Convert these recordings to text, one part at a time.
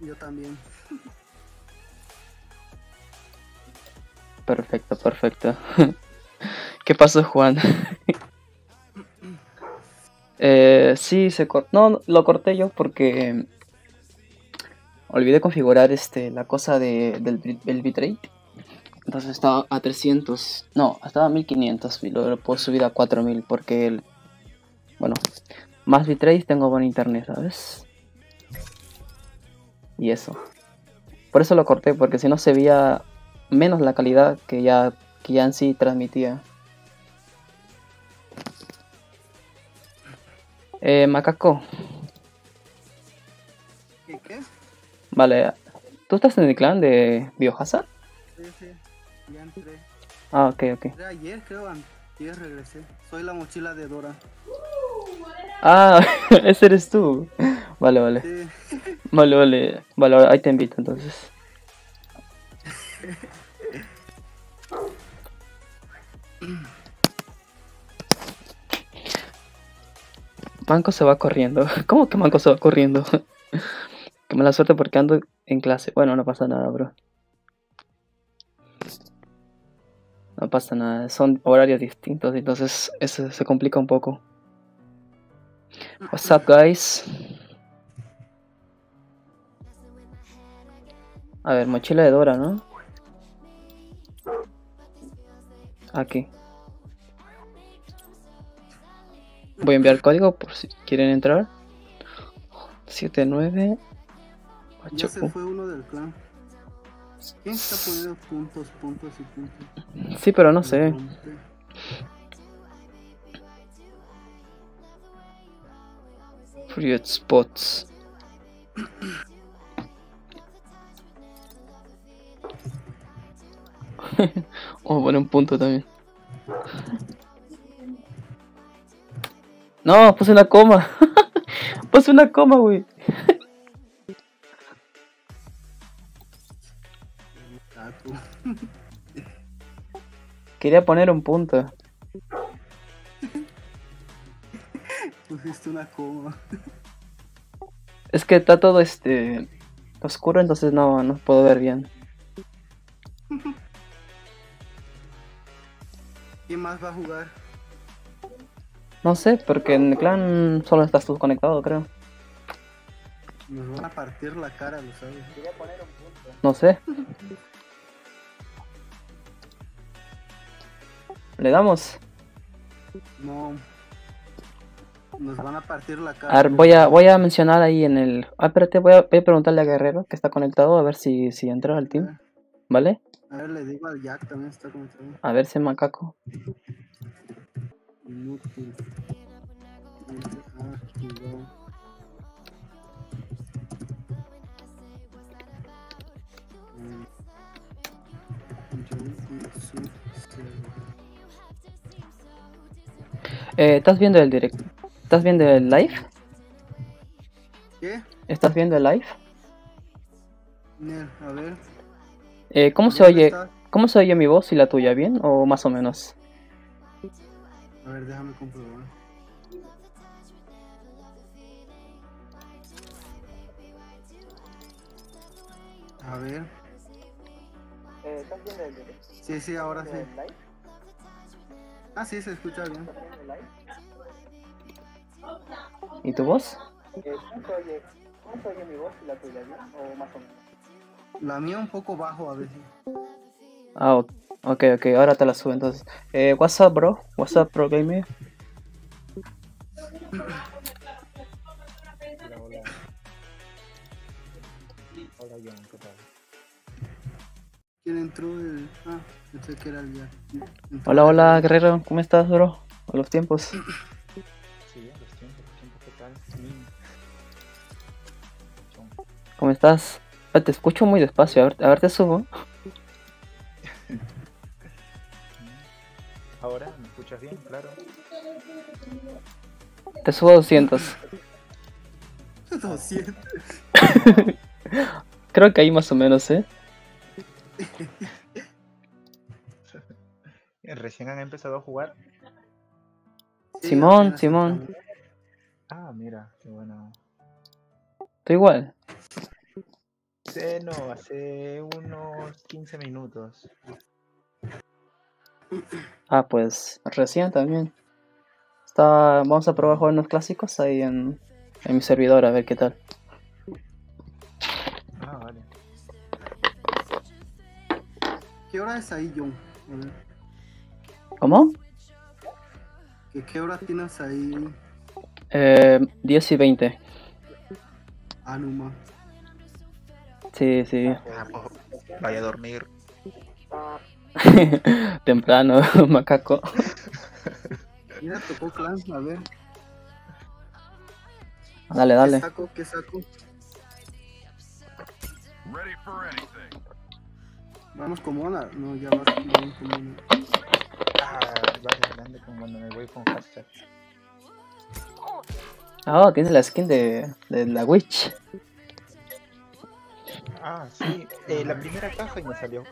Yo también. Perfecto, perfecto. ¿Qué pasó, Juan? eh, sí, se cortó. No, lo corté yo porque olvidé configurar este la cosa de, del bitrate. Entonces estaba a 300. No, estaba a 1500 y lo, puedo subir a 4000 porque el, bueno, más bitrate tengo buen internet, ¿sabes? Y eso. Por eso lo corté porque si no se veía menos la calidad que ya, que ya en sí transmitía. Eh, macaco, ¿Qué qué? vale. ¿Tú estás en el clan de Biohazard? Sí, sí. Ya entré. Ah, ok, ok. Entré ayer, creo, ayer regresé. Soy la mochila de Dora. Ah, ese eres tú. Vale, vale. Sí. Vale, vale. Vale, ahí te invito entonces. Manco se va corriendo. ¿Cómo que Manco se va corriendo? que mala suerte porque ando en clase. Bueno, no pasa nada, bro. No pasa nada. Son horarios distintos, entonces eso se complica un poco. What's up, guys? A ver, mochila de Dora, ¿no? Aquí. Voy a enviar código por si quieren entrar. 79 Ya 8 se fue uno del clan. ¿Quién está poniendo puntos, puntos y puntos? Sí, pero no sé. Fruit spots. oh, bueno, un punto también. No, puse una coma. puse una coma, güey. Quería poner un punto. Pusiste una coma. Es que está todo este oscuro, entonces no, no puedo ver bien. ¿Quién más va a jugar? No sé, porque en el clan solo estás tú conectado, creo. Nos van a partir la cara, lo sabes. No sé. ¿Le damos? No. Nos van a partir la cara. A ver, voy a, voy a mencionar ahí en el... Ah, espérate, voy a, voy a preguntarle a Guerrero que está conectado a ver si, si entra al team, ¿vale? A ver, le digo al Jack también está conectado. A ver si es macaco. Inútil. Activado. Mm. Eh, ¿Estás viendo el direct? ¿Estás viendo el live? ¿Qué? ¿Estás viendo el live? A ver. Eh, ¿Cómo se ¿dónde oye? está? ¿Cómo se oye mi voz y la tuya? ¿Bien o más o menos? A ver, déjame comprobar. A ver. ¿Estás viendo el direct? Sí, sí, ahora sí. Ah, sí, se escucha bien. ¿Y tu voz? Eh, ¿Cómo se oye, cómo se oye mi voz y la tuya? ¿Bien o más o menos? La mía un poco bajo a veces. Ah, ok, ok, ahora te la subo entonces. Eh, what's up, bro? What's up, bro gamer? Hola, hola. Hola, John, ¿qué tal? ¿Quién entró? El... Ah, pensé que era el. Entró Hola, hola, guerrero, ¿cómo estás, bro? A los tiempos. Sí, los tiempos, los tiempos, ¿qué tal? Sí. ¿Cómo estás? Ah, te escucho muy despacio, a ver, a ver, te subo. Ahora, ¿me escuchas bien? Claro. Te subo a 200. 200. Creo que ahí más o menos, ¿eh? Recién han empezado a jugar. Simón, Simón. Ah, mira, qué bueno. Tú igual. Sí, no, hace unos 15 minutos. Ah, pues recién también. Está... Vamos a probar jugar unos clásicos ahí en, en mi servidor, a ver qué tal. Ah, vale. ¿Qué hora es ahí, John? ¿Cómo? ¿qué, ¿Qué hora tienes ahí, Eh, 10 y 20. Anuma? Sí, sí. Vamos, vaya a dormir. Temprano, macaco. Mira, tocó clan, a ver. Dale, ¿Qué dale. saco? ¿Qué saco? Ready for anything. Vamos con Mona. No, ya vas vamos con Mona. Ah, vale, adelante con cuando me voy con hashtag. Ah, tienes la skin de, de la Witch. Ah, sí, eh, la primera caja y me salió.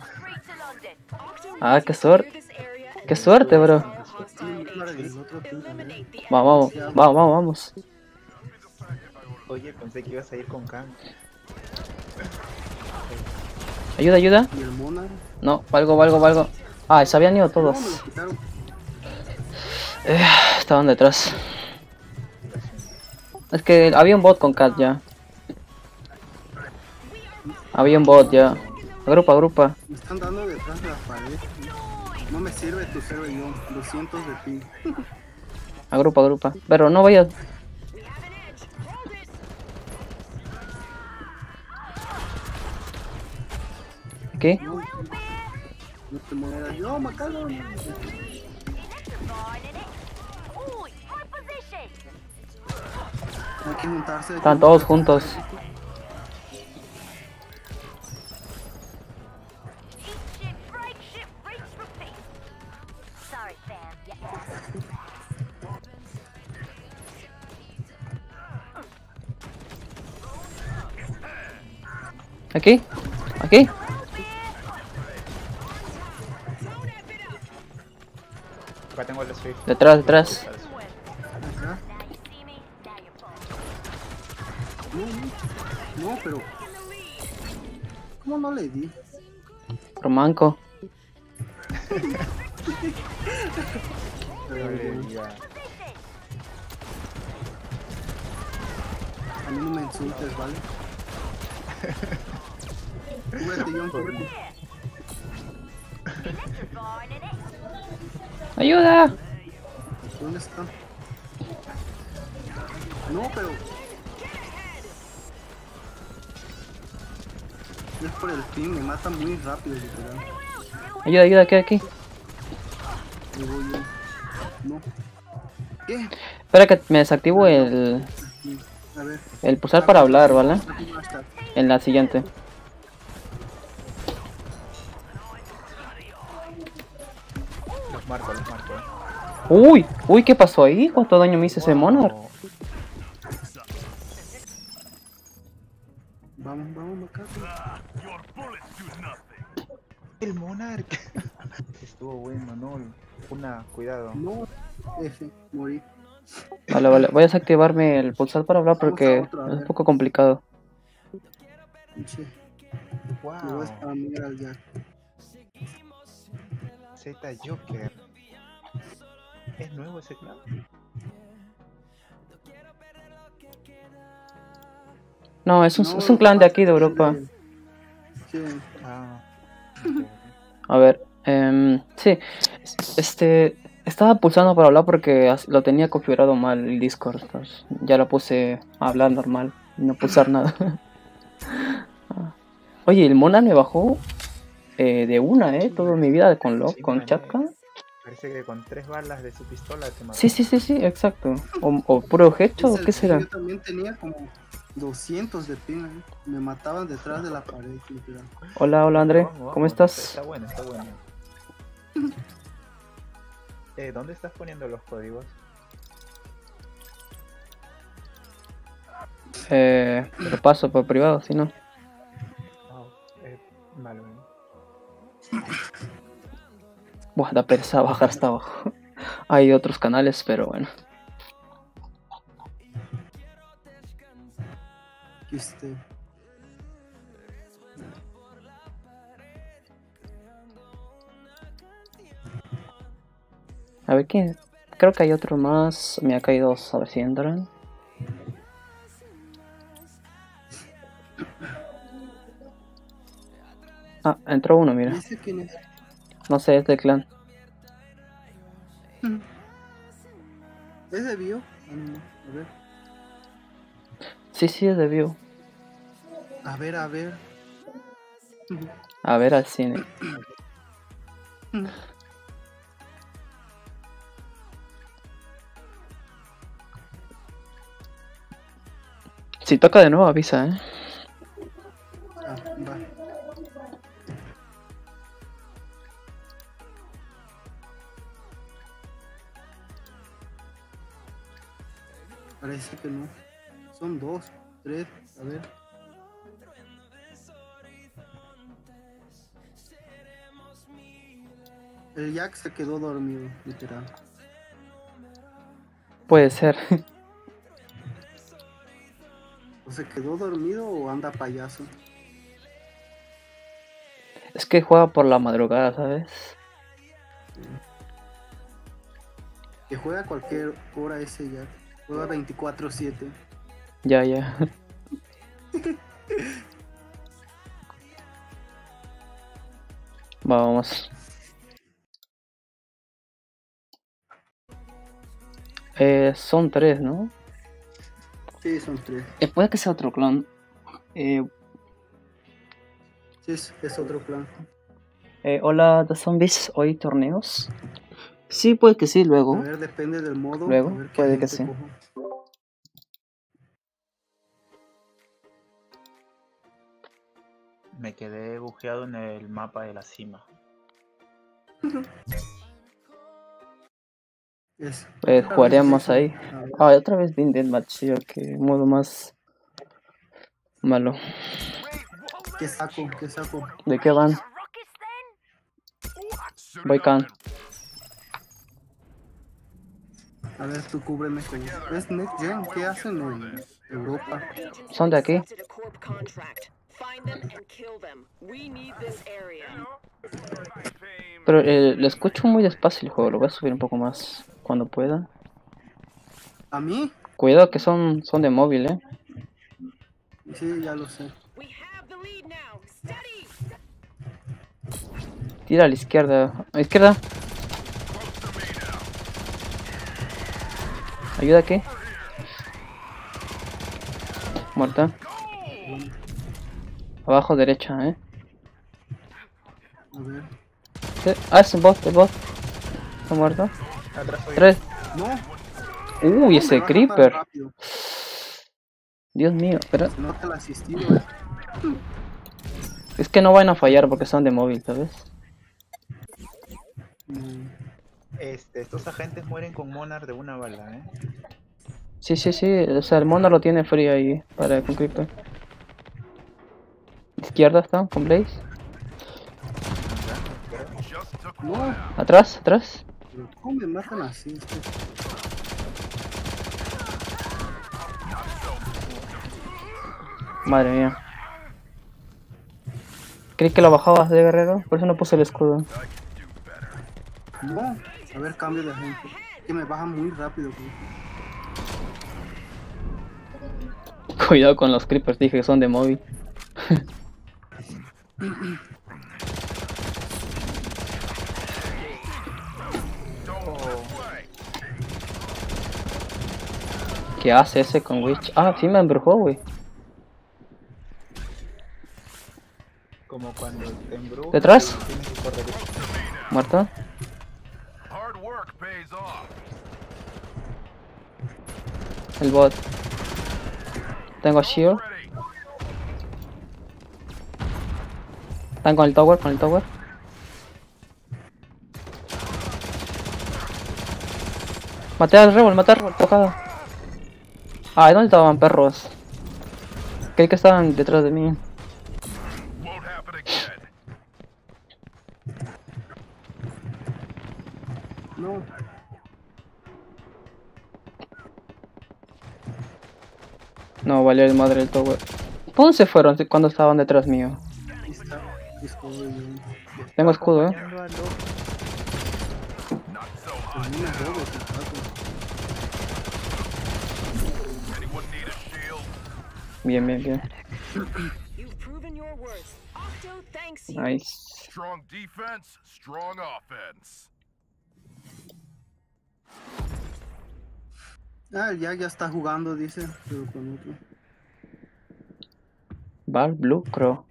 Ah, qué suerte. Qué suerte, bro. Vamos, vamos, vamos, vamos, vamos. Oye, pensé que ibas a ir con Kang. Ayuda, ayuda. Y el Mona. No, valgo, valgo, valgo. Ah, se habían ido todos. Eh, estaban detrás. Es que había un bot con Cat ya. Había un bot ya. Agrupa, agrupa. Me están dando detrás de la pared. No me sirve tu cero John. 200 de ti. Agrupa, agrupa. Pero no vayas. ¿Qué? No, no te mueras. No, me cago. Hay que juntarse. Están todos juntos. ¿Aquí? ¿Aquí? Acá tengo el Swift. Detrás, detrás. No, pero. ¿Cómo no le di? Romanco. Vale, ya. A mí no me insultes, ¿vale? Cúbrete, John, cúbrete. ¡Ayuda! ¿Dónde están? No, pero. Es por el ping, me matan muy rápido, literal. Ayuda, ayuda, ¿qué aquí? Ahí voy yo. No. ¿Qué? Espera que me desactivo el, A ver. el pulsar para hablar, ¿vale? En la siguiente. Marco, los marco. eh. Uy, uy, ¿qué pasó ahí? ¿Cuánto daño me hizo ese Monarch? Vamos, vamos, macaco. El Monarch. Estuvo bueno, ¿no? Una, cuidado. No. F, morí. Vale, vale. Voy a desactivarme el pulsar para hablar porque es un poco complicado. Wow. Z Joker. ¿Es nuevo ese clan? No, es un, No, es un clan de aquí de Europa. Ah. A ver, em, sí, es- este, estaba pulsando para hablar porque lo tenía configurado mal el Discord. ya lo puse a hablar normal, y no pulsar nada. Ah. Oye, el Mona me bajó eh, de una, ¿eh? Toda mi vida con, lo, con Chatka. Parece que con tres balas de su pistola te mató. Sí, sí, sí, sí, exacto. O, o puro headshot, ese- ¿o qué será? Yo también tenía como 200 de ping. ¿eh? Me mataban detrás de la pared, literal. Hola, hola André, Vamos, vamos, ¿cómo Está, estás? está bueno, está bueno. Eh, ¿Dónde estás poniendo los códigos? Eh, lo paso por privado, si no. Ah, eh, vale. Buah, da pereza bajar hasta abajo. Hay otros canales, pero bueno. Aquí este. A ver quién. Creo que hay otro más. Me ha caído dos, a ver si entran. Ah, entró uno, mira. No sé, es del clan. ¿Es de bio? Ah. A ver. Sí, sí, es de View. A ver, a ver. A ver al cine. Si toca de nuevo, avisa, eh. Ah, va. Parece que no. Son dos, tres, a ver. El Jack se quedó dormido, literal. Puede ser. O se quedó dormido o anda payaso. Es que juega por la madrugada, ¿sabes? Que juega a cualquier hora ese Jack. Juega 24-7. Ya, ya. Vamos. Eh, son tres, ¿no? Sí, son tres. Eh, puede que sea otro clan. Eh, Sí, es, otro plan. eh, hola, The Zombies. ¿Hoy torneos? Sí, puede que sí, A luego. ver, depende del modo. Luego, a puede que sí. cojo. Me quedé bujeado en el mapa de la cima. Es- Eh, jugaríamos ahí. Ah, otra vez Bin Deathmatch, tío, que modo más malo. ¿Qué saco? ¿Qué saco? ¿De qué van? Voy can. A ver, tú cúbreme con ¿Es Next Gen? ¿Qué hacen en Europa? Son de aquí. Accepted a corp contract. Find them and kill them. We need this area. Pero eh, lo escucho muy despacio el juego, lo voy a subir un poco más cuando pueda. ¿A mí? Cuidado que son, son de móvil, eh. Sí, ya lo sé. Tira a la izquierda. A la izquierda. Ayuda aquí. Muerta. Abajo derecha, eh. A ver. ¿Qué? Ah, es un bot, es bot. Está muerto. Atrás soy Tres. No. Uy, ¿cómo ese creeper. rápido? Dios mío, espera. No te la asistido, eh. Es que no van a fallar porque son de móvil, ¿sabes? Mm, Este, estos agentes mueren con Monarch de una bala, ¿eh? Sí, sí, sí. O sea, el mono lo tiene frío ahí para con creeper. Izquierda está, con Blaze. No, Atrás, atrás. pero ¿cómo me matan así? Madre mía. Creí que lo bajabas de guerrero, por eso no puse el escudo. No. A ver, cambio de gente. Que me baja muy rápido. güey. Cuidado con los creepers, dije que son de móvil. ¿Qué hace ese con Witch? Ah, sí me embrujó, güey. Como cuando te embrujas. ¿Detrás? ¿Muerto? Hard work pays off. El bot. Tengo shield. Están con el tower, con el tower. Maté al Rebel, maté al Rebel, tocado. Ay, ¿dónde estaban perros? Creí que estaban detrás de mí. No, No, valió el madre el tower. ¿Por dónde se fueron cuando estaban detrás mío? Tengo escudo, eh. Bien, bien, bien. Nice. Strong defense, strong offense. Ah, ya, ya está jugando, dice, pero con otro. Val Blue Crow.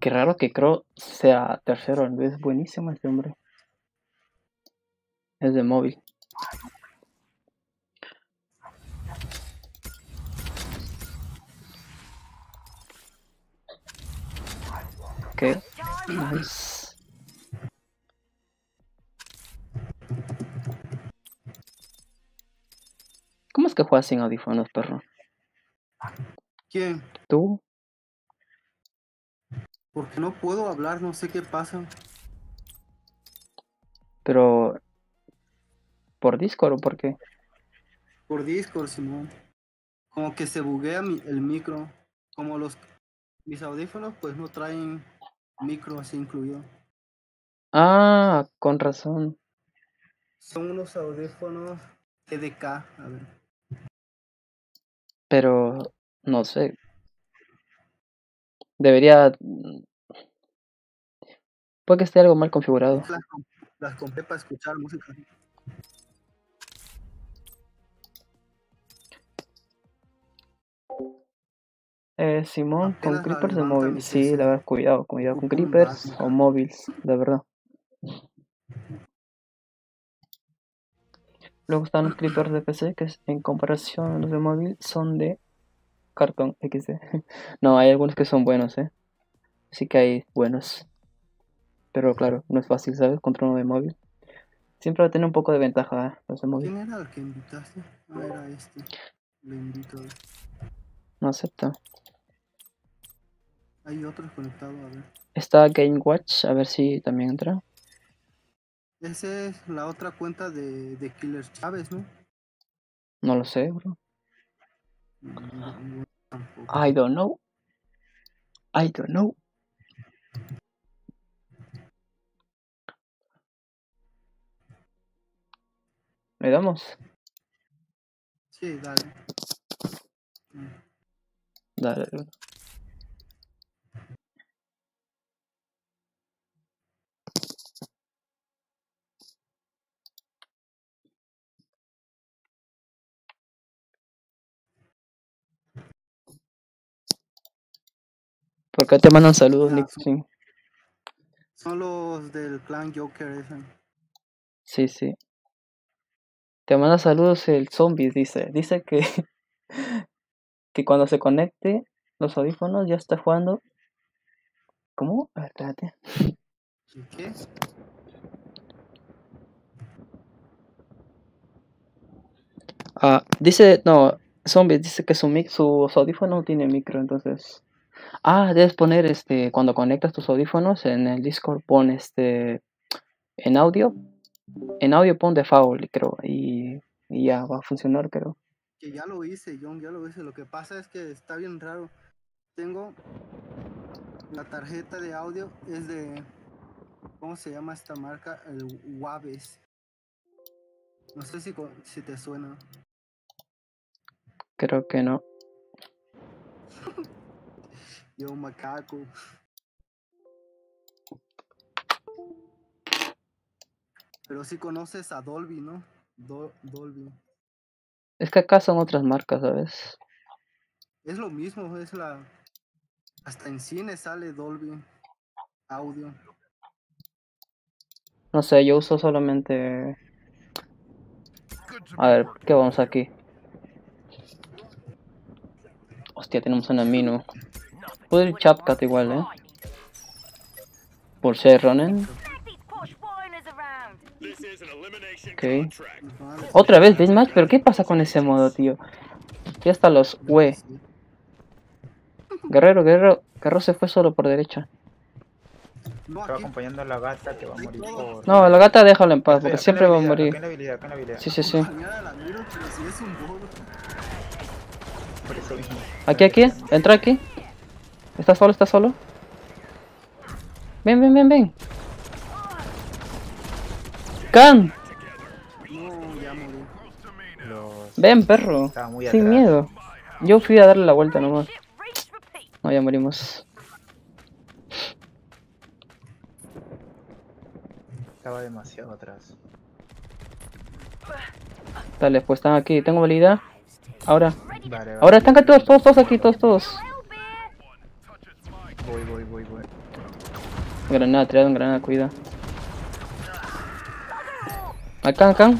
Qué raro que Crow sea tercero. Es buenísimo este hombre. Es de móvil. Ok. Nice. ¿Cómo es que juegas sin audífonos, perro? ¿Quién? ¿Tú? Porque no puedo hablar, no sé qué pasa. Pero... ¿Por Discord o por qué? Por Discord, Simón. Como que se buguea mi- el micro. Como los mis audífonos, pues no traen micro así incluido. Ah, con razón. Son unos audífonos TDK, a ver. Pero no sé. Debería. mm, Puede que esté algo mal configurado. Las, com- las compré para escuchar música. Eh, Simón, con creepers de levanta móvil. mi Sí, la verdad, cuidado, cuidado con creepers o móviles, de verdad. Luego están los creepers de PC que en comparación a los de móvil son de cartón XD. No, hay algunos que son buenos, eh. Sí que hay buenos. Pero claro, no es fácil, ¿sabes? Contra uno de móvil. Siempre va a tener un poco de ventaja ¿eh? los de móvil. ¿Quién era el que invitaste? Ah, era este. Le invito. No acepta. Hay otros conectados, a ver. Está Game Watch, a ver si también entra. Esa es la otra cuenta de, de Killer Chávez, ¿no? No lo sé, bro. Mm, tampoco. I don't know. I don't know. ¿Le damos? Sí, dale. Dale. ¿Por qué te mandan saludos, Ah, Nick? son- Sí, Son los del clan Joker ese. sí, sí. Te manda saludos el zombie, dice. Dice que, que cuando se conecte los audífonos ya está jugando. ¿Cómo? A ver, espérate. ¿Y qué? Ah, dice, no, zombie dice que su, mic, su, su audífono no tiene micro, entonces. Ah, debes poner este, cuando conectas tus audífonos en el Discord, pon este, en audio, en audio pon default, creo, y, y ya va a funcionar, creo. Que ya lo hice, John, ya lo hice. Lo que pasa es que está bien raro. Tengo la tarjeta de audio, es de. ¿Cómo se llama esta marca? El Waves. No sé si, si te suena. Creo que no. yo macaco. Pero sí conoces a Dolby, ¿no? Dolby. Es que acá son otras marcas, ¿sabes? Es lo mismo, es la... Hasta en cine sale Dolby Audio. No sé, yo uso solamente... A ver, ¿qué vamos aquí? Hostia, tenemos un amino. Puedo ir Chapcat igual, ¿eh? Por ser Ronen. Ok. Otra vez Deathmatch, pero ¿qué pasa con ese modo, tío? Ya está los. Sí. Guerrero, Guerrero, Guerrero se fue solo por derecha. No, Estaba acompañando a la gata que va a morir por. No, la gata déjalo en paz, porque siempre va a morir. Acá en la habilidad, acá en la habilidad. Sí, sí, sí. Aquí, aquí, entra aquí. ¿Estás solo? ¿Estás solo? Ven, ven, ven, ven. Can, No, ya morí. Los... ven, perro. Muy Sin atrás. miedo. Yo fui a darle la vuelta nomás. No, ya morimos. Estaba demasiado atrás. Dale, pues están aquí. Tengo habilidad. Ahora. Vale, vale. Ahora están acá todos, todos, todos aquí, todos, todos. Voy, voy, voy, voy. Granada, tirado en granada, cuida. Acá, acá.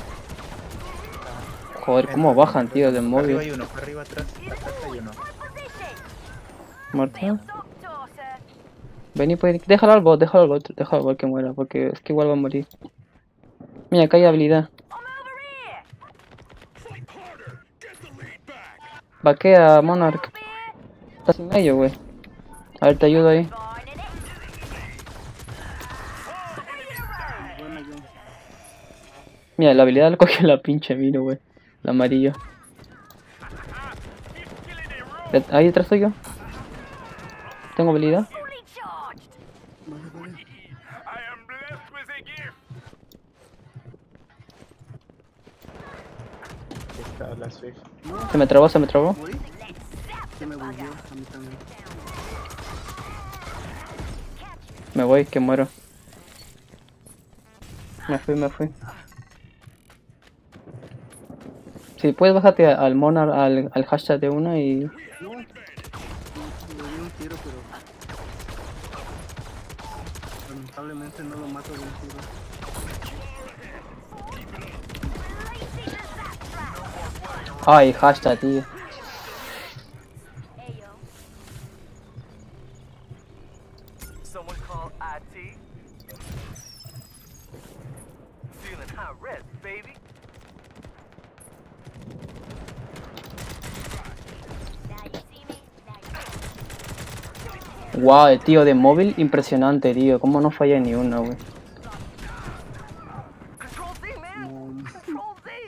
Joder, cómo bajan, tío, de Acá Arriba hay móvil. uno, arriba atrás. Acá hay uno. Muerto. Vení, pues, déjalo al bot, déjalo al bot, déjalo al bot que muera, porque es que igual va a morir. Mira, acá hay habilidad. Vaquea, Monarch. Estás en medio, güey. A ver, te ayudo ahí. Yo. Mira, la habilidad la cogió la pinche miro, güey. La amarillo. De- Ahí detrás tuyo. Tengo habilidad. Se me trabó, se me trabó. morí. Se me volvió a mí también. Me voy, que muero. Me fui, me fui. Si puedes, bájate a- al monar, al, al hashtag de una y... No, le di un tiro, pero. Lamentablemente no lo mato de un tiro. Ay, hashtag, tío. Wow, tío, de móvil, impresionante, tío. Cómo no falla ni una, güey.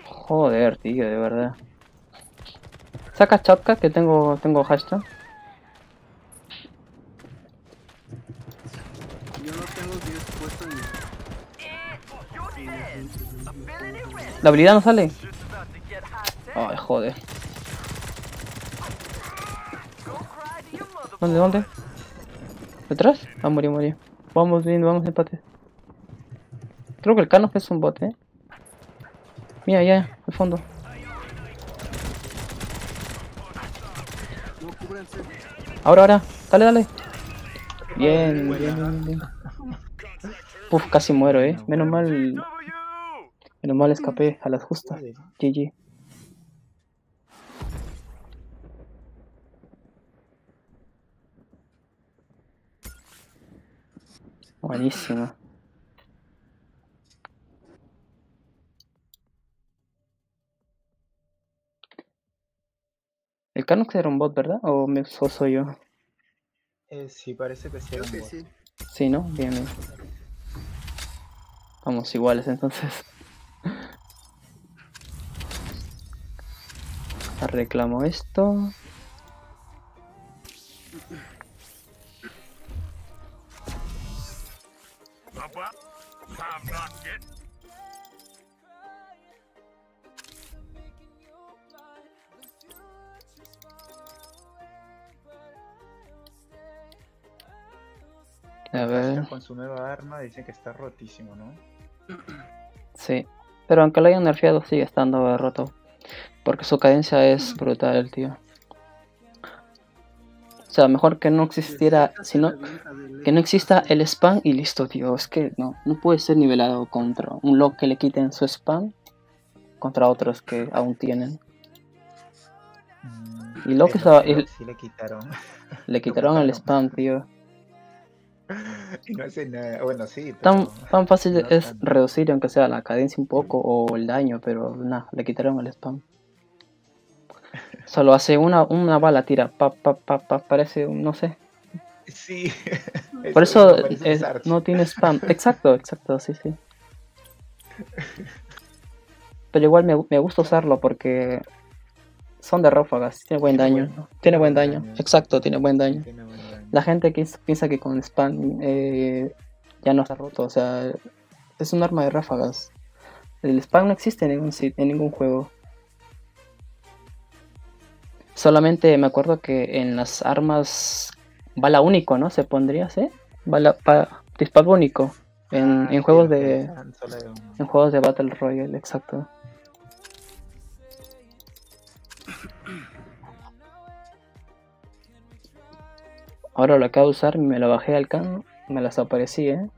Joder, tío, de verdad. Saca chapka, que tengo, tengo hashtag. yo no tengo 10 puesto ni. Your head. Ability ready. ¿La habilidad no sale? Ay, joder. ¿Dónde, dónde? ¿Detrás? Ah, morí, morí. Vamos bien, vamos empate. Creo que el Carlos es un bot, eh. Mira, ya, al fondo. Ahora, ahora. Dale, dale. Bien, bien, bien. Uf, casi muero, eh. Menos mal, menos mal escapé a las justas. GG. Buenísimo. El Carnox era un bot, ¿verdad? ¿O me o soy yo? Eh, sí, parece que sí era un bot. sí. Sí, ¿no? Bien, bien. Vamos iguales entonces. Reclamo esto. Up, up. I'm not getting. A ver. Con su nueva arma dicen que está rotísimo, ¿no? Sí. Pero aunque lo hayan nerfeado, sigue estando roto. Porque su cadencia es brutal, el tío. O sea, mejor que no existiera, Casi si no, revienta de que no exista el spam y listo, tío. Es que no, no puede ser nivelado contra un log que le quiten su spam contra otros que aún tienen. Mm, Y lo que estaba- sí, le quitaron. Le quitaron el spam, tío. y no hace nada. Bueno, sí. Tan, pero- tan fácil no es tanto. reducir, aunque sea la cadencia un poco o el daño, pero nada, le quitaron el spam. Solo hace una, una bala, tira, pa, pa, pa, pa, parece, un- no sé. Sí. Por eso es- Sarge. no tiene spam. Exacto, exacto, sí, sí. Pero igual me, me gusta usarlo porque son de ráfagas, tiene buen Tiene daño. buen- Tiene tiene buen daño, daño. exacto, tiene buen daño. Tiene buen daño. La gente que piensa que con spam eh, ya no está roto, o sea, es un arma de ráfagas. El spam no existe en ningún, en ningún juego. Solamente me acuerdo que en las armas bala único, ¿no? Se pondría, ¿sí? Bala, pa- disparo único. En, Ah, en juegos de un- en juegos de Battle Royale, exacto. Ahora lo acabo de usar, me lo bajé al can, me las aparecí, ¿eh?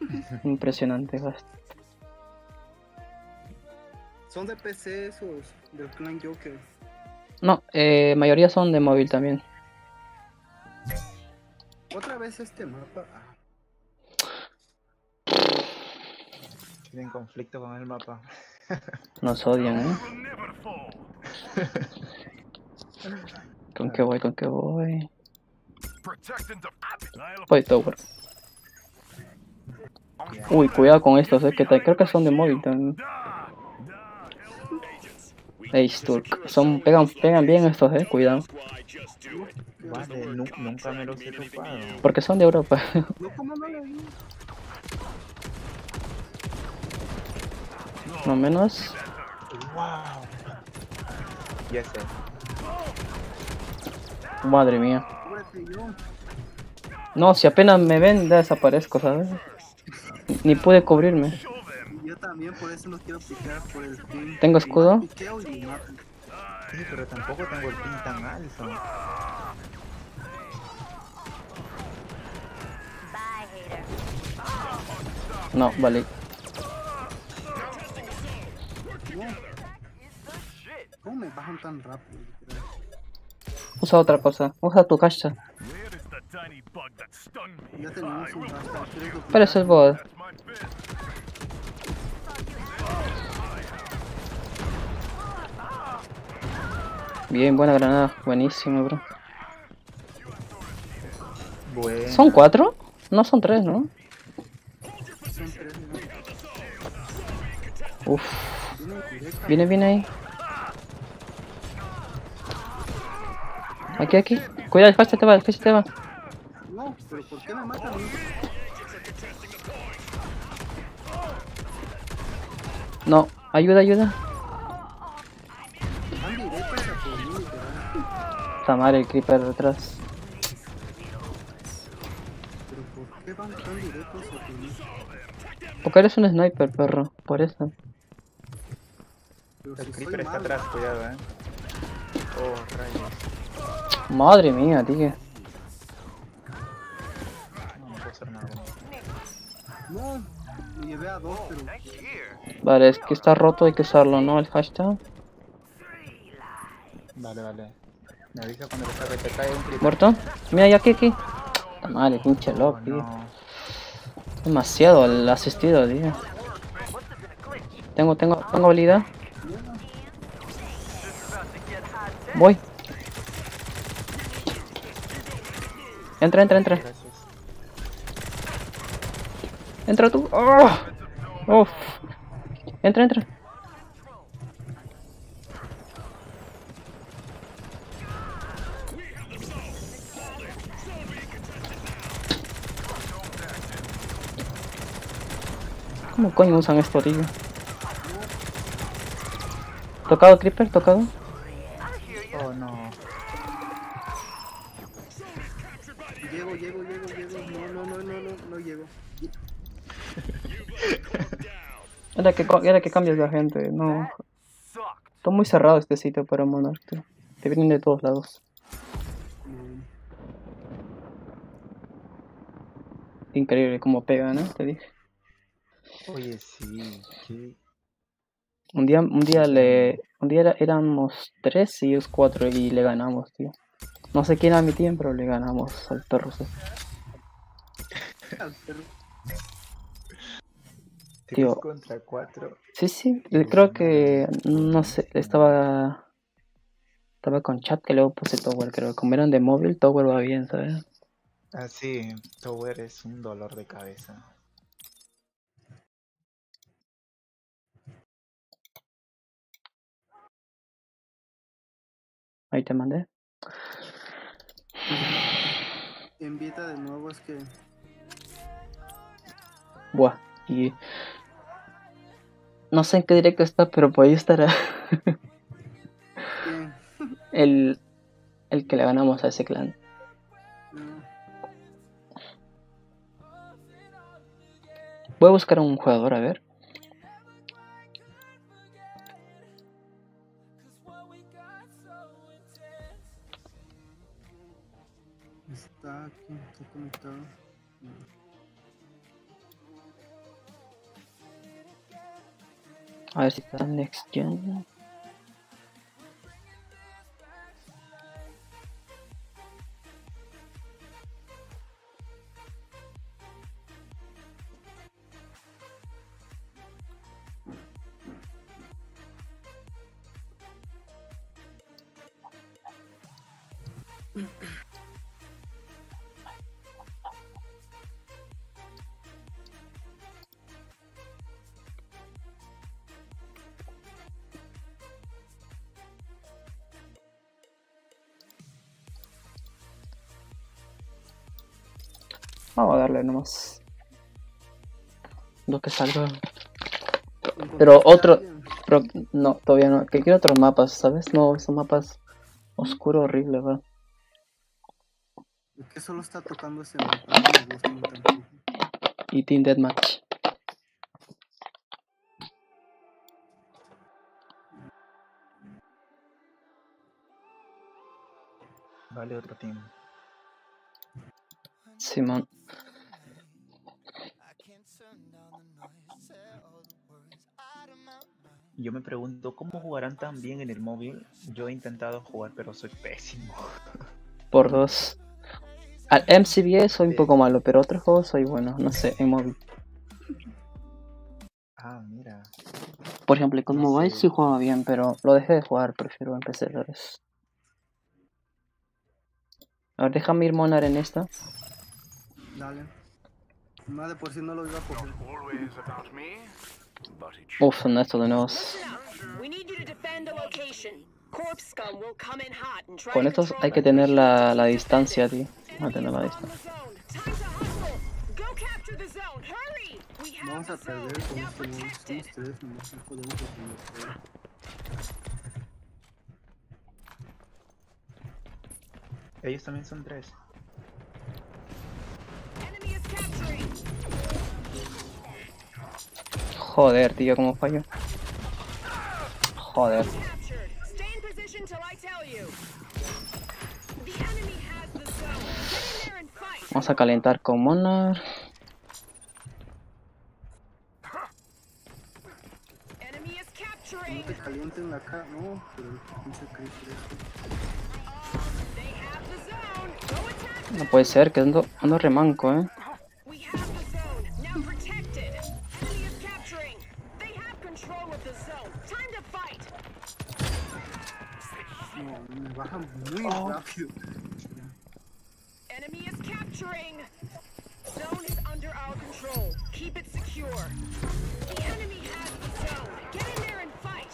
Impresionante, gasto. Son de PC esos, del Clan Joker. No, eh, mayoría son de móvil también. Otra vez este mapa. ah, Tienen conflicto con el mapa. Nos odian, ¿eh? ¿Con qué voy? ¿Con qué voy? Voy Tower. Uy, cuidado con estos, eh, que creo que son de móvil también. Ace Turk. Son, pegan, pegan bien estos, eh, cuidado. Vale, nu- nunca me los he topado. Porque son de Europa. No, menos. ¡Wow! Ya sé. Madre mía. No, si apenas me ven, ya desaparezco, ¿sabes? Ni pude cubrirme. Yo también, por eso no quiero piquear por el pin. ¿Tengo escudo? Sí, pero tampoco tengo el pin tan alto. No, vale. ¿Cómo me bajan tan rápido? Usa otra cosa. Usa tu me? Ya tenemos un hashtag. Pero eso es bot. Bien, buena granada. Buenísimo, bro. Bueno. ¿Son cuatro? No son tres, ¿no? Son tres, ¿no? Uf. Viene, viene ahí. Aquí, aquí. Cuidado, el te va, el te va. No, pero ¿por qué me matan a mí? No, ayuda, ayuda. Está madre el creeper detrás. Pero ¿por qué van tan directos a por mí? Porque eres un sniper, perro. Por eso. El si creeper está atrás, cuidado, eh. Oh, rayos. Madre mía, tío. No, no puedo hacer nada. No, me llevé a dos, pero Vale, es que está roto, hay que usarlo, ¿no? El hashtag. Vale, vale. Me avisa cuando te, te cae un creeper. ¿Muerto? Mira, ya aquí, aquí. Está madre, pinche loco, tío. no. Demasiado el asistido, tío. Tengo, tengo, tengo habilidad. Voy. Entra, entra, entra. Entra tú. ¡Oh! Uf. Entra, entra. ¿Cómo coño usan esto, tío? ¿Tocado, Creeper? ¿Tocado? Oh, no. llego, llego, llego, llego. No, no, no, no, no, no llego. Era que, era que cambies de gente, no. Está muy cerrado este sitio para Monarch. tío. Te vienen de todos lados. Mm, Increíble cómo pega, ¿no? Te dije. Oye, sí, qué... Un día, un día le. Un día era- éramos tres y ellos cuatro y le ganamos, tío. No sé quién era mi team, pero le ganamos al perro. al perro. Tres Tío. contra cuatro. Sí, sí, creo que. No sé, estaba. Estaba con chat que luego puse Tower, creo. Como eran de móvil, Tower va bien, ¿sabes? Ah, sí, Tower es un dolor de cabeza. Ahí te mandé. Invita de nuevo, es que Buah, y. No sé en qué directo está, pero por ahí estará el. El que le ganamos a ese clan. No, Voy a buscar a un jugador, a ver. Conectado. A ver si está Next Gen. darle nomás. Lo que salga. Pero ¿Encontraste a otro-? Pero no, todavía no. Que quiero otros mapas, ¿sabes? No, esos mapas oscuro horrible. Es que solo está tocando ese mapa. Y Team Deathmatch. Vale, otro team. Simón. Yo me pregunto, ¿cómo jugarán tan bien en el móvil? Yo he intentado jugar, pero soy pésimo. Por dos. Al MCBA soy un poco malo, pero otros juegos soy bueno, no sé, en móvil. Ah, mira. Por ejemplo, con No mobile sé. sí jugaba bien, pero lo dejé de jugar, prefiero en PC, ¿sabes? A ver, déjame ir monar en esta. Dale. Más de por sí no lo iba a coger. Uf, son estos de try Con to estos hay que tener la, la distancia, tío. Enemy No tener la distancia. Vamos a perder con este. Somos tres, no podemos defender. Ellos también son tres. Joder, tío, cómo fallo. Joder. Vamos a calentar con Monarch. Enemy is No capturing. te calienten la cara. No, pero el pinche creeper este. No puede ser, que ando, ando remanco, eh. Baja muy Oh. rápido. Enemy is capturing. Zone is under our control. Keep it secure. The enemy has the zone. Get in there and fight.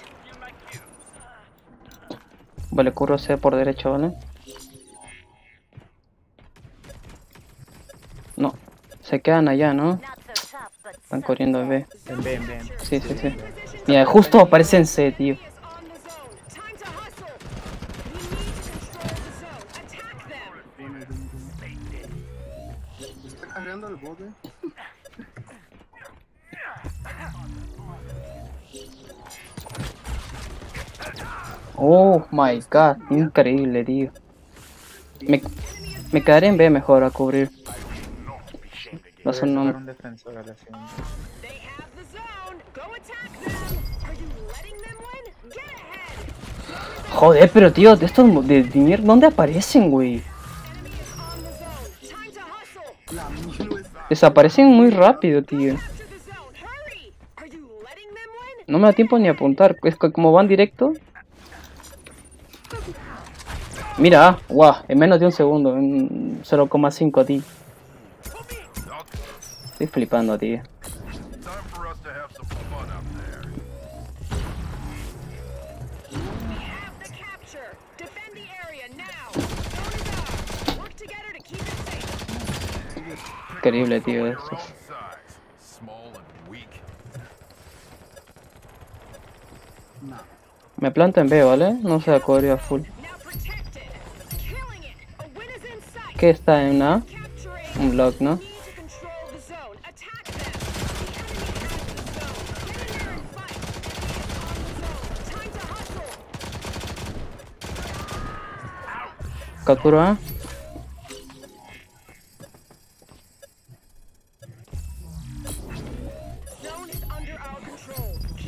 Vale, curro sea por derecho, ¿vale? No, se quedan allá, ¿no? Están corriendo en B. Ven, ven, ven. Sí, sí, sí. Mira, justo aparece en C, tío. Oh my god, increíble, tío. Me, me quedaré en B mejor a cubrir. No son un defensor Joder, pero tío, de estos de, dinero, ¿dónde aparecen, güey? Desaparecen muy rápido, tío. No me da tiempo ni apuntar. Es que como van directo. Mira, guau, en menos de un segundo, en 0,5 a ti. Estoy flipando, tío. Increíble, tío. Esto. no. Me planta en B, ¿vale? No se cubrir a full. Protected. Killing it. A win is in sight.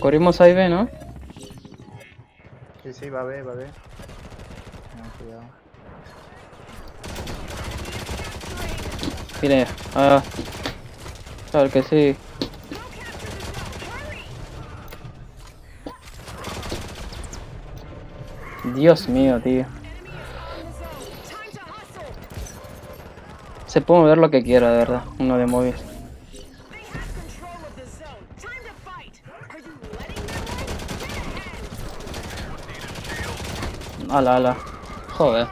Corrimos A y B, ¿no? Sí, sí, va a ver, va a ver. No, cuidado. Mire, ah. Claro que sí. Dios mío, tío. Se puede mover lo que quiera, de verdad. Uno de móvil. Ala, ala. Joder.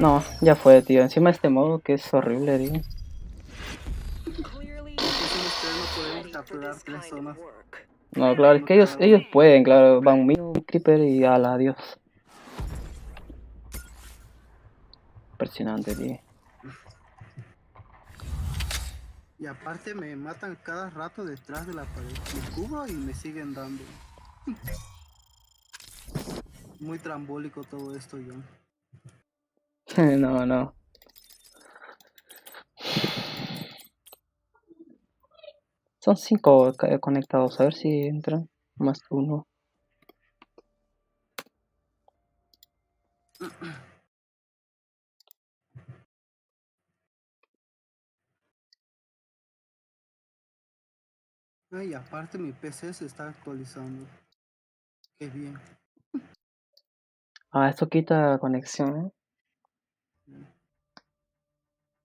No, ya fue, tío. Encima este modo que es horrible, tío. No claro, es que ellos, ellos pueden, claro. Van un creeper y ala, adiós. Impresionante, tío. Y aparte me matan cada rato detrás de la pared. Me cubro y me siguen dando. Muy trambólico todo esto, John. no, no. Son cinco conectados, a ver si entran. Más uno. Y aparte mi PC se está actualizando. Qué bien. Ah, esto quita conexión, ¿eh?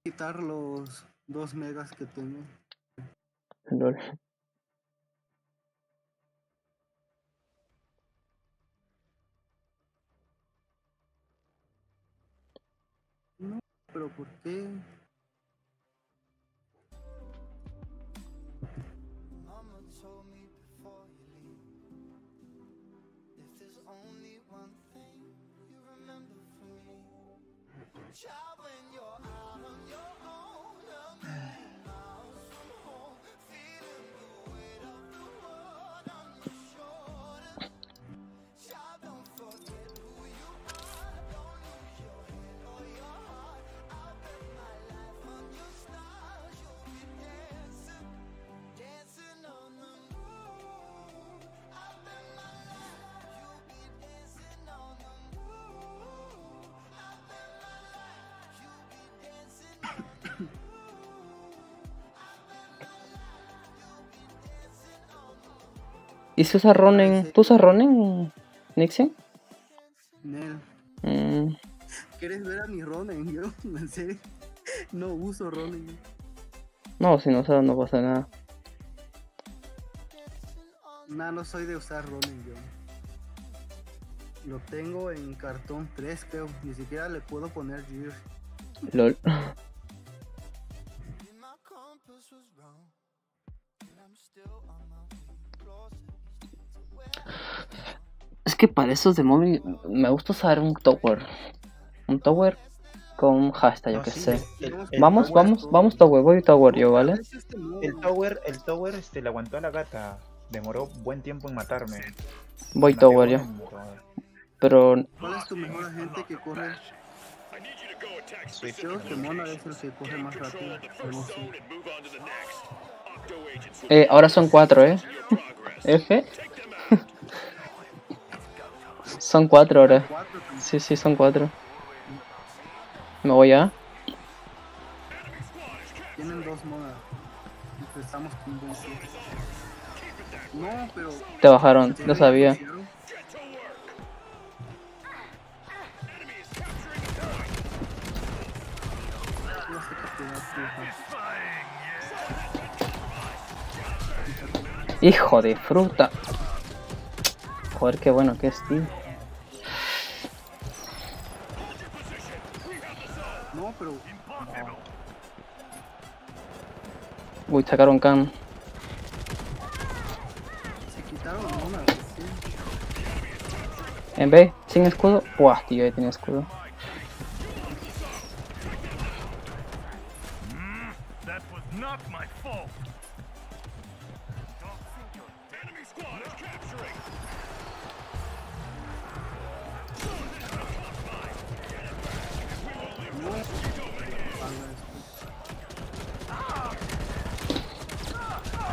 Quitar los 2 megas que tengo. Lol. Pero ¿por qué? ¿Y si usa Ronen? ¿Tú usas Ronen, Nixon? Nel. Mm, ¿Quieres ver a mi Ronen? Yo, en serio, no uso Ronen. no, si no usas no pasa nada. Nah, no soy de usar Ronen yo. Lo tengo en cartón 3, creo. Ni siquiera le puedo poner Gears. LOL. que para esos de móvil me gusta usar un tower. Un tower con un hashtag, yo No, que sí, sé. el- Vamos, el Vamos, tower- vamos, vamos tower, voy tower yo, ¿vale? Es este. El tower, el tower este, le aguantó a la gata. Demoró buen tiempo en matarme. Voy Mateo tower yo. Pero ¿Cuál es tu mejor agente que corre? Swift. Creo que Mona es el que corre más rápido. Pero sí. eh, ahora son cuatro, ¿eh? F. son cuatro ahora. Sí, sí, son cuatro. Me voy a. Tienen dos modas. Empezamos con dos. No, pero. Te bajaron, lo sabía. Hijo de fruta. Joder, qué bueno que es, tío. Uy, sacaron can. Se quitaron monas. Sí. En B, sin escudo. Buah, tío, ya tiene escudo.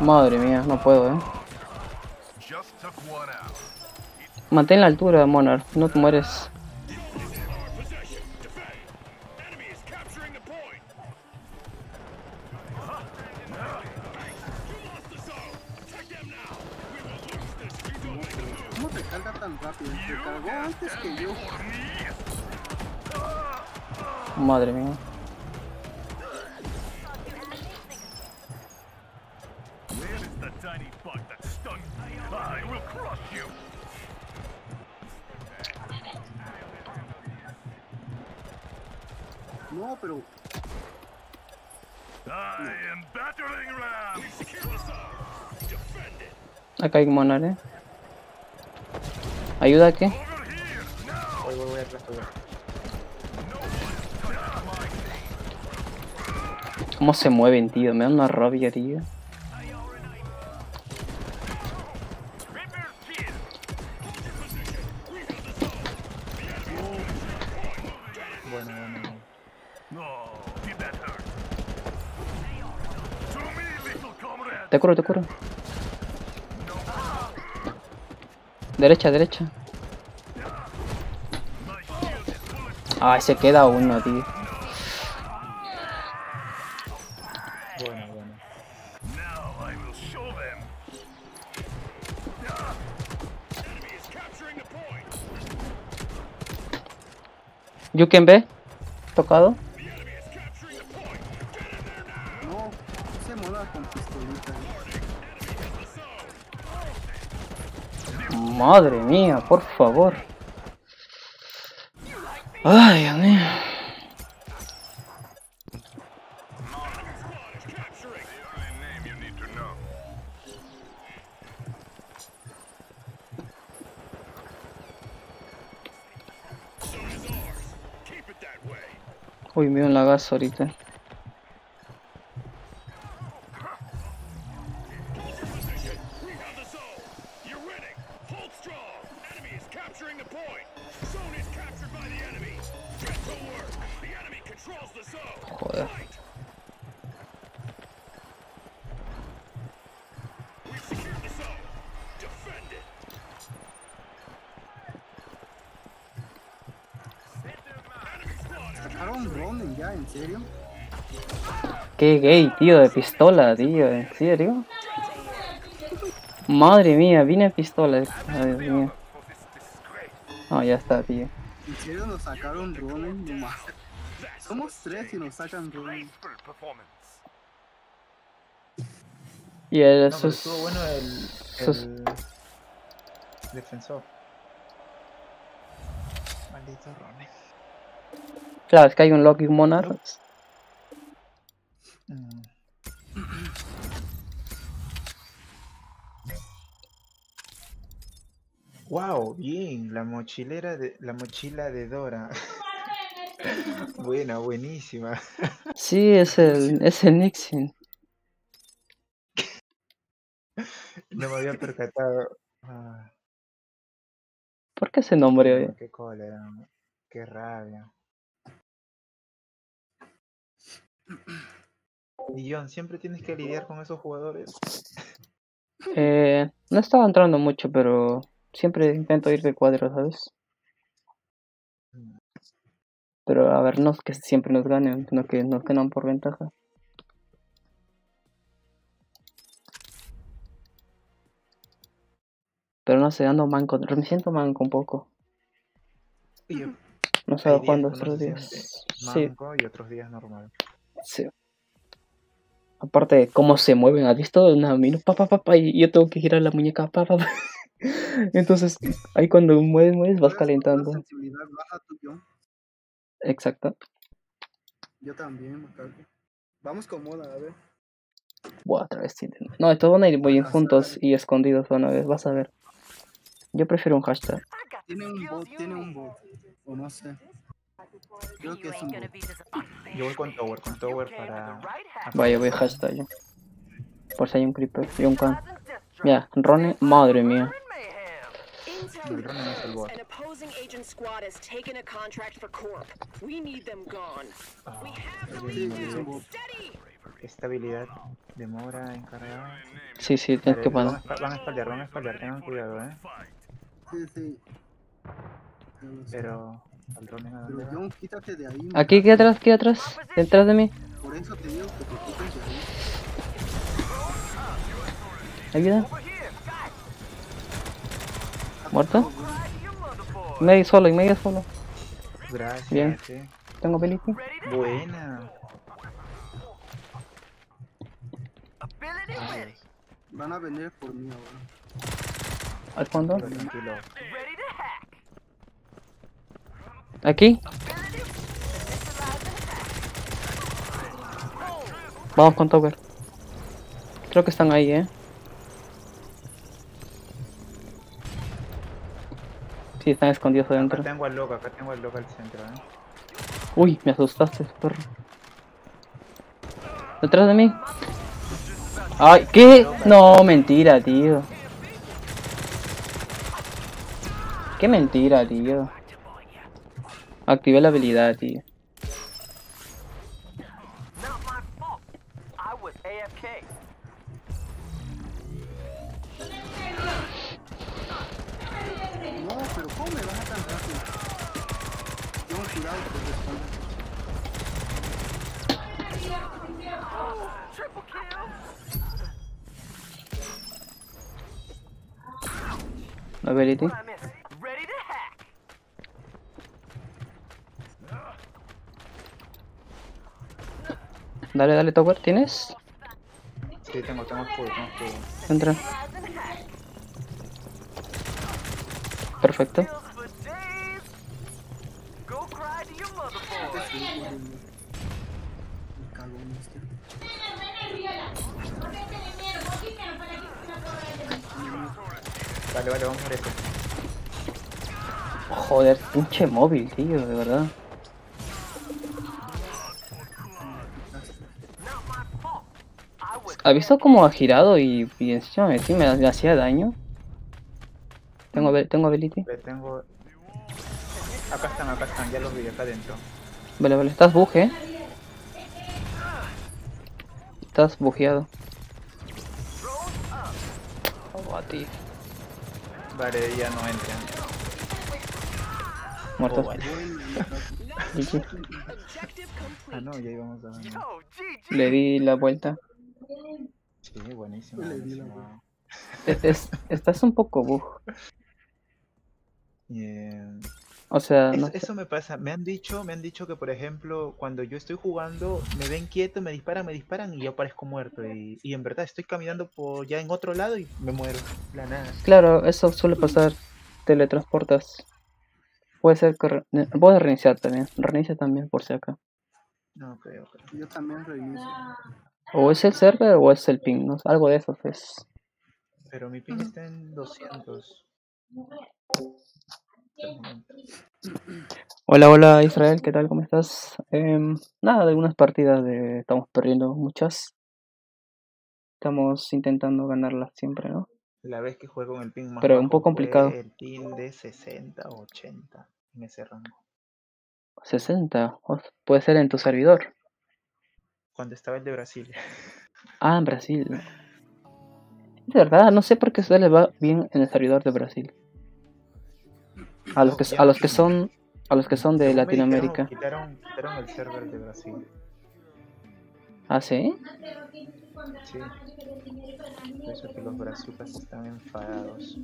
Madre mía, no puedo, eh. Mantén la altura, Monarch, no te mueres. ¿Cómo te carga tan rápido? Te cargó antes que yo. Madre mía. No, pero. I am battering ram. Acá hay Monarch, eh. ¿Ayuda a qué? Voy, voy, voy atrás tuyo. ¿Cómo se mueven, tío? Me da una rabia, tío. Te curo, te curo. Derecha, derecha. Ay, se queda uno, tío. Bueno, bueno. You can B. Tocado. Madre mía, por favor. Ay, Dios. Uy, me dio un lagazo ahorita. Qué gay, tío, de pistola, tío, ¿en serio? Madre mía, vine a pistola. Ay, Dios mío. No, ya está, tío. ¿En serio nos sacaron Ronin? No más. Somos tres y nos sacan Ronin. performance. Y el, No, sus- estuvo bueno el, sus- el defensor. Maldito Rone. Claro, es que hay un Loki Monarch. Mm. Wow, bien, la mochilera de la mochila de Dora. Buena, buenísima. Sí, es el, es el Nixon. No me había percatado. Ah, ¿Por qué ese nombre? no, qué cólera. Qué rabia. John, siempre tienes que lidiar con esos jugadores. Eh, no estaba entrando mucho, pero siempre intento ir de cuadro, ¿sabes? Pero a ver, no es que siempre nos ganen, sino que nos ganan por ventaja. Pero no sé, ando manco, me siento manco un poco. Yo, No que uno otros días. Sí, manco y otros días normal. sí. Aparte de cómo se mueven, ¿has visto? Una mino, pa, pa, pa, pa, y yo tengo que girar la muñeca, pa, pa, pa. Entonces, ahí cuando mueves, mueves, vas calentando. sensibilidad baja. Exacto. Yo también. Vamos con moda, a ver. Buah, otra vez sí. No, estos van a ir muy bien juntos y escondidos van a ver, vas a ver. Yo prefiero un hashtag. Tiene un bot, tiene un bot. O no sé. Creo que es un. Yo voy con Tower, con Tower para. Vaya, voy a hashtag yo. Por si hay un creeper y un can. Ya, Rone, madre mía. El Ronin es el bot. an opposing agent squad has taken a contract for Corp. We need them gone. We have the oye, lead es bot. Steady. Estabilidad, demora, encargado. Sí, sí, tienes que van, a poner. van a espaldear, van a espaldear, tengan cuidado, eh. Sí, sí. Pero. ¿Al Ronin a dónde Pero va? John, quítate de ahí. me Aquí, atrás, aquí atrás. Detrás de mí. Por eso te digo que te. Ayuda. ¿Muerto? Medio solo, y medio solo. Gracias, Bien. sí. Tengo to Buena. Van a venir por mí ahora. Al fondo. Tranquilo. Aquí. Vamos con Tower. Creo que están ahí, eh. Sí, están escondidos Acá adentro. tengo al loco, acá tengo al loco al centro, eh. Uy, me asustaste, perro. Detrás de mí. Ay, ¿qué? No, mentira, tío. Qué mentira, tío. Activé la habilidad, tío. Not my fault. I was AFK. No, pero ¿cómo me baja tan rápido? John, cuidado que te espalda. Triple kill. Ability. What I miss? Ready to hack. Dale, dale, Tower, ¿tienes? Sí, tengo, tengo escudo, tengo escudo. Entra. Perfecto. Vale, vale, vamos por esto. Joder, pinche móvil, tío, de verdad. ¿Has visto cómo ha girado y, y encima sí me, me hacía daño? Tengo, tengo ability. Le tengo. Acá están, acá están, ya los vi acá adentro. Vale, vale, estás buje, eh. Estás bujeado. Oh, a ti. Vale, ya no entran. Muertos. Oh, Ah, no, ya íbamos a. Le di la vuelta. Sí, buenísimo. Le di la buenísimo. Es, es- estás un poco bug. Y, eh, O sea, Eso, no sé. eso me pasa, me han dicho, me han dicho que por ejemplo, cuando yo estoy jugando, me ven quieto, me disparan, me disparan y yo aparezco muerto. Y, y en verdad estoy caminando por ya en otro lado y me muero. La nada. Claro, eso suele pasar. Teletransportas. Puede ser que... re- Puedes reiniciar también. Reinicia también por si acá. No, ok, ok. Yo también reinicio. O es el server o es el ping, ¿no? Algo de eso es. Pero mi ping está en 200. Hasta el momento. Hola, hola Israel, ¿qué tal? ¿Cómo estás? Em, nada, de algunas partidas de... estamos perdiendo muchas. Estamos intentando ganarlas siempre, ¿no? La vez que jugué con el ping más Pero un poco complicado. El ping de 60 o 80 en ese rango. 60. o- Puede ser en tu servidor. Cuando estaba el de Brasil. Ah, en Brasil. De verdad, no sé por qué se les va bien en el servidor de Brasil. A los que, a los que son a los que son de Latinoamérica. Quitaron, quitaron el server de Brasil. ¿Ah, sí? Sí. Por eso que los brazucas están enfadados.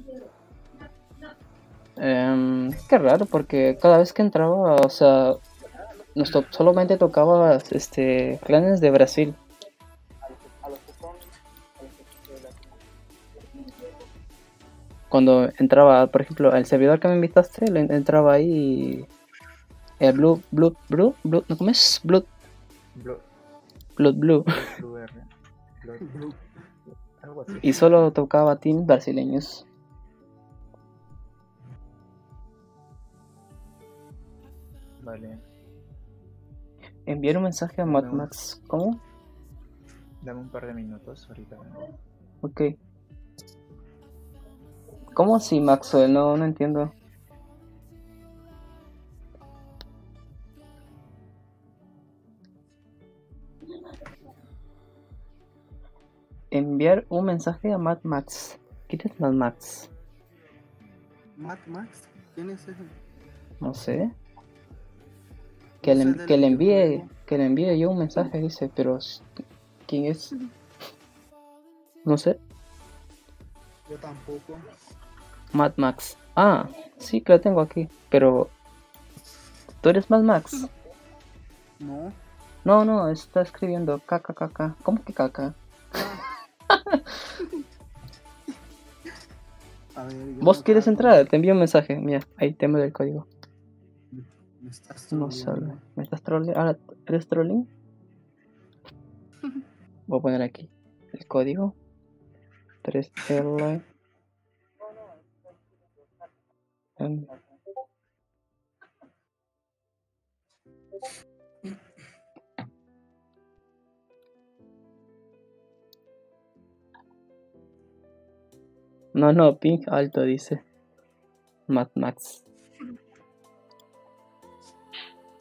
Em, qué raro, porque cada vez que entraba, o sea, nos to- solamente tocaba este clanes de Brasil. Cuando entraba, por ejemplo, el servidor que me invitaste, le- entraba ahí el Blue, Blue, Blue, Blue, ¿no cómo es? Blue. Blue algo así. Y solo tocaba team brasileños. Vale, Enviar un mensaje a Mad Max. ¿Cómo? dame un par de minutos ahorita. vengo. Ok. ¿Cómo así, Maxwell? No, no entiendo. Enviar un mensaje a Mad Max. ¿Quién es Mad Max? Mad Max, ¿quién es ese? No sé. Que le, que le envíe que le envíe yo un mensaje, dice, pero ¿quién es? No sé. Yo tampoco. Mad Max. Ah, sí que lo tengo aquí, pero ¿tú eres Mad Max? No. No, no, está escribiendo caca caca. ¿Cómo que caca? ¿Vos quieres entrar? Te envío un mensaje. Mira, ahí te el código. Me estás No. ¿Me estás trolleando? ¿Ahora eres trolling? Voy a poner aquí el código. 3L. Em, No, no, ping alto dice. Mad Max.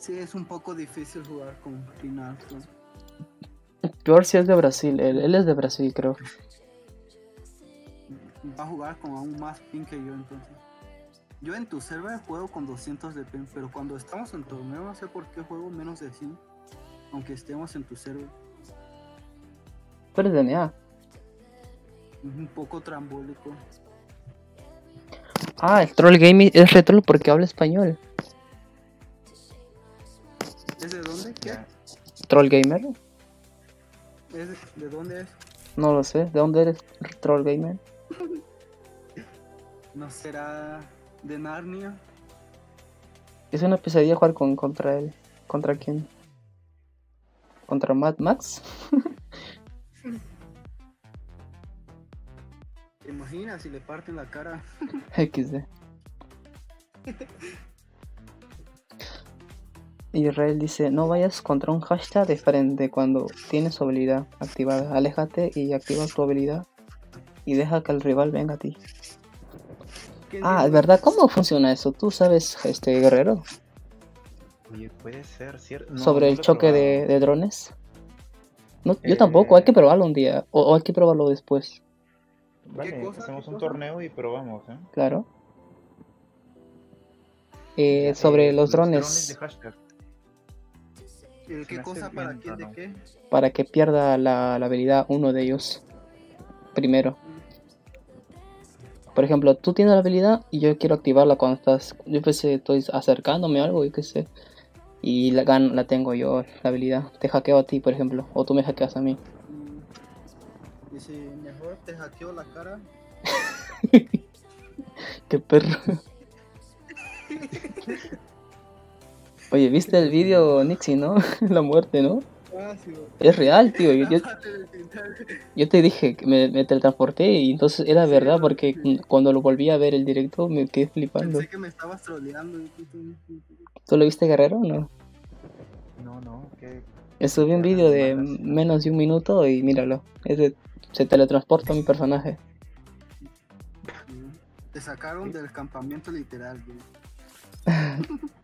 Sí, es un poco difícil jugar con Rinaldo. Peor si es de Brasil. Él, él es de Brasil, creo. Va a jugar con aún más ping que yo entonces. Yo en tu server juego con 200 de ping, pero cuando estamos en torneo no sé por qué juego menos de 100. Aunque estemos en tu server. Tú eres de NA. Un poco trambólico. Ah, el troll gaming es retro porque habla español. ¿Troll gamer? ¿Es de, de dónde es? No lo sé. ¿De dónde eres troll gamer? ¿No será de Narnia? Es una pesadilla jugar con, contra él. ¿Contra quién? ¿Contra Mad Max? ¿Te imaginas si le parten la cara? XD. Israel dice, no vayas contra un hashtag de frente cuando tienes su habilidad activada. Aléjate y activa tu habilidad y deja que el rival venga a ti. ¿Qué Ah, es verdad, ¿cómo funciona eso? ¿Tú sabes, este guerrero? Oye, puede ser, ¿cierto? No, sobre no el choque de, de drones. No, yo Eh, tampoco, hay que probarlo un día. O, o hay que probarlo después, Vale, cosa? hacemos ¿Qué un torneo y probamos, ¿eh? claro. Eh, sobre Eh, los drones, de hashtag. ¿El qué cosa para bien quién de qué? para que pierda la, la habilidad uno de ellos primero. Por ejemplo, tú tienes la habilidad y yo quiero activarla cuando estás, yo pensé, estoy acercándome a algo, yo qué sé. Y la, gan- la tengo yo, la habilidad. Te hackeo a ti, por ejemplo, o tú me hackeas a mí. Mm, Y si mejor te hackeo la cara, Qué perro. Oye, ¿viste el vídeo Nixie, no? La muerte, ¿no? Es real, tío. Yo, te dije que me, me, teletransporté y entonces era verdad porque cuando lo volví a ver el directo me quedé flipando. Pensé que me estabas troleando. ¿Tú lo viste, Guerrero, o no? No, no. ¿qué? Subí un vídeo de menos de un minuto y míralo. Ese, se teletransporta mi personaje. Te sacaron del campamento literal, güey.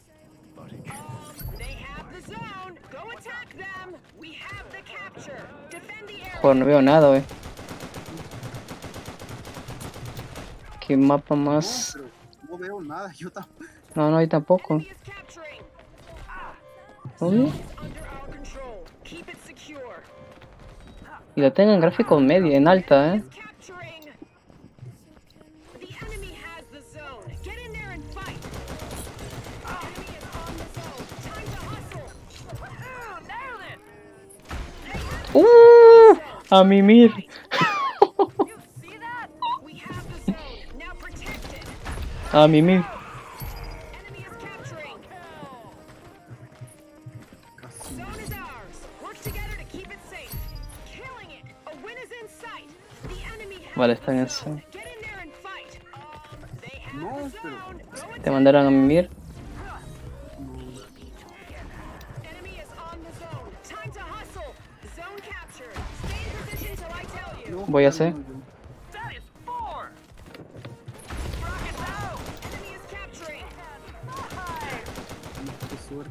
anybody. Joder, no veo nada, eh. ¿Qué mapa más? No, no veo nada, yo tampoco. No, no, yo tampoco. ¿Dónde? Y lo tengo en gráfico medio, en alta, eh. ¡Uh! A mimir. a mimir. Vale, está bien eso. Te mandaron a mimir. voy a hacer.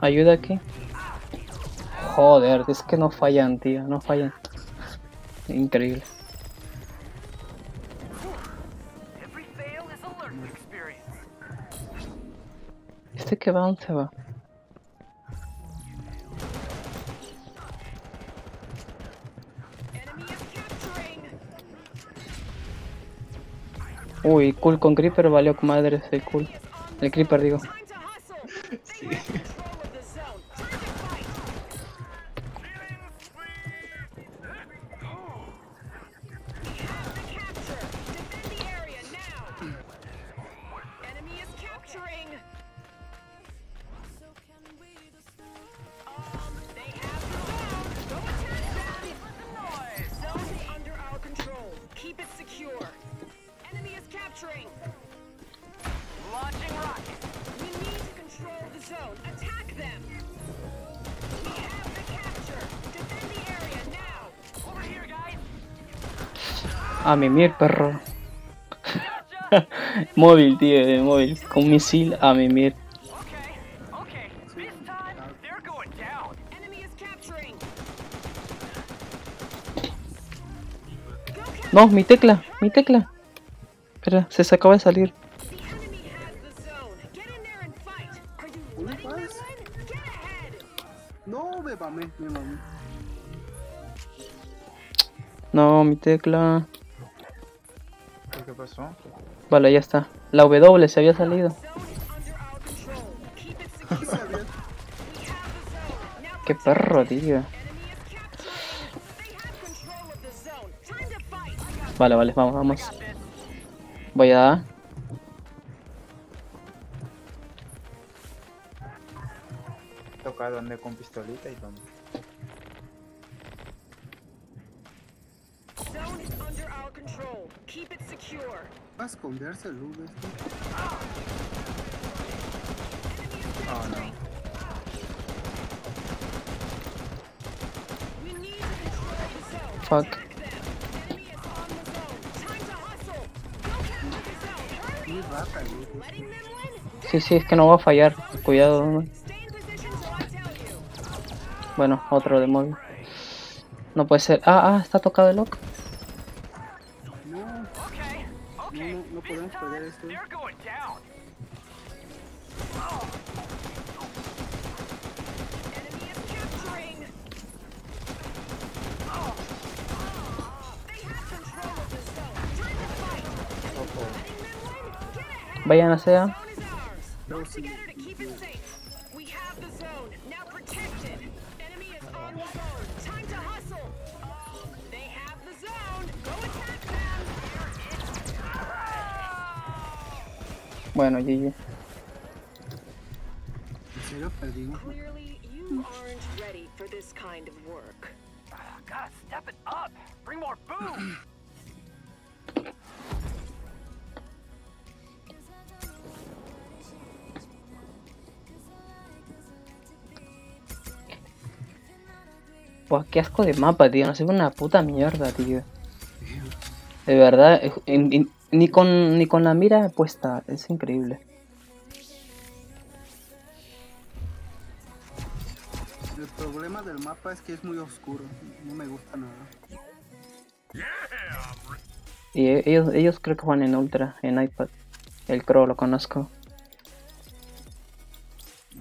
Ayuda aquí. Joder, es que no fallan, tío, no fallan. Increíble. Este que va, se va. Uy, cool con creeper valió comadre ese cool. El creeper digo. Sí. A mimir, perro. móvil, tío, de móvil. Con misil a mimir. No, mi tecla, mi tecla. Espera, se acaba de salir. No, mi tecla. Vale, ya está. La W se había salido. Qué perro, tío. Vale, vale, vamos, vamos. Voy a... Toca donde con pistolita y vamos. Keep it secure. ¿Va a esconderse el Uber? Oh, no. Ah, Fuck. Sí, sí, es que no va a fallar. Cuidado. Bueno, otro demonio. No puede ser. Ah, ah, está tocado el loco. podemos perder esto. Sea. Bueno, GG. Qué asco de mapa, tío. No sé una puta mierda, tío. De verdad, ni, con, ni con la mira puesta. Es increíble. El problema del mapa es que es muy oscuro. No me gusta nada. Y e- ellos, ellos creo que juegan en Ultra, en iPad. El Crow lo conozco.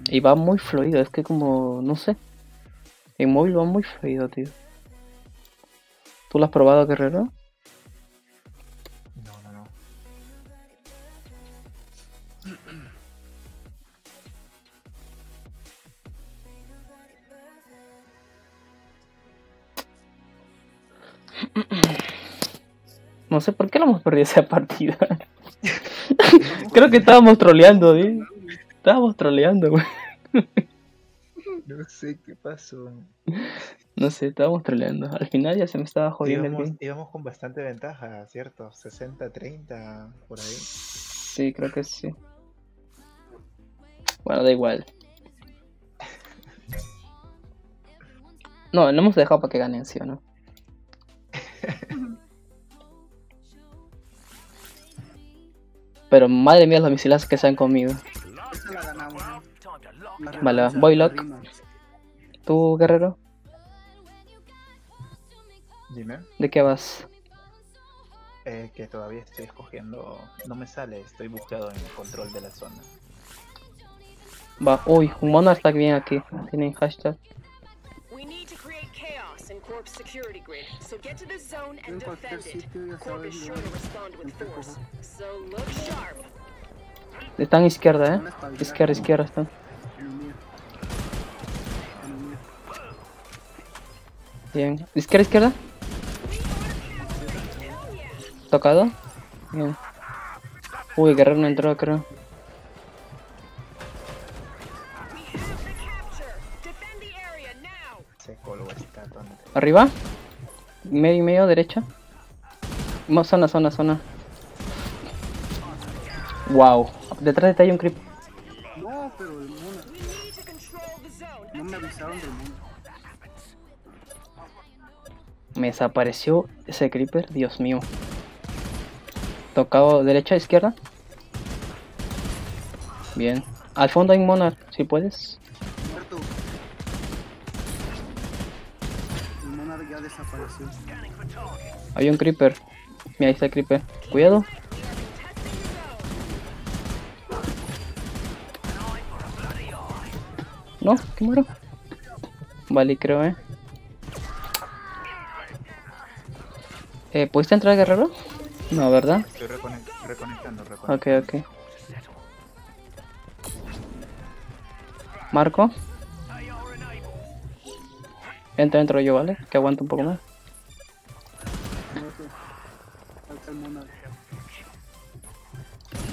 Y va muy fluido, es que como, no sé. En móvil va muy fluido, tío. ¿Tú lo has probado, Guerrero? No sé por qué lo hemos perdido esa partida. creo que estábamos troleando, tío. Estábamos troleando, güey. No sé qué pasó. No sé, estábamos troleando. Al final ya se me estaba jodiendo íbamos con bastante ventaja, ¿cierto? 60-30 por ahí. Sí, creo que sí. Bueno, da igual. No, no hemos dejado para que ganen, ¿sí o no? Pero madre mía los misilas que se han comido. La ganamos. ¿no? La Vale, rima. ¿Tú, guerrero? Dime. ¿De qué vas? Eh, que todavía estoy escogiendo. No me sale, estoy bugueado en el control de la zona. Va, uy, un mono está bien aquí. Tienen hashtag. Corp's security grid, so get to this zone En and cualquier defend it. sitio, ya Corp is sabes, sure yo- to respond with Siempre force, cojo. so look sharp. Están izquierda, eh. Izquierda, izquierda están. Bien. Izquierda, izquierda. ¿Tocado? Bien. Uy, guerrero no entró, creo. ¿Arriba? Medio y medio, derecha. Zona, zona, zona. Wow. Detrás de ti hay un creep. No, pero el. No me avisaron del mono. Me desapareció ese creeper, Dios mío. Tocado derecha, izquierda. Bien. Al fondo hay un monarch, si puedes. Muerto. El mono ya desapareció. Hay un creeper. Mira, ahí está el creeper. Cuidado. No, que muero. Vale, creo, eh. eh ¿Pudiste entrar, guerrero? No, ¿verdad? Estoy recone- reconectando, reconectando. Ok, ok. Marco. Entra, entro yo, ¿vale? Que aguante un poco más.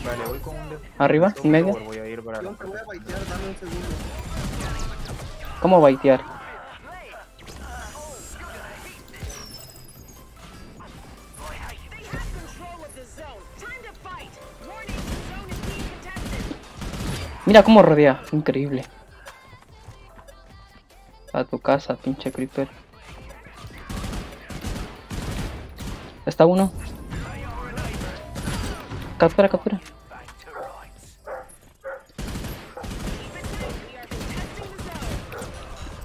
Vale, voy con un. de- Arriba, un medio. Voy a ir para la voy a baitear, dame un segundo. ¿Cómo baitear? Mira cómo rodea. Increíble. A tu casa, pinche creeper. Está uno. Captura, captura.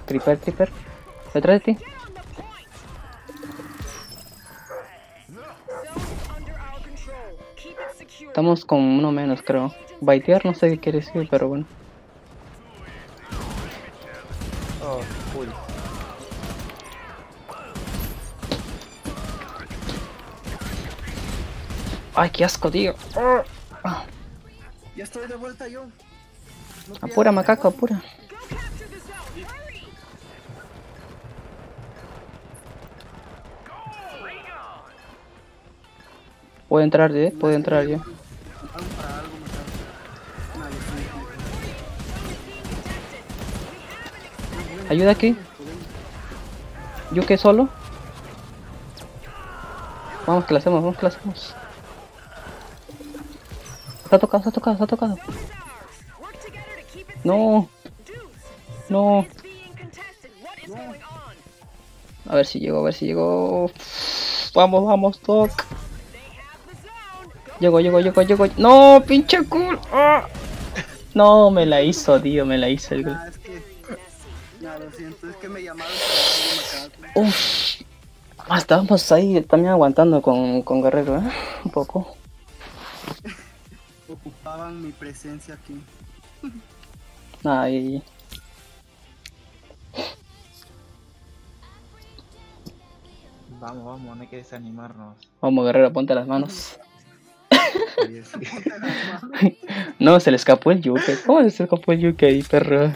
Creeper, creeper. Detrás de ti. Estamos con uno menos, creo. Baitear no sé qué quiere decir, pero bueno. Ay, qué asco, tío. Ya estoy de vuelta yo. No Apura, macaco, apura. Puedo entrar, ¿eh? Puedo entrar yo. Ayuda aquí. ¿Yo qué solo? Vamos que la hacemos, vamos que la hacemos. Está tocado, está tocado, está tocado. Work together to keep it No, no. A ver si llego, a ver si llego. Vamos, vamos. Go Llego, llego, llego, llego. No, pinche cool. Ah. No, me la hizo, tío, me la hizo el. Ah, es que. No, lo siento, es que me llamaron para algo macabro. Uf. Ah, estábamos ahí también aguantando con, con Guerrero, ¿eh? Un poco. Mi presencia aquí. Ay. Vamos, vamos, no hay que desanimarnos. Vamos, Guerrero, ponte las manos. No, se le escapó el yuke. ¿Cómo se le escapó el yuke ahí, perro?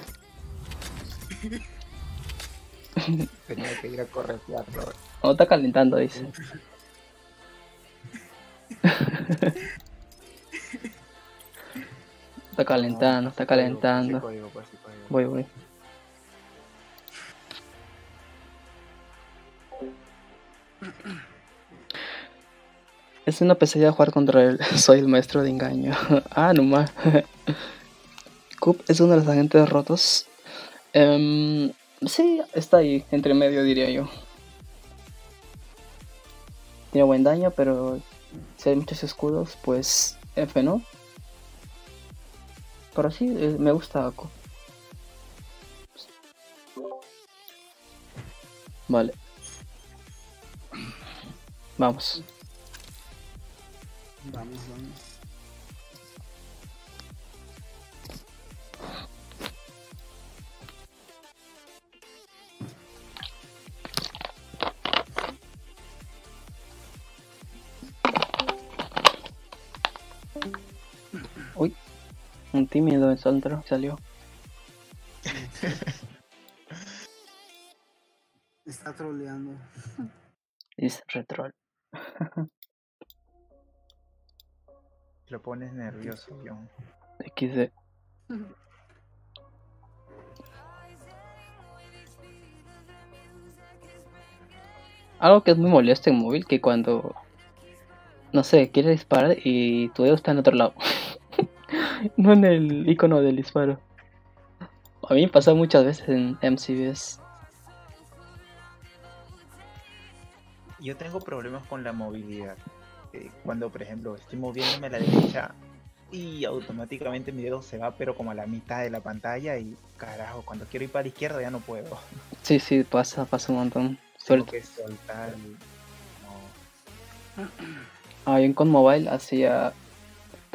Tenía que ir a corretearlo. No, está calentando, dice. Está calentando, está calentando. Voy, voy. Es una pesadilla jugar contra él. Soy el maestro de engaño. ah, nomás. Coop es uno de los agentes rotos. Em, sí, está ahí, entre medio diría yo. Tiene buen daño, pero si hay muchos escudos, pues F, ¿no? Pero sí, eh, me gusta Coop. Vale. Vamos. Vamos, vamos. Un tímido salió. Está troleando. Es retrol. Lo pones nervioso, John. XD. Algo que es muy molesto en móvil que cuando no sé, quiere disparar y tu dedo está en otro lado. no en el icono del disparo. A mí me pasa muchas veces en MCBs. Yo tengo problemas con la movilidad. Eh, cuando, por ejemplo, estoy moviéndome a la derecha y automáticamente mi dedo se va, pero como a la mitad de la pantalla y carajo, cuando quiero ir para la izquierda ya no puedo. Sí, sí, pasa, pasa un montón. Tengo que soltar. y- No. Ah, yo en con mobile hacía.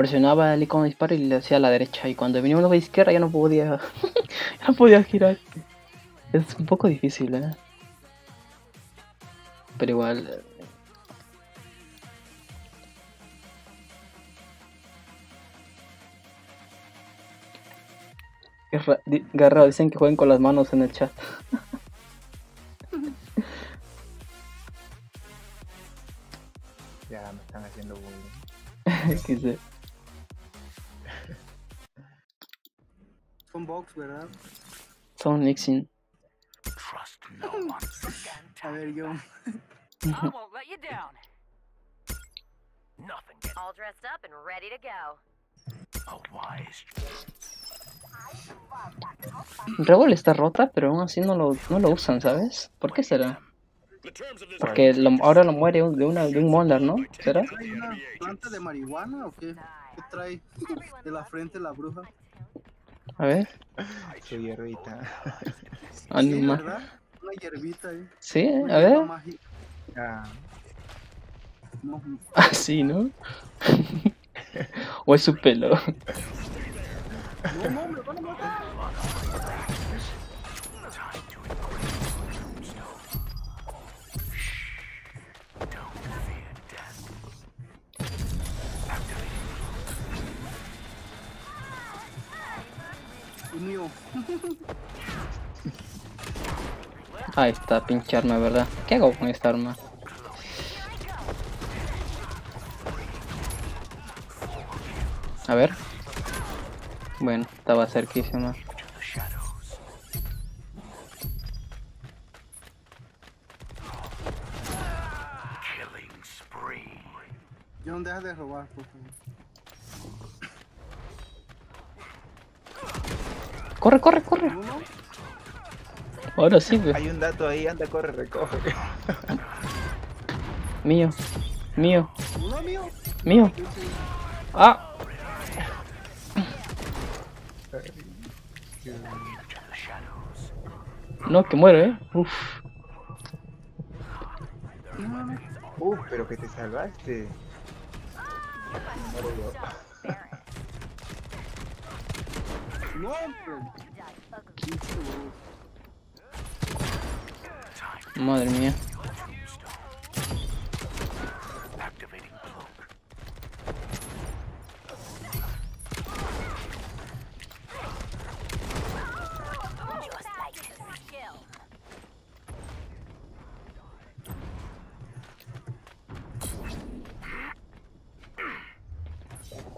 Presionaba el icono de disparo y le hacía a la derecha. Y cuando venía uno de izquierda ya no podía. ya no podía girar. Es un poco difícil, ¿eh? Pero igual. eh, Guerra, dicen que jueguen con las manos en el chat. Ya me están haciendo bullying. Que se- Son box, ¿verdad? Son mixing. Trust no one. A ver, yo. I won't let you down. Nothing gets All dressed up and ready to go. a wise. Revol está rota, pero aún así no lo, no lo usan, ¿sabes? ¿Por qué será? Porque lo- ahora lo muere de, una, de un Monlar, ¿no? ¿Será? ¿Trae una planta de marihuana o qué? ¿Qué trae de la frente la bruja? A ver. Su hierbita. Sí, Anima. ¿verdad? Una hierbita ahí. Sí, Una a ver. Ah, No, Ah, sí, ¿no? o es su pelo. no, no, me van a matar. mío. Ahí está, pinche arma, ¿verdad? ¿Qué hago con esta arma? A ver. Bueno, estaba cerquísima. John, deja de robar, por favor. Corre, corre, corre. Ahora sí, güey. Hay un dato ahí, anda, corre, recoge. Mío. Mío. uno mío. Mío. Sí, sí. Ah. No, que muero, eh. Uf. Uh, pero que te salvaste. Muero yo. No. Madre mía. Activating cloak. Just like a skill.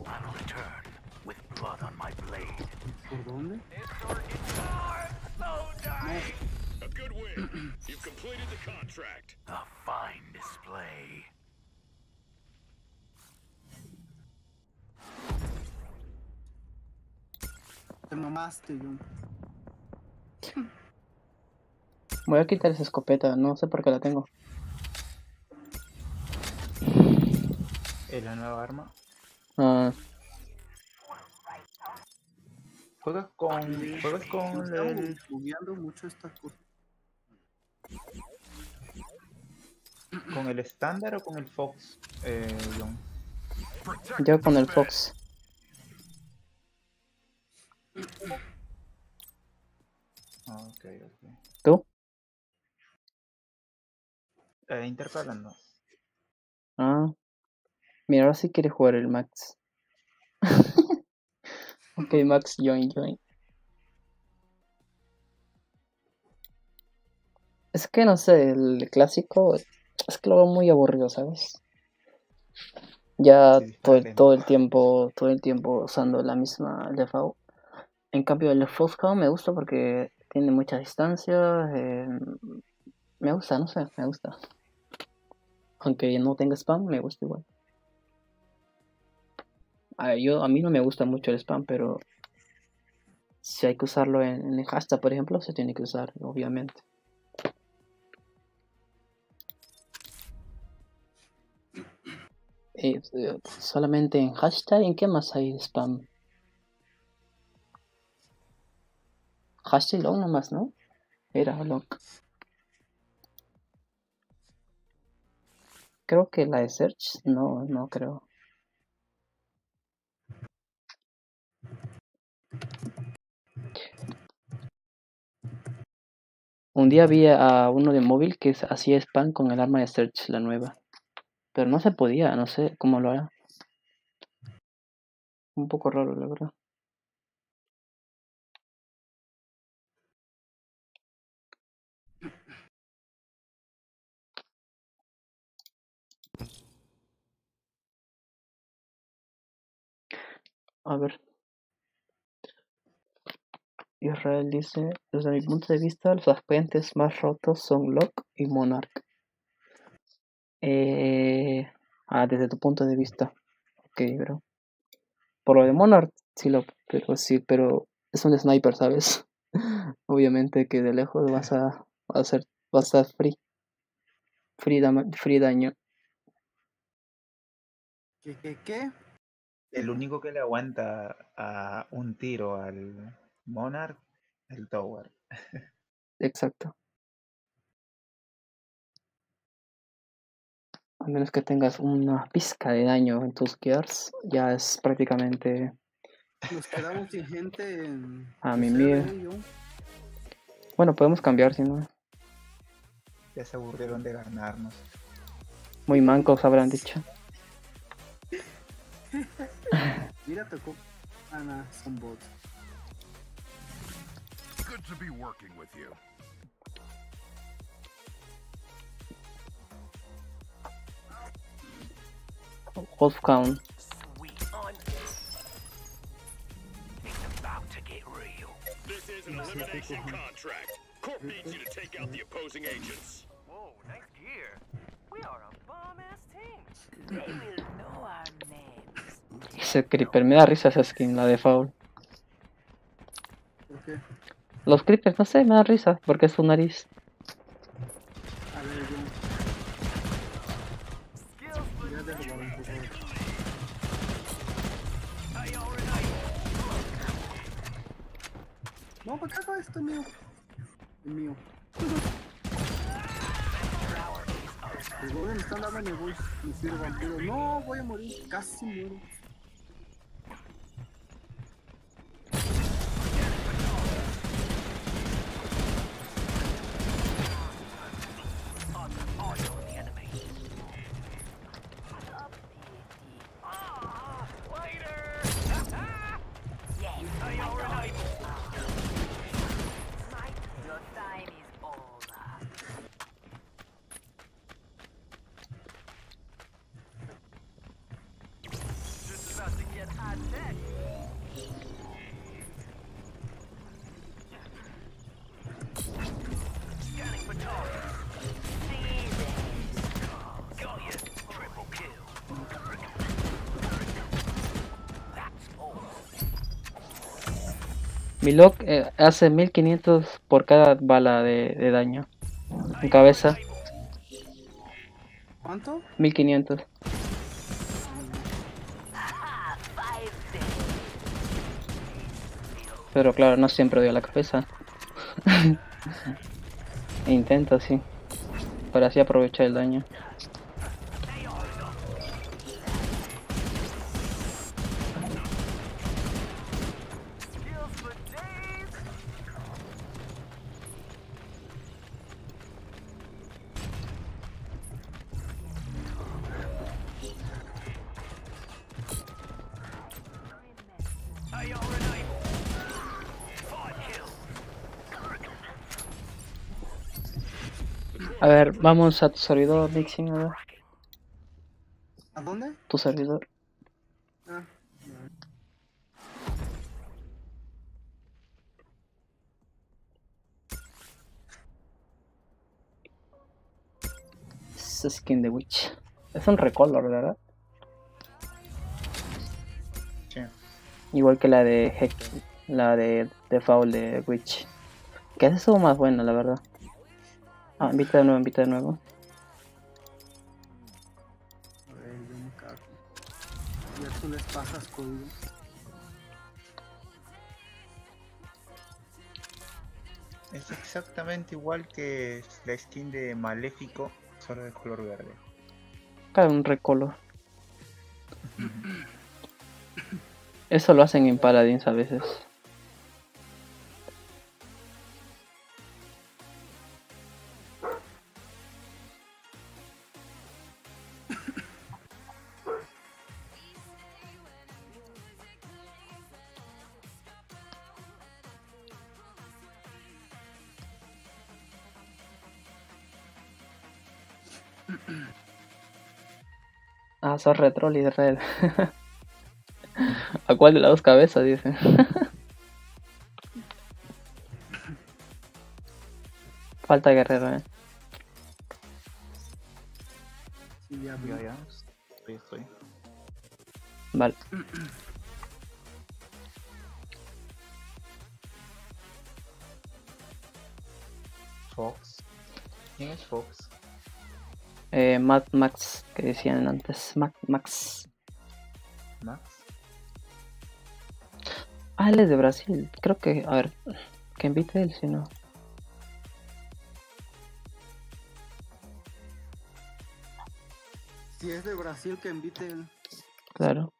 I'll return with blood on my blade. ¿Por dónde? A good win. You've completed the contract. A fine display. Te mamaste, John. Voy a quitar esa escopeta, no sé por qué la tengo. ¿Es la nueva arma? Ah, ¿Juegas con, juegas con el... mucho esta cosa. con el estándar o con el Fox, eh, John? yo con el Fox. Ah, ok, ok. ¿Tú? Eh, intercalando. Ah. Mira, ahora sí quiere jugar el Max. ok, Max, join, join. Es que no sé, el clásico es que lo veo muy aburrido, ¿sabes? Ya Sí, todo, el, lento. todo el tiempo, todo el tiempo usando la misma LFO. En cambio el Fosco me gusta porque tiene mucha distancia. eh, me gusta, no sé, me gusta. Aunque no tenga spam, me gusta igual. A, yo, a mí no me gusta mucho el spam, pero si hay que usarlo en, el hashtag, por ejemplo, se tiene que usar, obviamente. Eh, solamente en hashtag, ¿en qué más hay spam? Hashtag long nomás, ¿no? Era long. Creo que la de search, no, no creo. Un día vi a uno de móvil que hacía spam con el arma de search, la nueva. Pero no se podía, no sé cómo lo hará. Un poco raro, la verdad. A ver. Israel dice, desde mi punto de vista, los agentes más rotos son Locke y Monarch. Eh... Ah, desde tu punto de vista. Ok, bro. Por lo de Monarch, sí lo, pero sí, pero es un sniper, ¿sabes? Obviamente que de lejos vas a, hacer, vas a free. Free, dama- free daño. ¿Qué, qué, qué? El único que le aguanta a un tiro al Monarch, el Tower. Exacto. A menos que tengas una pizca de daño en tus gears, ya es prácticamente Nos quedamos sin gente en. A mi mira. Bueno, podemos cambiar, si no. Ya se aburrieron de ganarnos. Muy mancos habrán dicho. Mira, tocó. Ah, nah, son bots. Good to be working with you. Wolfcount. Sweet. I'm. It's about to get real. This is an elimination contract. Corp needs you to take out the opposing agents. Whoa, nice gear. We are a bomb ass team. They will know ese creeper, me da risa esa skin, la de Foul. Los creepers, no sé, me da risa, porque es su nariz. No, ¿por qué acá esto es mío? Es mío. El golem me están dando y me voy. Me sirve vampiro. No, voy a morir. Casi muero. Mi lock eh, hace 1500 por cada bala de, de daño. En cabeza, ¿Cuánto? 1500. Pero claro, no siempre doy a la cabeza. Intento, sí. Para así aprovechar el daño. A ver, vamos a tu servidor, Dixie, a ver. ¿A dónde? Tu servidor. Ah, Es skin de Witch. Es un recolor, ¿verdad? Sí. Igual que la de Heck, la de, de Foul de Witch. Que esa estuvo más buena, la verdad. Ah, invita de nuevo, invita de nuevo. a ver, yo me cago. Ya tú les pasas código. Es exactamente igual que la skin de Maléfico, solo de color verde. Claro, un recolor. Eso lo hacen en Paladins a veces. Sos retro y red. ¿A cuál de las dos cabezas? Dice. Falta guerrero, eh. Sí, ya. Ya, ya. Estoy, estoy. Vale. Fox. ¿Quién es Fox? Eh, Mad Max, que decían antes. Mad Max. Max. Ah, él es de Brasil. Creo que, a ver, que invite él, si no. Si es de Brasil, que invite el- Claro.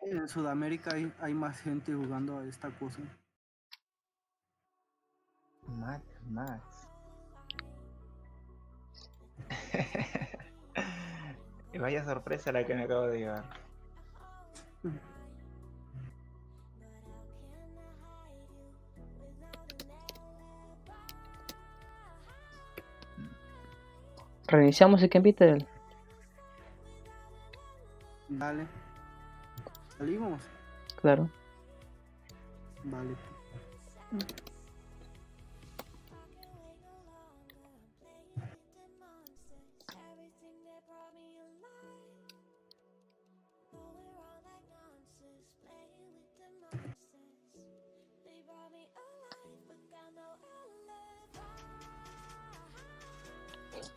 En Sudamérica hay, hay más gente jugando a esta cosa. Mad Max. Y Vaya sorpresa la que me acabo de llevar. Reiniciamos y que invite él. Dale. ¿Salimos? Claro. Vale.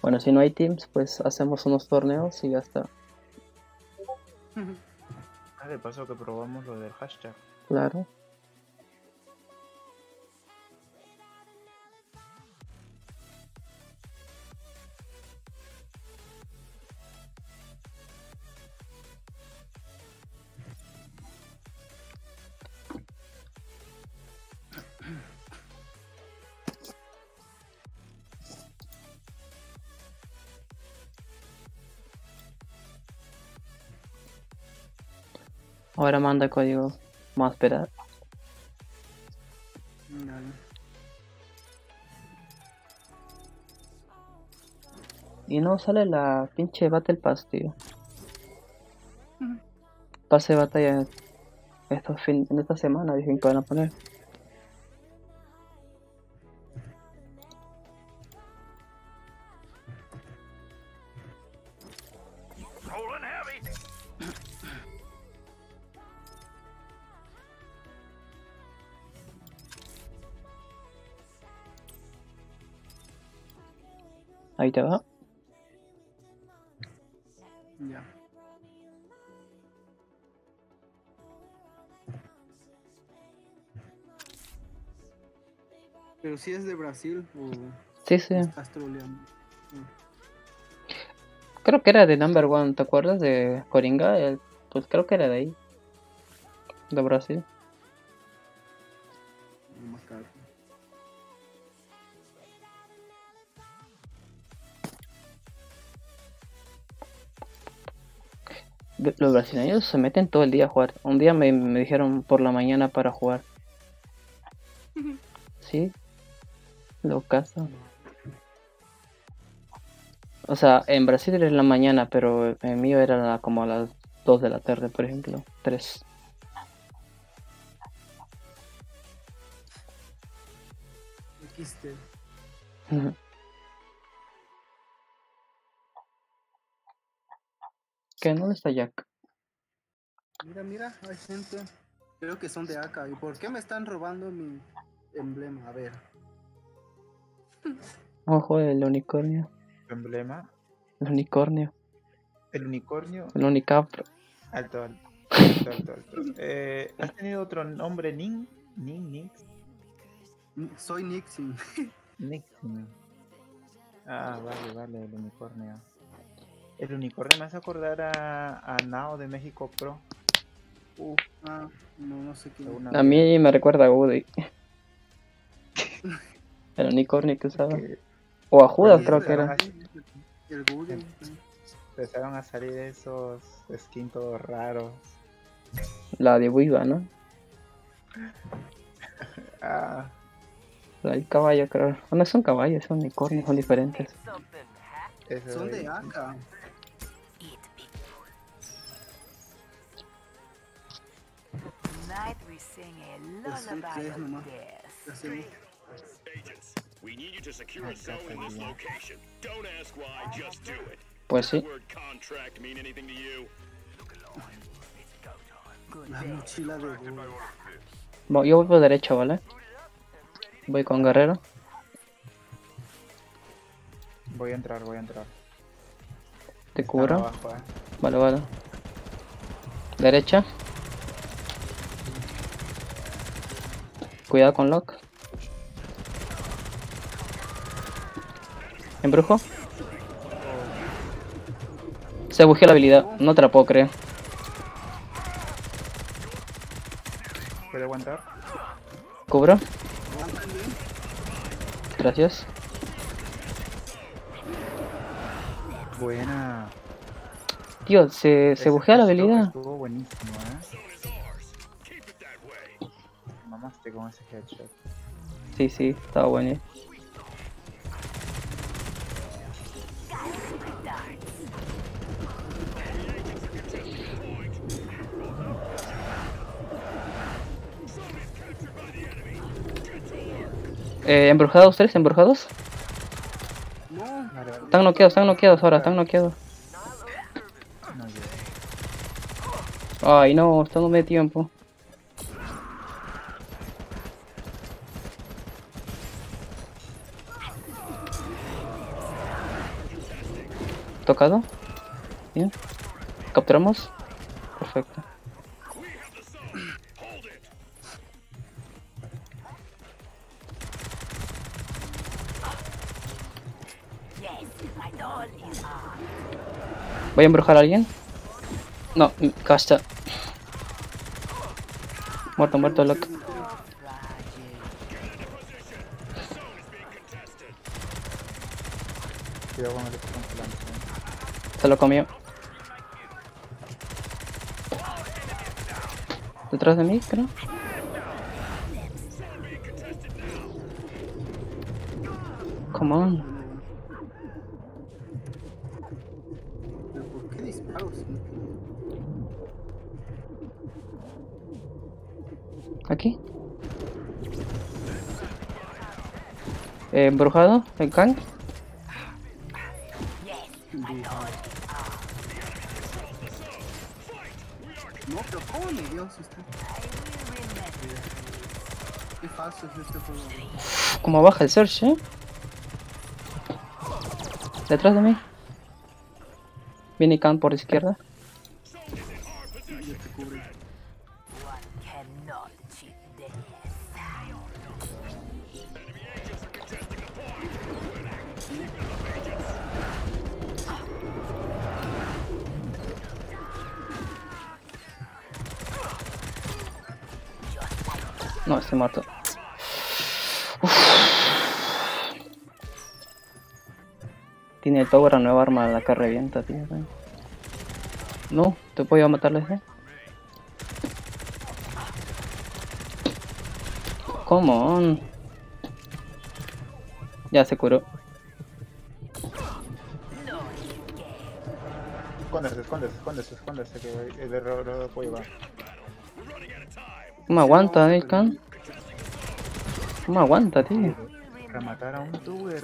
Bueno, si no hay teams, pues hacemos unos torneos y ya está. Ah, de paso que probamos lo del hashtag. Claro. Ahora manda código. Vamos a esperar. Dale. Y no sale la pinche Battle Pass, tío. Pase de batalla estos fin en esta semana, dicen que van a poner. Te va. Ya. Pero si es de Brasil o Sí, sí. estás troleando. Creo que era de Number One, ¿te acuerdas de Coringa? El- pues creo que era de ahí. De Brasil. Los brasileños se meten todo el día a jugar. Un día me, me dijeron por la mañana para jugar. Sí. Lo caso. O sea, en Brasil era en la mañana, pero en mío era la- como a las 2 de la tarde, por ejemplo. 3. XT. ¿Qué? ¿Dónde está Jack? Mira, mira, hay gente. Creo que son de acá. ¿Y por qué me están robando mi emblema? A ver. Ojo, el unicornio. Tu emblema. El unicornio. El unicornio. El unicapro. Alto, alto. Alto, alto, alto. Eh, ¿Has tenido otro nombre, Nin? Nin, Nix? Soy Nixie. Nix. Ah, vale, vale, el unicornio. El unicornio me hace acordar a, a Nao de México Pro. Uf, Ah, no, no sé qué. A mí me recuerda a Woody. El unicornio que usaba. O a Judas creo que era. El Google. Empezaron a salir esos skins todos raros. La de Wiva, ¿no? Ah, El caballo creo. No, no son caballos, son unicornios, son diferentes. Son de de Tonight we sing a Pues lullaby of. Agents, we need you to secure a zone in this location. Don't ask why, just do it. Pues sí. The word contract mean anything to you? La mochila de Yo voy por derecha, ¿vale? Voy con Guerrero. Voy a entrar, voy a entrar. Te cubro. abajo, eh. Vale, vale. Derecha. Cuidado con Lock. Embrujo. Se bugueó la habilidad. No te la puedo creer. ¿Puede aguantar? Cubro. Gracias. Buena. Tío, se, se buguea la habilidad. Estuvo buenísimo, eh. Mamaste con ese headshot. Sí, sí, estaba bueno. Eh, ¿Embrujados tres? ¿Embrujados? Están noqueados, están noqueados ahora, están noqueados. Ay, no, está dándome tiempo. Tocado. Bien. Capturamos. Perfecto. ¿Voy a embrujar a alguien? No, casta. Muerto, muerto, loco. Cuidado con el que está congelando, ¿eh? Se lo comió. Detrás de mí, creo. Come on. Aquí. Embrujado, el can. Como baja el search, eh. Detrás de mí. Viene can por izquierda. Tiene el tower a nueva arma la que revienta, tío. eh. No, te puedo matarles, eh. Come on. Ya se curó. Escóndese, escóndese, escóndese, escóndese, que el error lo puede llevar. No me aguanta, eh, can. No me aguanta, tío. Rematar a un tower.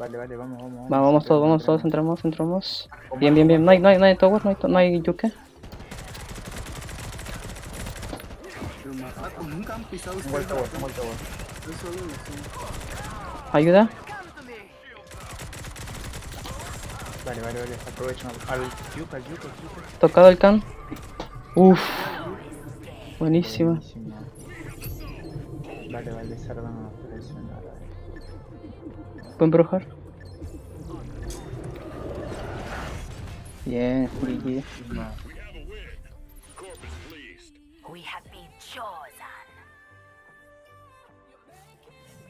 Vale, vale, vamos, vamos. Vamos, Va, vamos todos, vamos todos, entramos, entramos. Bien, bien, bien. No hay, no hay, no hay tower, no hay, no hay yuke. Nunca han pisado ustedes. Ayuda. Vale, vale, vale, aprovecho al Yuka, al Yuka, al. Tocado el can. Uf. Buenísima. Buenísimo. Vale, vale, presionar. ¿Puedo embrujar? Bien, GG.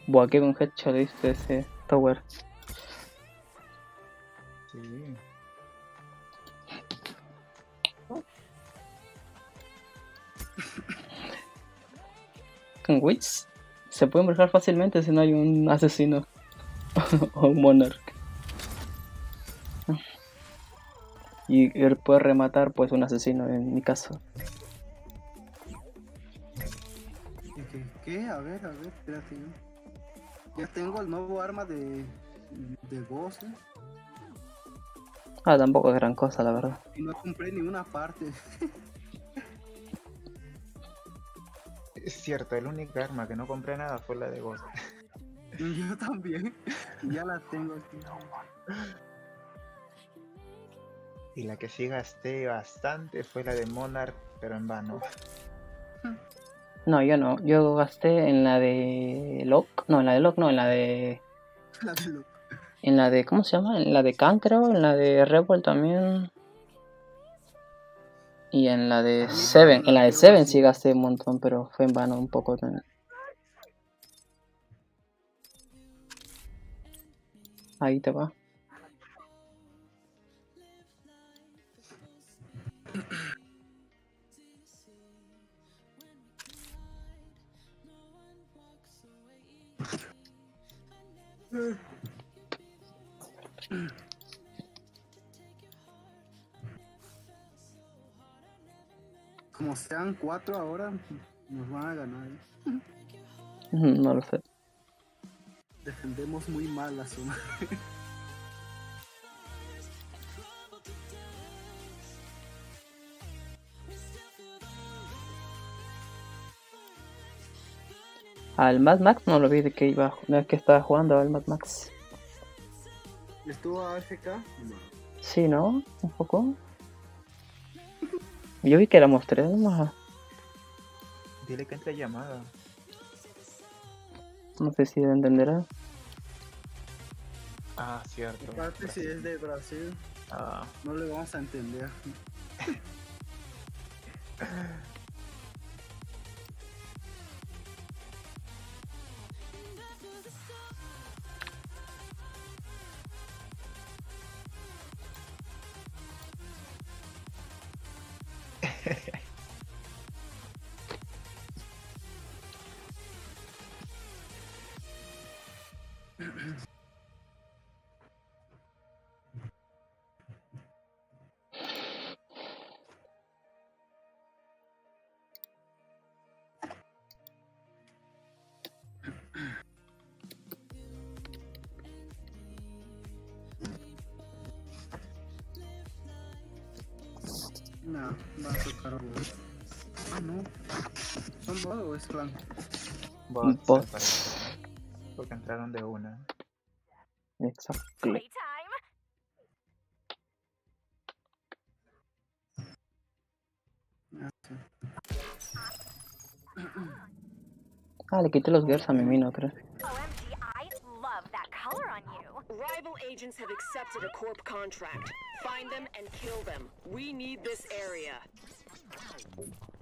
Buah, qué buen headshot le diste ese tower. Sí. Con Wits se puede embrujar fácilmente si no hay un asesino o un monarch. Y él puede rematar pues un asesino en mi caso. ¿Qué? A ver, a ver, espérate. ¿no? Ya tengo el nuevo arma de, de boss, ¿eh? Ah, tampoco es gran cosa la verdad. Y no compré ni una parte. Es cierto, el único arma que no compré nada fue la de Ghost. Yo también. Ya la tengo aquí. Y la que sí gasté bastante fue la de Monarch, pero en vano. No, yo no. Yo gasté en la de Lock. No, en la de Lock no, en la de. La de lo- En la de. ¿Cómo se llama? En la de Khan, creo. En la de Rebel también. Y en la de Seven. En la de Seven sí gasté un montón, pero fue en vano un poco también. Ahí te va. Como sean cuatro ahora, nos van a ganar. ¿eh? No lo sé. Defendemos muy mal la zona. Al Mad Max no lo vi de que iba. No es que estaba jugando al Mad Max. ¿Estuvo AFK? Sí, ¿no? Un poco. Yo vi que éramos tres nomás. Dile que entre llamada. No sé si entenderá. Ah, cierto. Aparte, si es de Brasil, Ah, no le vamos a entender. bot. Ah, no. ¿Son bot o es clan? bots, Bots. Porque entraron de una. Exacto. Ah. Ah, le quité los gears a mi mino, creo. OMG, I love that color on you. Rival agents have accepted a corp contract. Find them and kill them. We need this area.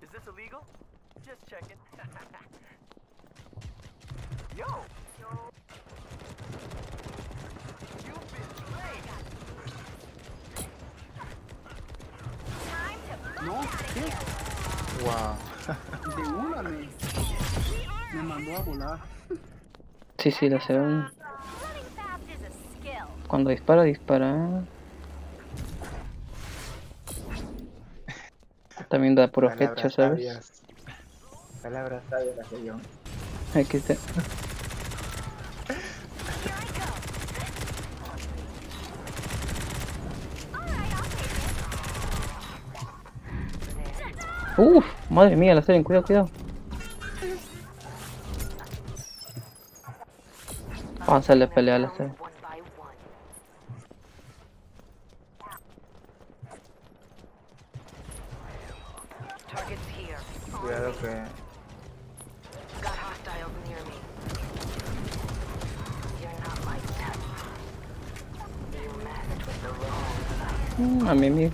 Is this illegal? Just checking. Yo! You've been played. Time to No, ¿qué? Wow. De una me, me mandó a volar. Sí, sí, lo sé. running fast is a skill. Cuando dispara, dispara. También da puro Palabras ¿sabes? sabias. Palabras sabias las de John. Aquí está. Uf, madre mía, la serie, cuidado, cuidado. Vamos a hacerle pelea a la serie. Cuidado que Got hostiles near me. You're not my type. You messed with the wrong Mm, a mí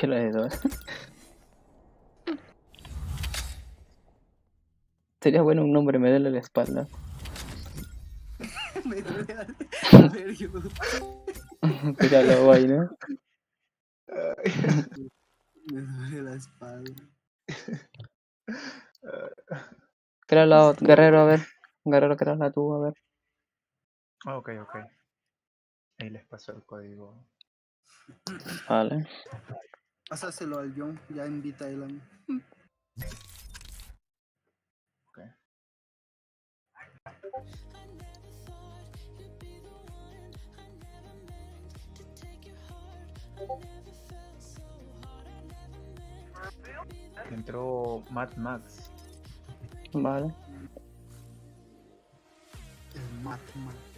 La mochila de dos. Sería bueno un nombre, me duele la espalda. me duele a ver, yo. Sería lo guay, ¿no? Me duele la espalda. Créala, Guerrero, a ver. Guerrero, créala tú, a ver. Ok, ok. Ahí les paso el código. Vale. Pásaselo al John, ya invita a él a mí. Ok. Entró Mad Max. Vale. El Matt Max.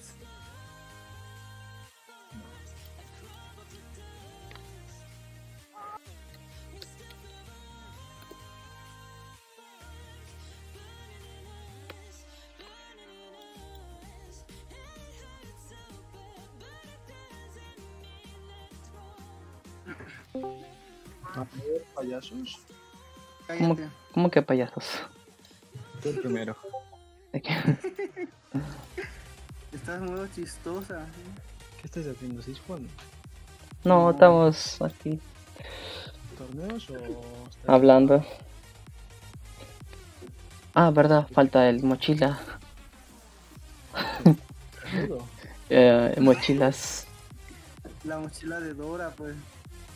Payasos. ¿Cómo, cómo que payasos? Tú primero. Es que- Estás muy chistosa. ¿Qué estás haciendo? ¿Estáis jugando? No, estamos aquí ¿Torneos o.? hablando. Ah, verdad, falta el mochila. Eh, mochilas. La mochila de Dora, pues.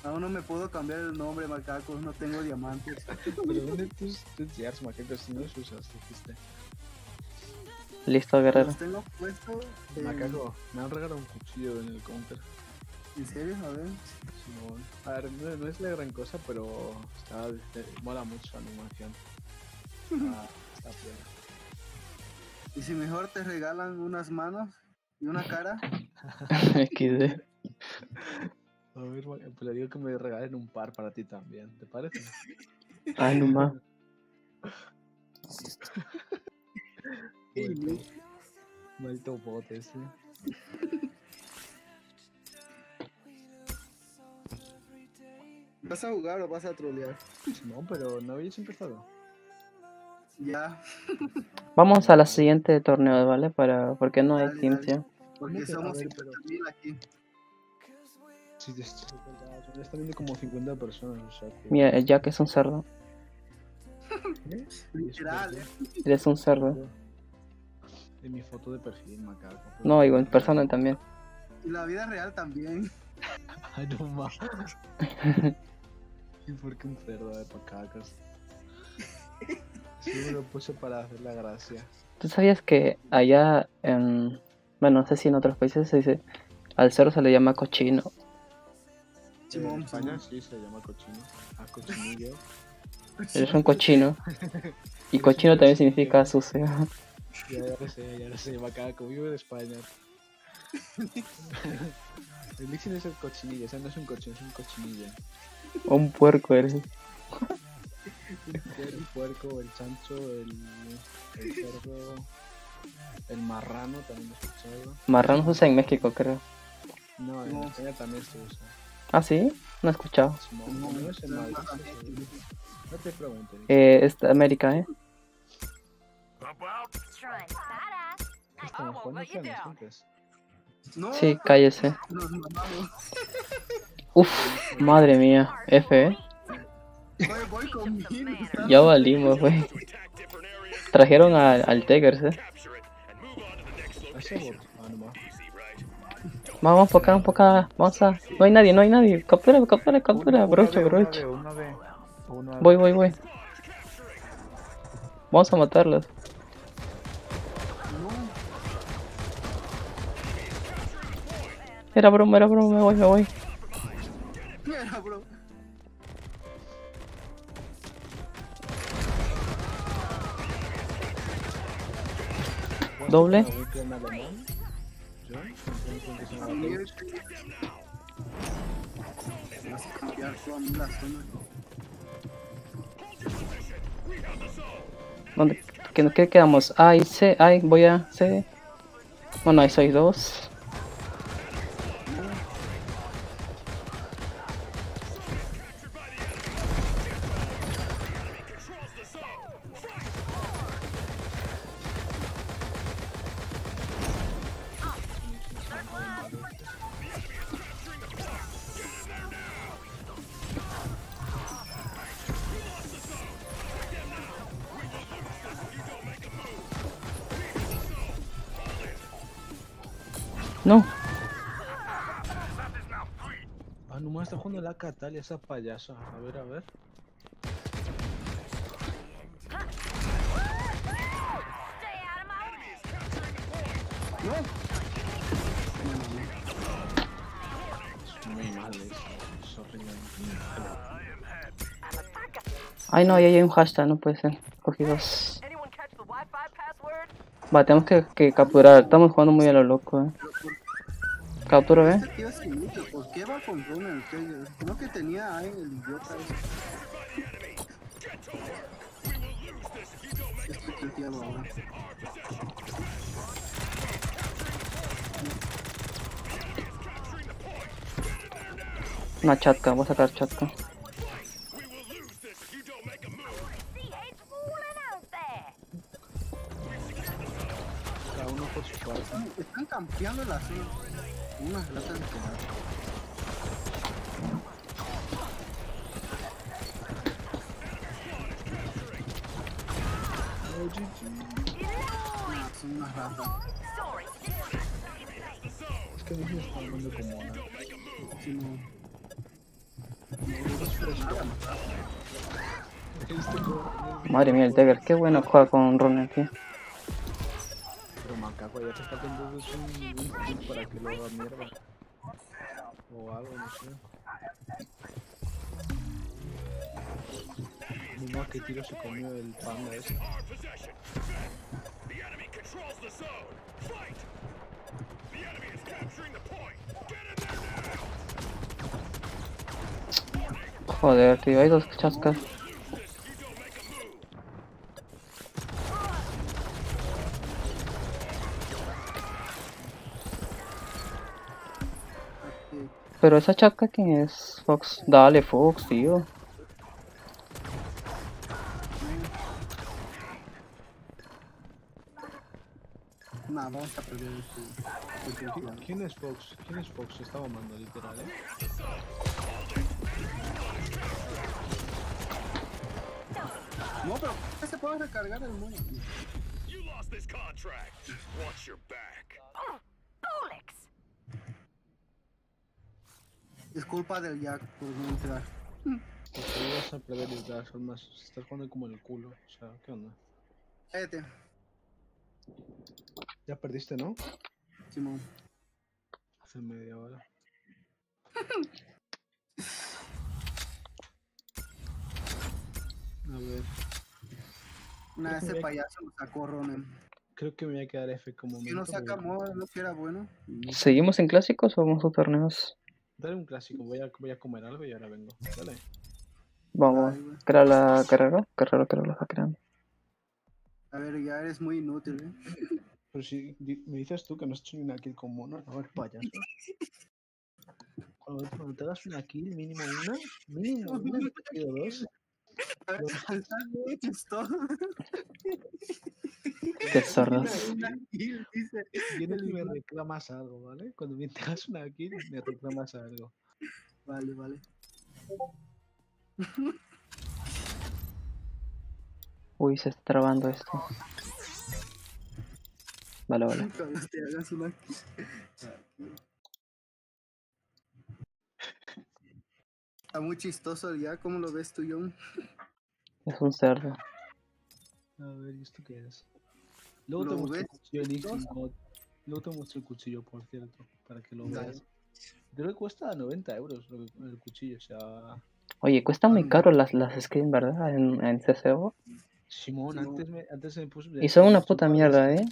Aún no me puedo cambiar el nombre, macacos. No tengo diamantes. Pero ¿dónde tus, tus years, macacos? Si no los usas, dijiste. Listo, guerrero. Los tengo puestos. en- Macaco, me han regalado un cuchillo en el counter. ¿En serio? A ver. Simón. A ver, no, no es la gran cosa, pero está, mola mucho la animación. Está, está buena. Y si mejor te regalan unas manos y una cara. XD. A ver, pues le digo que me regalen un par para ti también, ¿te parece? Ay, no más. Maldito, maldito bot ese. ¿Vas a jugar o vas a trolear? No, pero no habéis empezado. Ya, Vamos a la siguiente torneo, ¿vale? Para, porque no hay Dale, team, dale. porque somos ver, 50.000 aquí. Sí, ya está, ya está viendo como 50 personas, o sea que... Mira, el Jack es un cerdo. ¿Eh? Literal, eh. es Eres un cerdo. En mi foto de perfil, macaco. No, digo, en persona también. Y la vida real también. Ay, no más. ¿Y por qué un cerdo de macacos? Sí, me lo puse para hacer la gracia. ¿Tú sabías que allá en... Bueno, no sé si en otros países se dice... Al cerdo se le llama cochino. En Simón, España Simón. sí se llama cochino. Ah, cochinillo. Eres un cochino. Y cochino también significa sucio. Ya, ya lo sé, ya lo sé, macaco, vivo en España. el Lixin es el cochinillo, o sea, no es un cochino, es un cochinillo. Un puerco eres. El puerco, el chancho, el, el cerdo, el marrano también he escuchado. Marrano se usa en México, creo. No, en No. España también se usa. ¿Ah, sí? No he escuchado. No, es Madrid, te. Eh, es de América, ¿eh? No, Sí, cállese. Uf, madre mía. F, ¿eh? Ya valimos, güey. Trajeron al, al Tigers, ¿eh? Vamos por acá, vamos por acá. Vamos a... No hay nadie, no hay nadie. Captura, captura, captura. Uno Aprovecha, B, uno aprovecha. B, uno B, uno A. Voy, voy, voy. Vamos a matarlos. Era broma, era broma, me voy, me voy. Doble. ¿Dónde? ¿Qué, qué quedamos? A y C. Ay, voy a C. Bueno, ahí soy dos. No. Ah, nomás está jugando la Catalia, esa payasa. A ver, a ver. Muy mal eso. Horrible. Ay, no, ahí hay un hashtag, no puede ser. Cogí dos. Va, tenemos que, que capturar. Estamos jugando muy a lo loco, eh. Capturo, eh. Este. ¿Por qué va con Rune el Taylor? Creo que tenía ahí el idiota ese. Estoy tilteado ahora. Una chatka, voy a sacar chatka. Están campeando la zona. Unas latas de quedar. Oh, GG. Son unas ratas. Es que me está dando como una. Sí, no. Madre mía, el Dagger, qué bueno juega con Ronan, tío. Macaco, ya te está entonces un, un para que lo haga mierda. O algo, no sé. Ni más que tiro se comió el panda ese. Joder, tío, hay dos chascas. Pero esa chasca, ¿quién es? Fox. Dale, Fox, tío. Nah, vamos a perder este. este ¿Qui- plan. ¿Quién es Fox? ¿Quién es Fox? Se está bombando literal, eh. No, pero ¿qué se puede recargar el mono? You lost this contract. Watch your back. Es culpa del Jack por no entrar. Porque ibas a perder ya son más. Estás jugando como el culo. O sea, ¿qué onda? Cállate, Ya perdiste, ¿no? Simón. Hace media hora. A ver, que ese payaso lo sacó Ronan. creo que me voy a quedar F como Si no saca moda, no que era bueno. ¿Seguimos en clásicos o vamos a torneos? Dale un clásico, voy a, voy a comer algo y ahora vengo. Dale. Vamos, crea la carrera. Carrera, carrera, está creando. A ver, ya eres muy inútil, ¿eh? Pero si di- me dices tú que no has hecho ni una kill con mono, a ver, payaso. Cuando, cuando te hagas una kill, mínimo una, mínimo una, dos. Qué zorras. Una kill, dice. Vienes y me reclamas algo, ¿vale? Cuando me hagas una kill, me reclamas algo. Vale, vale. Uy, se está trabando esto. Vale, vale. Cuando te hagas una kill. Está muy chistoso el Jack, ¿cómo lo ves tú, John? Es un cerdo. A ver, ¿y esto qué es? Luego te ¿Lo muestro el ves cuchillo chistoso? Mod. Luego te muestro el cuchillo, por cierto, para que lo Dale. veas. Creo que cuesta 90 euros el cuchillo, o sea... Oye, cuesta muy caro las, las skins, ¿verdad? En, en CSGO. Simón, Simón. antes me, antes me puse... Y son una puta mierda, ¿eh?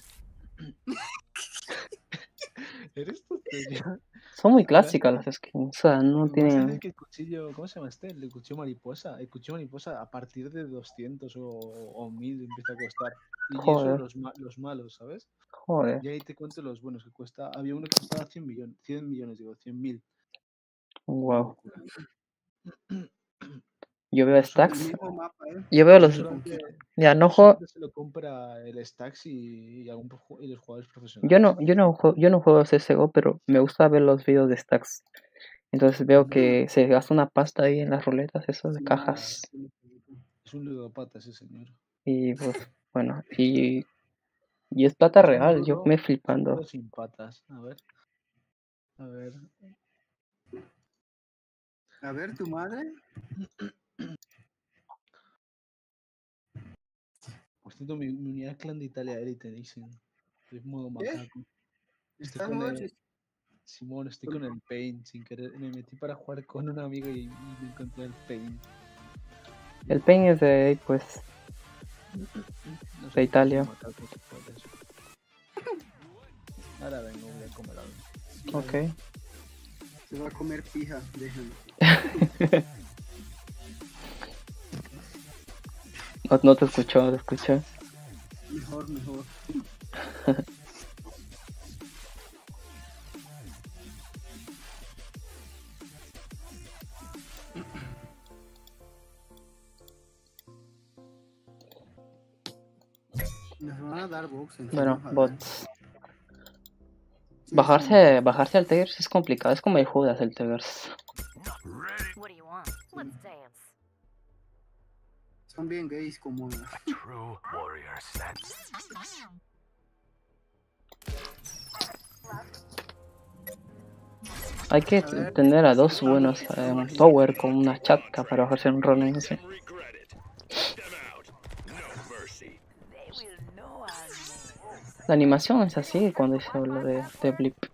¿Eres tú? Son muy clásicas las skins. O sea, no tienen... que el cuchillo, ¿cómo se llama este? El cuchillo mariposa. El cuchillo mariposa a partir de 200 o, o 1000 empieza a costar. Y eso Joder. los malos, ¿sabes? Joder. Y ahí te cuento los buenos que cuesta. Había uno que costaba 100 millones, 100 millones, digo, 100 mil. Wow. Yo veo stacks. Mismo mapa, ¿eh? Yo veo los... Ya, no juego... se lo compra el Stacks y, y, algún, pro- y los jugadores profesionales. Yo no, yo no juego, yo no juego CSGO, pero me gusta ver los videos de stacks. Entonces veo que se gasta una pasta ahí en las ruletas, eso de cajas. Es un ludopata ese señor. Y pues, bueno, y, y es plata real, yo me flipando. sin patas. A ver. A ver. A ver, tu madre. Por cierto, mi, mi unidad clan de Italia Elite dicen. Estoy en modo macaco. Estoy ¿Estás chis- Simón, estoy con el Paint sin querer. Me metí para jugar con un amigo y, y me encontré el Paint. El pen es de, pues, No de Italia. Ahora vengo, voy a comer algo. Ok. Se va a comer pija, déjenme. No, no te escuchó, no te escuchó. Mejor, mejor. Nos van a dar en Bueno, bots. Bajarse, bajarse al Tigers es complicado, es como el Judas el Tigers. What do you want? Let's dance. Son bien gays como... True warrior set. Hay que tener a dos buenos eh, un Tower con una chapka para bajarse un Ronin así. La animación es así cuando se habla de, de Blip.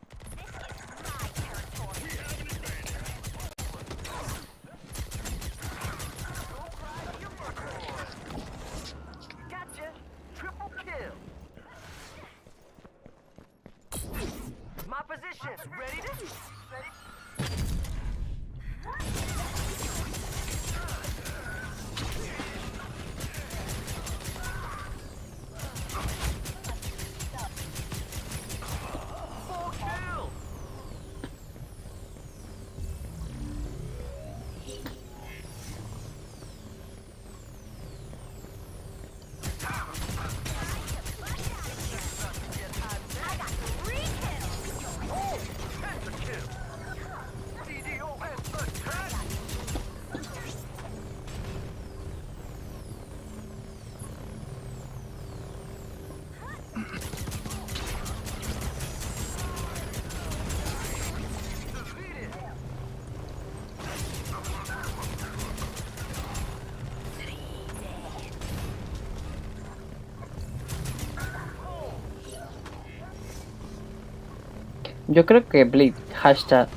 Yo creo que Blip, hashtag,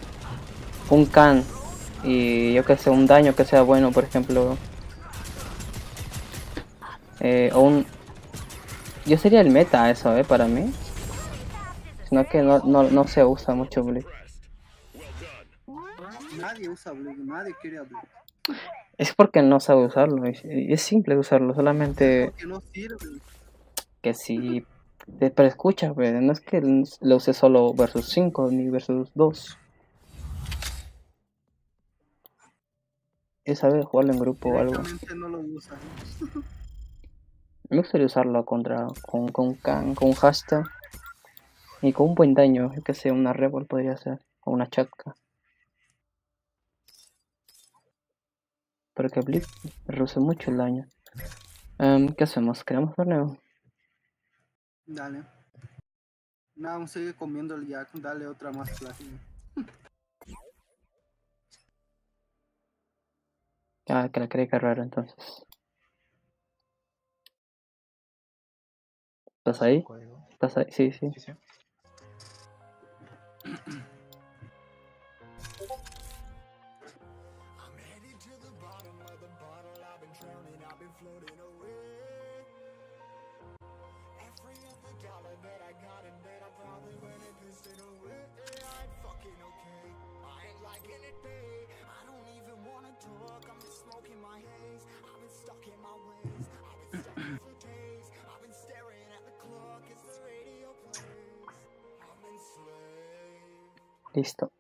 un can y yo que sé, un daño que sea bueno, por ejemplo. Eh, o un... Yo sería el meta eso, ¿eh? Para mí. Sino que no, no, no se usa mucho Blip. Nadie usa Blue, nadie quiere Blue. Es porque no sabe usarlo. Es, es simple usarlo, solamente Que no sirve. que si... Pero escucha, pues, no es que lo use solo versus 5 ni versus 2. Es saber jugarlo en grupo o algo. No lo usa. Me gustaría usarlo contra con, con Khan, con hashtag y con un buen daño, que sé, una Rebel podría ser, o una Chapka. Pero que Blip reduce mucho el daño. Em, ¿Qué hacemos? ¿Creamos torneo? Dale. No, aún sigue comiendo el Jack. Dale otra más plática. Ah, que la creé raro entonces. ¿Estás ahí? ¿Estás ahí? Sí, sí. Sí, sí. looking okay. I ain't liking it, babe. I don't even wanna talk. I'm just smoking my haze. I've been stuck in my ways. I've been stuck for days. I've been staring at the clock It's the radio plays. I've been slaved. Listo.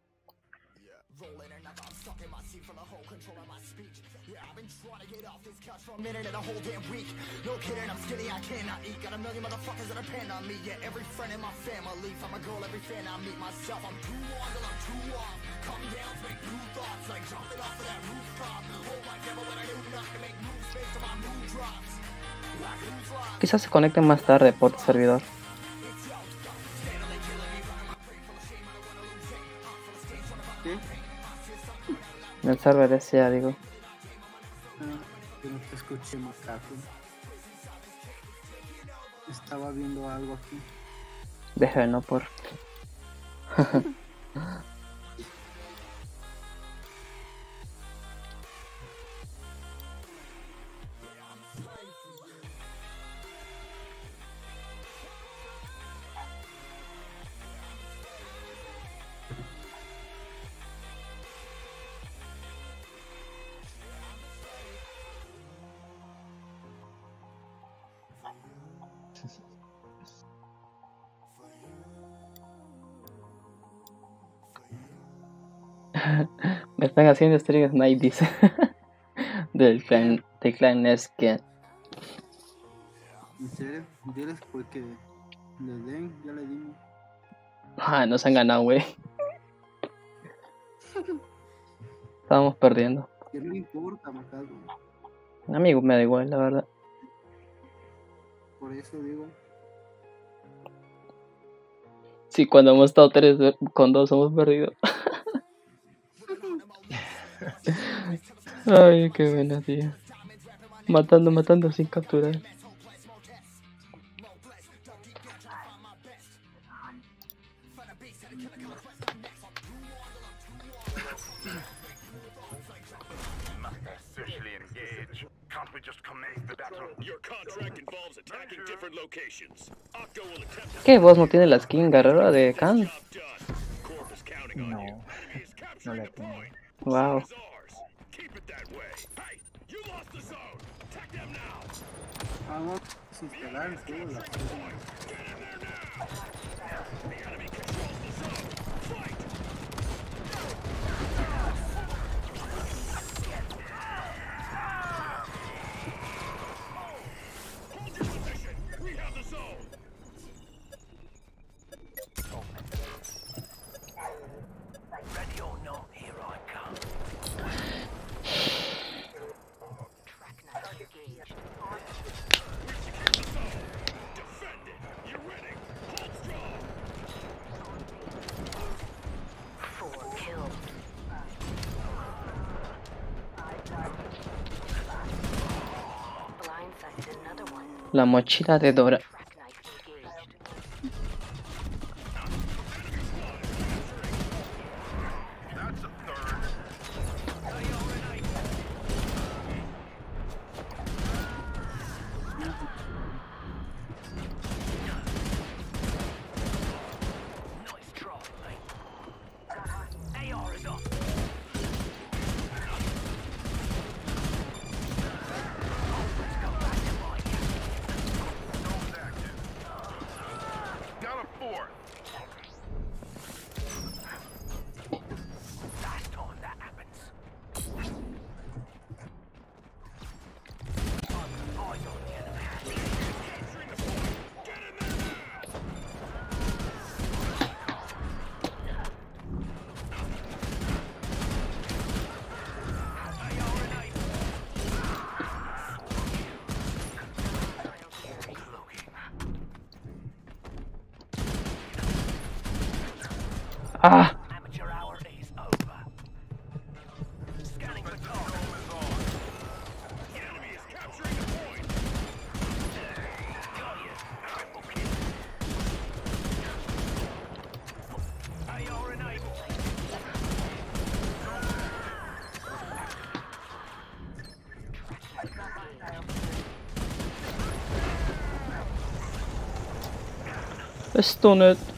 For a minute and a whole damn week. No kidding, I'm skinny, I cannot eat. Got a million motherfuckers that depend on me. Yeah, every friend in my family. From a girl, every fan I meet myself. I'm too on till I'm too off. Come down to make new thoughts, like jumping off of that rooftop. Hold my camera when I do nothing to make moves based on my mood drops. Like who's lost? Quizás se conecten más tarde por tu servidor. En el server ese ya digo. Escuché, macaco. Estaba viendo algo aquí. Deja no por. Me están haciendo streams night dice. del clan, del clan Nesken. ¿En serio? Diles pues que le den, ya le dimos. Ah, nos han ganado, güey. Estábamos perdiendo. Que no importa, Macaco. Amigo, me da igual, la verdad. Por eso digo. Sí, cuando hemos estado tres ver- con dos hemos perdido. Ay, qué buena, tío. Matando, matando sin capturar. ¿Qué? ¿Vos no tienes la skin guerrera de Khan? No, no la tengo. Point. Wow. It's ours. Keep it that La mochila de Dora. Let's stun it.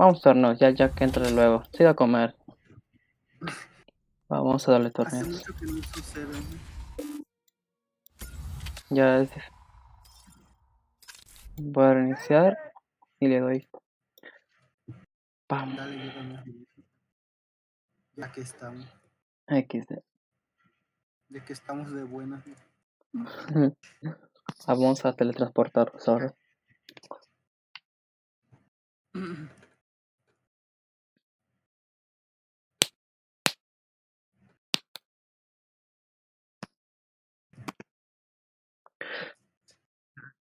Vamos a torneos, ya, ya que entre luego. Siga a comer. Vamos a darle Hace torneos. mucho que no sucede. Ya es. Voy a reiniciar y le doy. También. Ya que estamos. XD. Ya que estamos de buenas. Vamos a teletransportarnos ahora.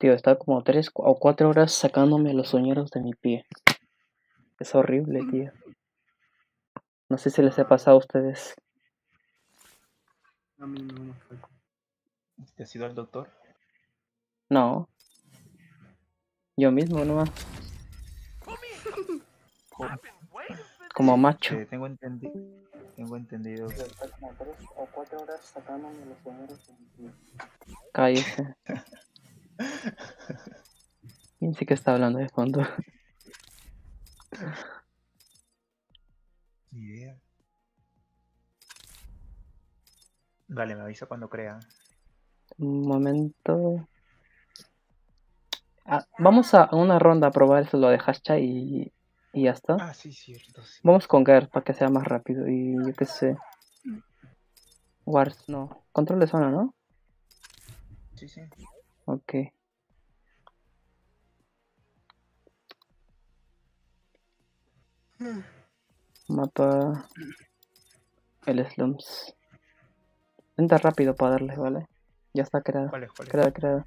Tío, está como 3 o 4 horas sacándome los uñeros de mi pie. Es horrible, tío. No sé si les ha pasado a ustedes. A mí no me fue. ¿Te has ido al doctor? No. Yo mismo nomás. Como macho. Eh, tengo entendido. Tengo entendido. que- como 3 o 4 horas sacándome los uñeros de mi pie. Cállese. ¿Quién sí que está hablando de fondo? Ni idea. Vale, me avisa cuando crea. Un momento. Ah, vamos a una ronda a probar eso lo de Hashtag y, y ya está. Ah, sí, cierto. Sí. Vamos con Gert para que sea más rápido y yo qué sé. Wars, no. Control de zona, ¿no? Sí, sí. Ok. Mapa. El Slums. Entra rápido para darle, ¿vale? Ya está creado. ¿Cuál es? ¿Cuál es? Creado, creado.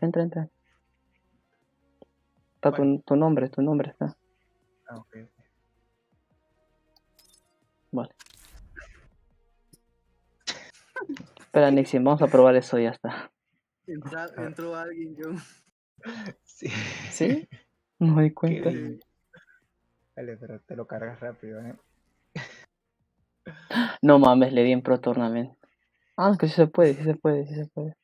Entra, entra. Está tu, tu nombre, tu nombre está. Ah, ok. ok. Vale. Espera, Nixie, vamos a probar eso y ya está. Entra- entró alguien, yo. Sí. ¿Sí? No me di cuenta. Vale, pero te lo cargas rápido, ¿eh? No mames, le di en Pro Tournament. Ah, que sí se puede, sí se puede, sí se puede.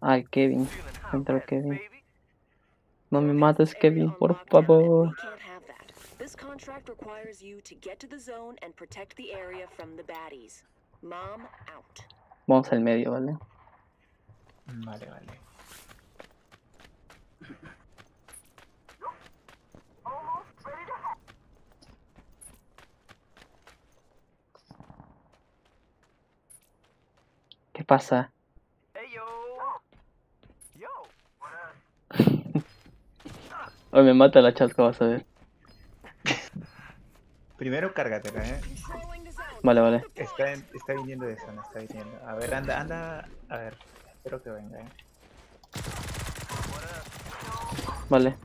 Ay, Kevin. Entró Kevin. No me mates, Kevin, por favor. Contract requires you to get to the zone and protect the area from the baddies. Mom out. Vamos al medio, ¿vale? Vale, vale. ¿Qué pasa? Hey yo. Yo. Hoy me mata la chat, vas a ver. Primero cárgatela, ¿eh? Vale, vale. Está, en- está viniendo de zona, está viniendo. A ver, anda, anda. A ver, espero que venga, ¿eh? Vale.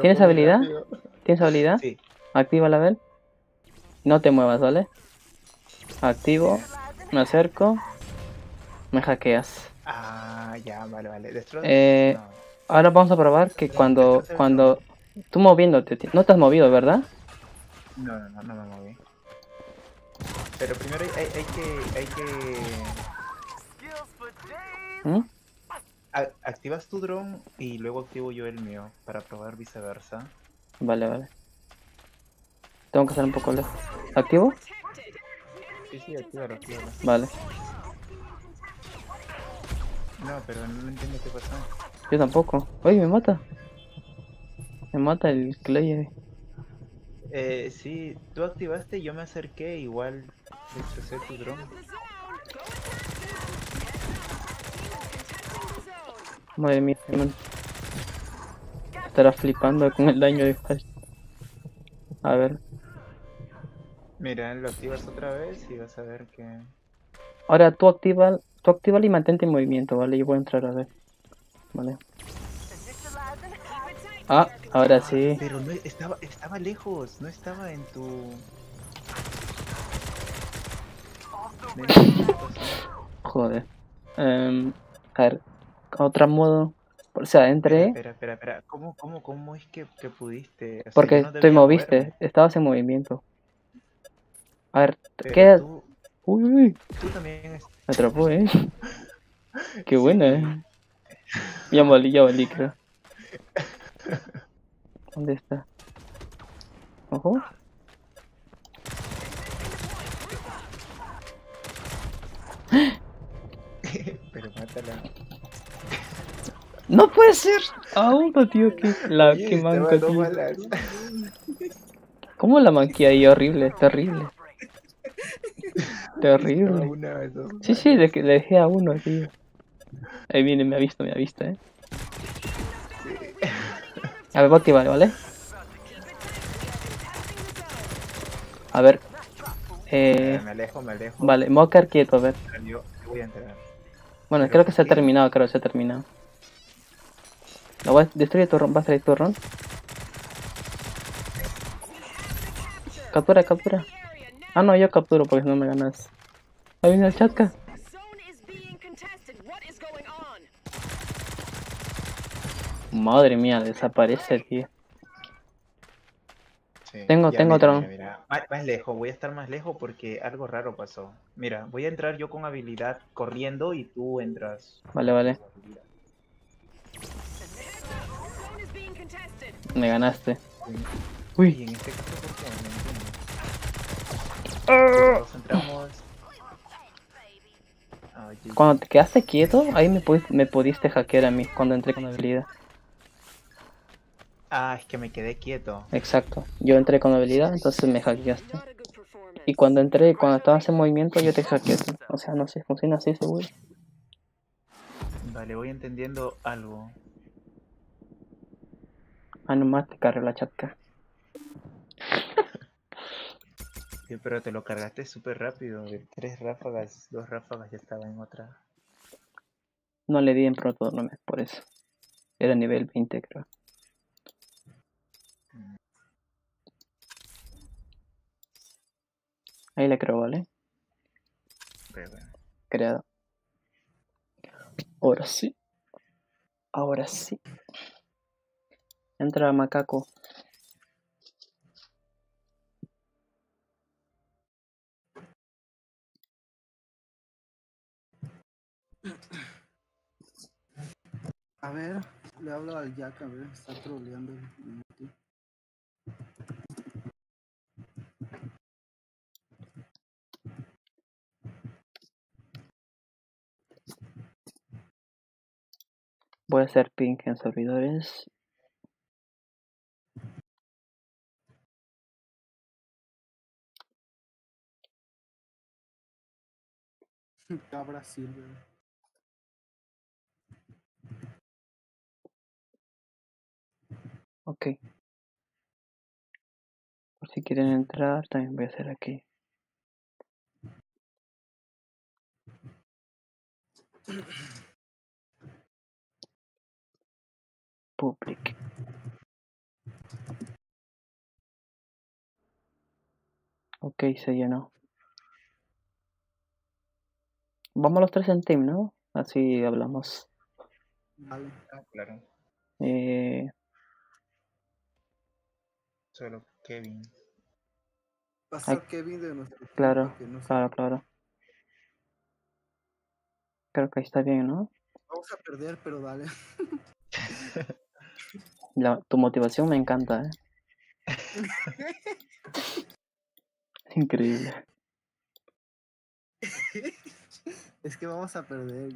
¿Tienes habilidad? rápido. ¿Tienes habilidad? Sí. Actívala, a ver. No te muevas, ¿vale? Activo. Me acerco. Me hackeas. Ah, ya, vale, vale. Eh, no. ahora vamos a probar que cuando, cuando tú moviéndote, no te has movido, ¿verdad? No, no, no, no me moví. Pero primero hay, que. Hay que. ¿Mm? activas tu drone y luego activo yo el mío para probar viceversa. Vale, vale. Tengo que estar un poco lejos. ¿Activo? Sí, sí, actívalo, actívalo. Vale. No, pero no entiendo qué pasó. Yo tampoco. Oye, me mata. Me mata el Clay. Eh, sí, tú activaste, yo me acerqué, igual destrocé tu drone. Madre mía, man. Estará flipando con el daño de Flash. A ver. Mira, lo activas otra vez y vas a ver que... Ahora tú activa, tú activa y mantente en movimiento, ¿vale? Yo voy a entrar a ver. Vale. Ah, ahora sí. Pero no, estaba, estaba lejos, no estaba en tu... Joder. Em, a ver, otro modo. O sea, entré Espera, espera, espera. ¿Cómo, cómo, cómo es que, que pudiste? O sea, porque no te moviste. moverme, Estabas en movimiento. A ver, ¿qué? Tú, Uy, uy, tú también... es- Me atrapó, eh. Qué buena, eh. Ya valí, ya valí, creo. ¿Dónde está? Ojo. pero mátala. No puede ser. Ahora, tío, que la que manca, tío. ¿Cómo la manqué ahí? Horrible, terrible. Terrible. Sí, sí, le, le dejé a uno, tío. Ahí viene, me ha visto, me ha visto, eh. A ver, voy a activar, ¿vale? A ver. Eh, Me alejo, me alejo. vale, me voy a quedar quieto, a ver. Yo yo voy a entrar. Bueno, creo que se ha terminado, creo que se ha terminado. Lo voy a destruir tu ron, va a salir tu ron. Captura, captura. Ah, no, yo capturo porque no me ganas. Ahí viene el chatka. Madre mía, desaparece, tío. Sí, Tengo- tengo mira, otro. mira, mira. Más, más lejos, voy a estar más lejos porque algo raro pasó. Mira, voy a entrar yo con habilidad corriendo y tú entras. Vale, vale. Me ganaste. Uy. En este. Ah. Entramos. Cuando te quedaste quieto, ahí me pudiste, me pudiste hackear a mí cuando entré con habilidad. Ah, es que me quedé quieto. Exacto. Yo entré con habilidad, entonces me hackeaste. Y cuando entré, cuando estabas en movimiento, yo te hackeé. O sea, no sé, funciona así seguro. Vale, voy entendiendo algo. Ah, nomás te cargo la chatka. Sí, pero te lo cargaste súper rápido. De tres ráfagas, dos ráfagas ya estaba en otra. No le di en pronto, no me por eso. Era nivel 20, creo. Ahí le creo, ¿vale? Creado. Ahora sí. Ahora sí. Entra macaco. A ver, le hablo al Jack, a ver, está troleando. el minuto. Voy a hacer ping en servidores. Cabra Silver. Ok. Por si quieren entrar, también voy a hacer aquí. Public. Ok, se llenó. Vamos los tres en team, ¿no? Así hablamos. Vale. Ah, claro. Eh, Solo Kevin. Va a ser Ay. Kevin de nuestro claro, no claro, claro. Creo que ahí está bien, ¿no? Vamos a perder, pero dale. La- tu motivación me encanta, ¿eh? Increíble. es que vamos a perder.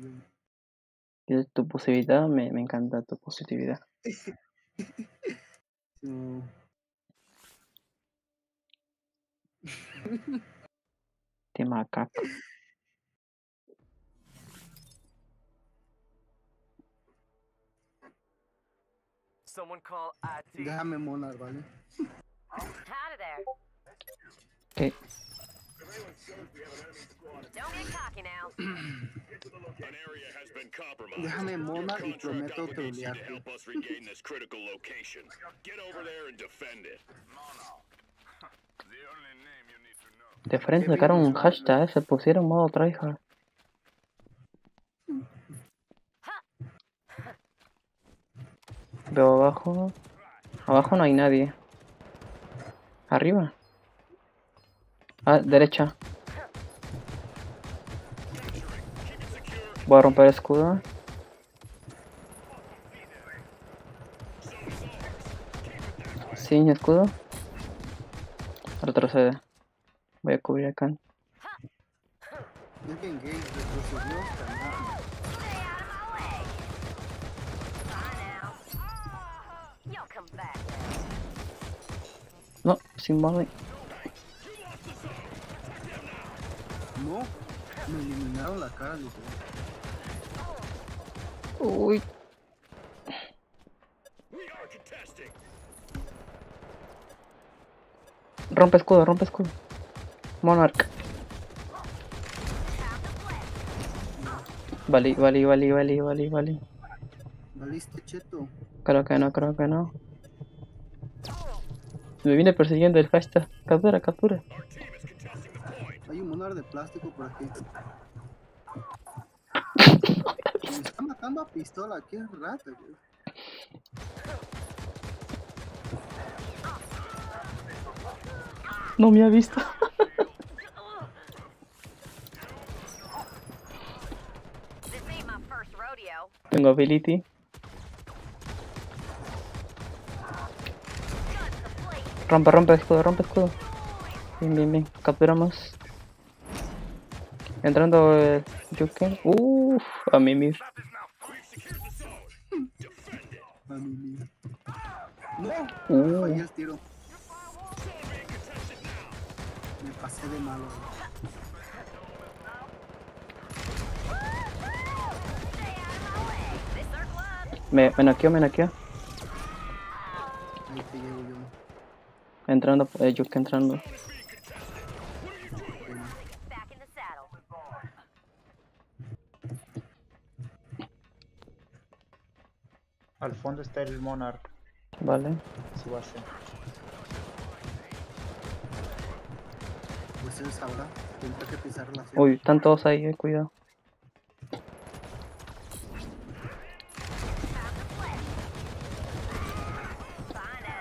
yo- Tu positividad, me, me encanta tu positividad. No. Te macaco. Someone call IT. Déjame monar, ¿vale? Out of there. Ok. Don't get cocky now. An area has been compromised. Déjame monar y prometo trolearte. help us regain this critical location. Get over there and defend it. De frente sacaron un hashtag, se pusieron modo tryhard. Veo abajo. Abajo no hay nadie. Arriba. Ah, derecha. Voy a romper el escudo. Sin escudo. Retrocede. Voy a cubrir acá. Bala. No, me eliminaron la cara, literal. Uy. Rompe escudo, rompe escudo. Monarch. Vale, vale, vale, vale, vale, vale. Valiste cheto. Creo que no, creo que no. Me viene persiguiendo el hashtag. Captura, captura. Hay un monar de plástico por aquí. Me está matando a pistola, qué rata, güey. No me ha visto. This ain't my first rodeo. Tengo ability. Rompe, rompe escudo, rompe escudo. Bien, bien, bien. Capturamos. Entrando el Yuken. Uff, a mimir. Mami mía. No, Uh. fallé el tiro. Me pasé de malo. Me, me naqueó, me naqueó. Ahí te llego yo. Entrando, eh, Yuken entrando. Al fondo está el Monarch. Vale. Su base. Pues que pisar la ciudad. Uy, están todos ahí, eh, cuidado.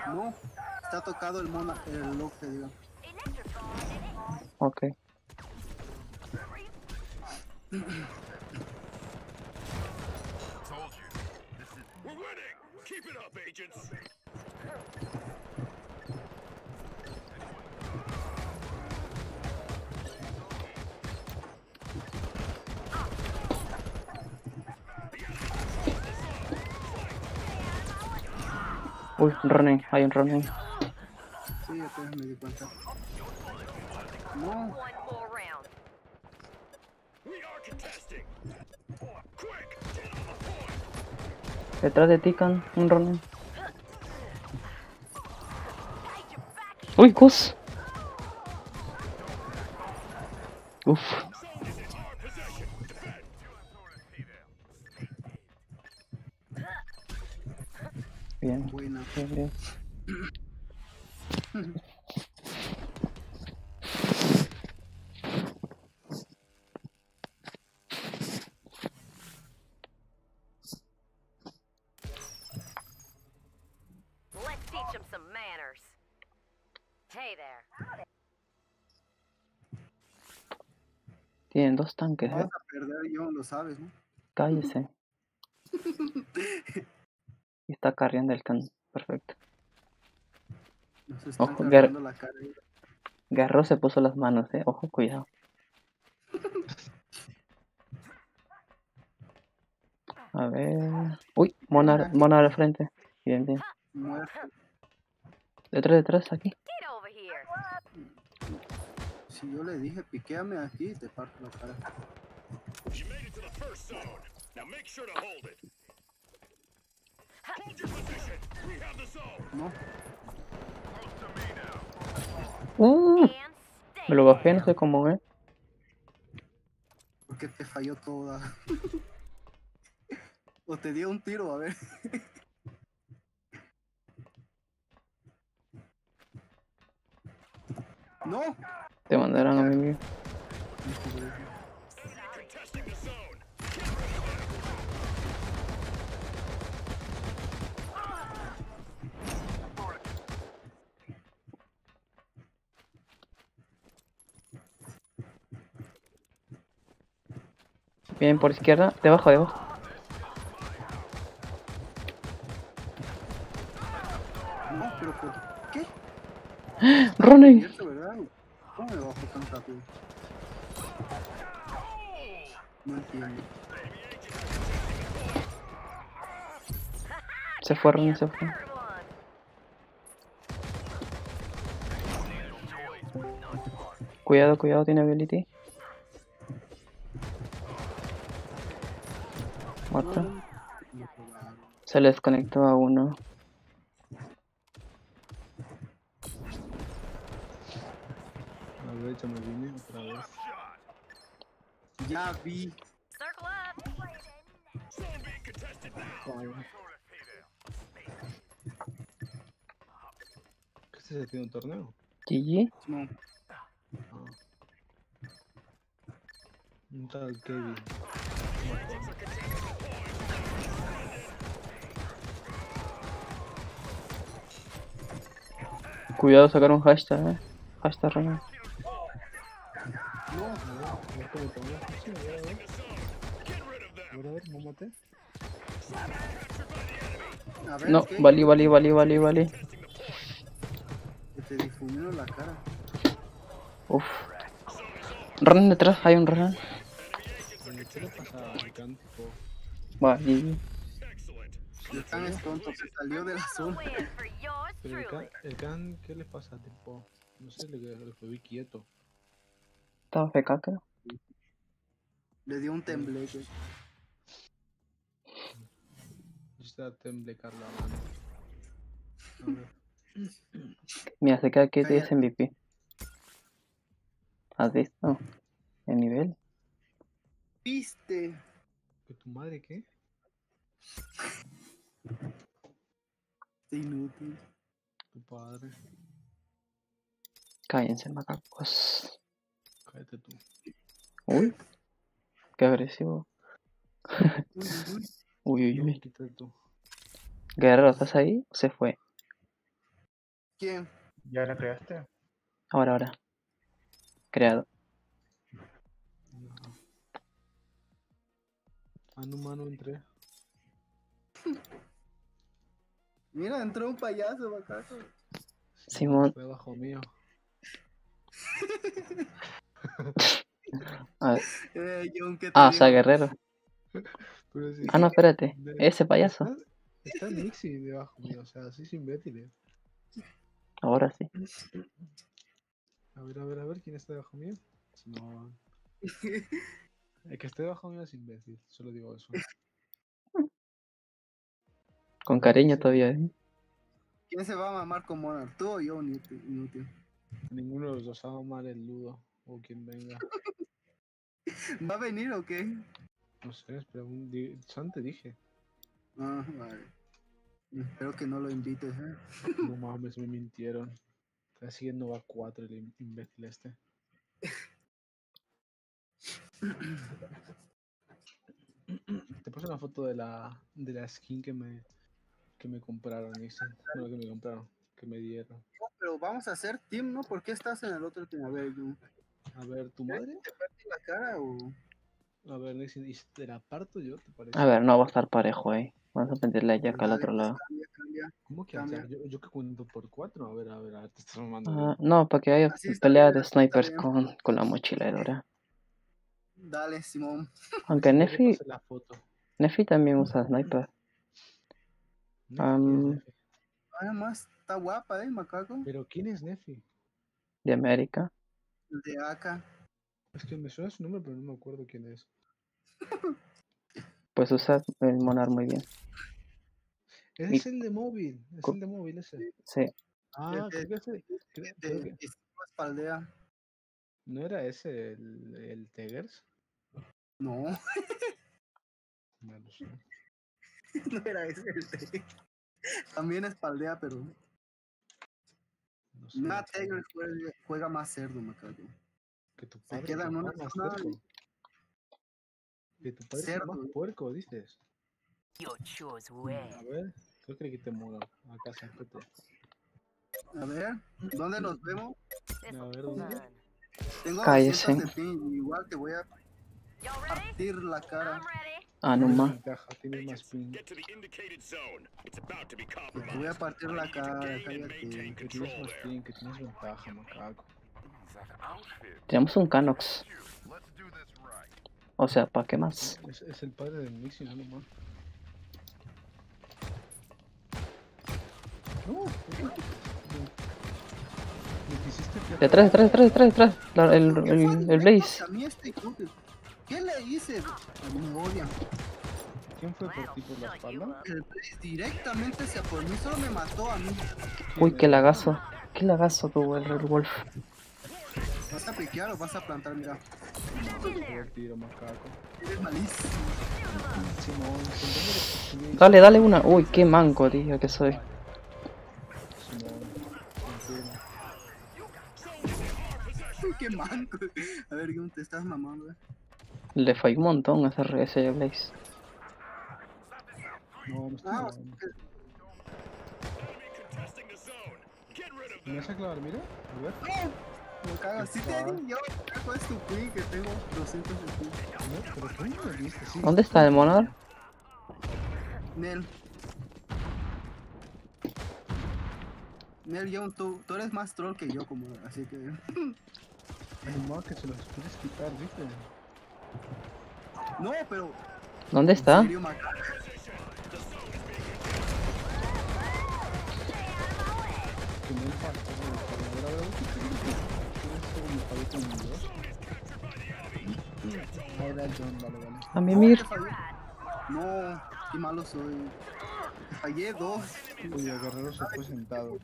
No, está tocado el mona, el loque, digo. Ok. Uy, un running, hay un running. Apenas me di cuenta. No, point! Detrás de Tikan, un running. Uy, Gus. Uf. Bien, buena. bien, bien. Let's teach him some manners. Hey there. Tienen dos tanques, Vamos eh. a perder, yo lo sabes, ¿no? Cállese. Y está carriendo el can. Perfecto. Nos están Ojo, Gar- la cara. Garro se puso las manos, eh. Ojo, cuidado. A ver. Uy, Monar, Monar al frente. Bien, bien. Muerto. Detrás, detrás, aquí. Si yo le dije, piquéame aquí, te parto la cara. You made it to the first zone. Now make sure to hold it. Hold your position. We have the zone. No, Uh, me lo bajé, no sé cómo, eh. porque te falló toda. o te dio un tiro, a ver. no. Te mandarán a mí. Bien, por izquierda. Debajo, debajo. No, pero ¿por qué? Running. Cierto, ¿verdad? ¿Cómo me bajo tan rápido? No entiendo. Se fue, running, se fue. Cuidado, cuidado, tiene ability. Muerto. Se le desconectó a uno. Me vine otra vez. Ya vi. ¿Qué se tiene un torneo? GG. No. Ah. Un tal Kevin. Cuidado, sacar un hashtag, eh. Hashtag running. No, a ver, ¿cómo te llamas? Sí, a ver, a ver. A ver, a ver, ¿no maté? A ver, No, ¿qué? valí, valí, valí, valí, valí. Te difumino la cara. Uf. Ron detrás, hay un Ron. Eh, El can es tonto, se salió de la zona. Pero el can, el can, ¿qué le pasa? Tipo, no sé, le, le fue quieto. Estaba feca, creo. Le dio un tembleque. Está temblecar la mano. A. Mira, se queda que es MVP. ¿Has visto? El nivel. ¿Viste? ¿Que tu madre qué? Inútil. Tu padre. Cállense, macacos. Cállate tú. Uy. Qué agresivo. Uy, uy, Uy. Guerrero, ¿estás ahí? Se fue. ¿Quién? ¿Ya la creaste? Ahora, ahora. Creado. Mano a mano entré. Mira, entró un payaso, macaco. Simón. Fue abajo mío. A ver. Eh, John, ¿qué te Ah, o sea, guerrero. Ah, no, espérate. de- Ese payaso. Está, está Nixie debajo mío, o sea, así es imbécil. eh. Ahora sí. A ver, a ver, a ver, ¿quién está debajo mío? No. El que esté debajo mío es imbécil, solo digo eso. Con cariño todavía. ¿eh? ¿Quién se va a mamar con Monarch? ¿Tú o yo, inútil? inútil? Ninguno de los dos va mal el ludo, o quien venga. ¿Va a venir o qué? No sé, espera, un te dije. Ah, vale. Espero que no lo invites, ¿eh? No mames, me mintieron. Está siguiendo a 4 el im- imbécil este. Te paso una foto de la, de la skin que me, que me compraron, Nixon. Bueno, que me compraron, que me dieron. No, pero vamos a hacer team, ¿no? ¿Por qué estás en el otro team? A ver. A ver, ¿tu madre? ¿Te parte la cara o...? A ver, Nixon, ¿y te la parto yo, te parece? A ver, no va a estar parejo ahí. Vamos a pedirle a Jack al otro lado. Cambia, cambia. ¿Cómo que cambia. Yo, yo que cuento por 4, a ver, a ver, a ver, te estás mamando. Ah, no, para que haya Así está pelea bien, de snipers con, con la mochila de Dora. Dale, Simón. Aunque Nefi. Nefi también usa sniper. Nefi, ¿quién es Am, Nefi? Además, está guapa, ¿eh, macaco? Pero ¿quién es Nefi? de América. De acá. Es que me suena su nombre, pero no me acuerdo quién es. Pues usa el Monar muy bien. Ese Y- es el de móvil, es co- el de móvil ese. Sí. Ah, El creo de- que ese, creo, De, creo que, de espaldea. ¿no era ese el, el Tegers? No, No lo sé. no era ese el de... También espaldea, pero... No sé, chaval. Tiger juega, juega más cerdo, macaco. Que tu padre queda sea en una más zona puerco. Que tu padre sea más cerdo. puerco, dices. You chose A well. ver, creo que quité mono a casa, espérate. A ver, ¿dónde nos vemos? A ver, ¿dónde? Tengo Cállese. 200 de ping, igual te voy a partir la cara. Ah, no más. ventaja, tienes más ping. Te voy a partir la cara, cállate. Que tienes más ping, que tienes ventaja, macaco. Tenemos un Canox. O sea, ¿para qué más? Es, es el padre de Nixie, no nomás. No. Detrás, detrás, detrás, detrás, detrás. La- el, el, el Blaze. A. ¿Qué le hice? Me odian. ¿Quién fue por ti por la espalda? El Blaze directamente se por mí, solo me mató a mí. Uy, qué lagazo. Qué lagazo tuvo el Red Wolf. ¿Vas a piquear o vas a plantar? Mira, tiro, eres malísimo. Dale, dale una. Uy, qué manco, tío, que soy. Confirmo. Qué manco. A ver, Gun, te estás mamando, eh. Le falló un montón a ese, Blaze. No, me estoy Ah. ¿Me vas a clavar, mira? A ver. Me cago. Sí te yo. ¿Cuál es tu? Que tengo 200 de. No, pero tú no me viste, sí. ¿Dónde está el Monar? Nel. Mira, John, tú, tú eres más troll que yo, como, así que... Animado que se los quieres quitar, ¿viste? No, pero... ¿Dónde está? serio, a ver, a ver, a ver, ¿tienes como mi favorito en Dios? Ahora John, vale, vale. A mimir. No, qué malo soy. Te fallé dos. El guerrero se fue sentado.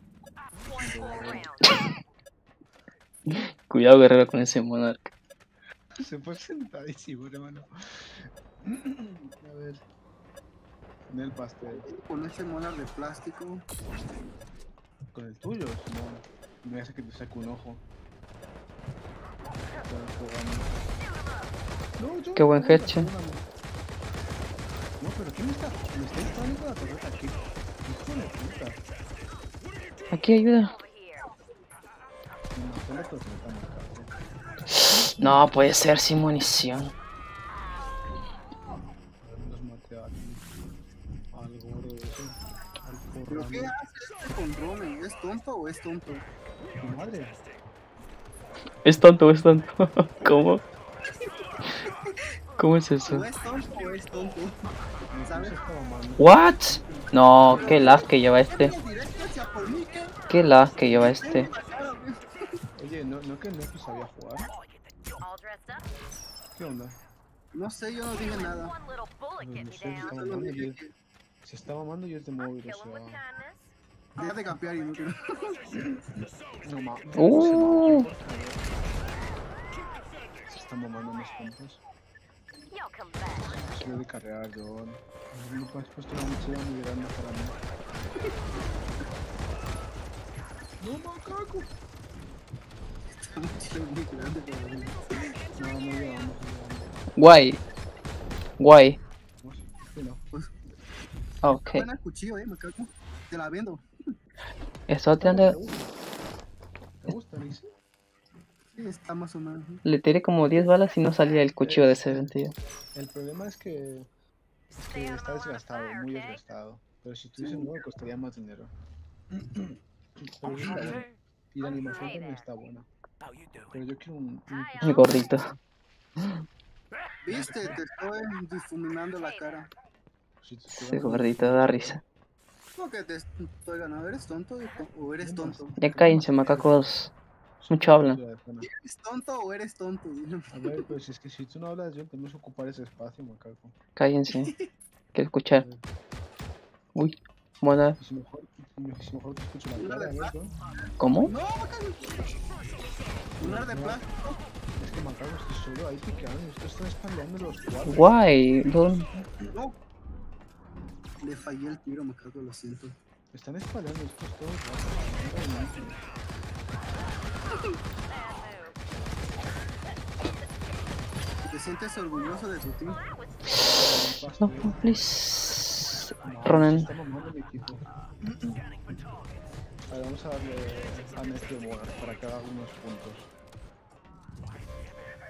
Cuidado, guerrero, con ese monarca. Se fue sentadísimo, hermano. A ver. En el pastel. Con ese molar de plástico. Con el tuyo, no. Me hace que te saque un ojo. No, yo. Qué buen headshot. No, pero ¿qué me está? Me está disparando con la torreta aquí. Hijo de puta. Aquí, ayuda. Me mató la torreta. No, puede ser sin munición. ¿Pero qué hace este con? ¿Es tonto o es tonto? Madre. Es tonto, es tonto. ¿Cómo? ¿Cómo es ¿O eso? es tonto o es tonto? ¿Sabes? ¿What? No, qué lag que lleva este. ¿qué? Lag que lleva este. Oye, ¿no, no que Nefi sabía jugar? All dressed up? ¿Qué onda? No sé, yo no dije nada. No, sé, se está mamando y dije es, que se está mamando y es de móvil, o sea... deja de campear inútil. No ma... Uh. Se está mamando unos puntos. Se de carrear, John. No has puesto una mochila muy grande para mí. ¡No, macaco! Es muy grande para mí. No, no llegamos, no llegamos. Guay. Guay. Ok. Cuchillo, eh, macaco. Te la vendo. ¿Te tirando. está más o menos. Le tiré como 10 balas y no salía el cuchillo de ese 22. El problema es que, es que está desgastado, muy desgastado. Pero si estuviese nuevo costaría más dinero. Pero. Y la animación también está buena. Pero yo quiero un... un gordito. Viste, te estoy difuminando la cara. te Ese gordito da risa. No que te estoy ganando. ¿Eres tonto o eres tonto? Ya cállense, macacos. Mucho hablan. ¿Eres tonto o eres tonto? A ver, pues es que si tú no hablas, yo tenemos que ocupar ese espacio, macaco. Cállense. Quiero escuchar. Uy. Buena. Y si mejor, mejor te escucho la cara. ¿Cómo? No. Lunar de plástico. Es que macaco, estoy solo ahí picando, ustedes están espaldeando los cuatro. Guay. don- No. Le fallé el tiro, macaco, lo siento. Están espaldeando estos todos ratos. ¿Te sientes orgulloso de tu team? No, please. No, Ronan. A ver, vamos a darle a Néstor Mora para que haga unos puntos.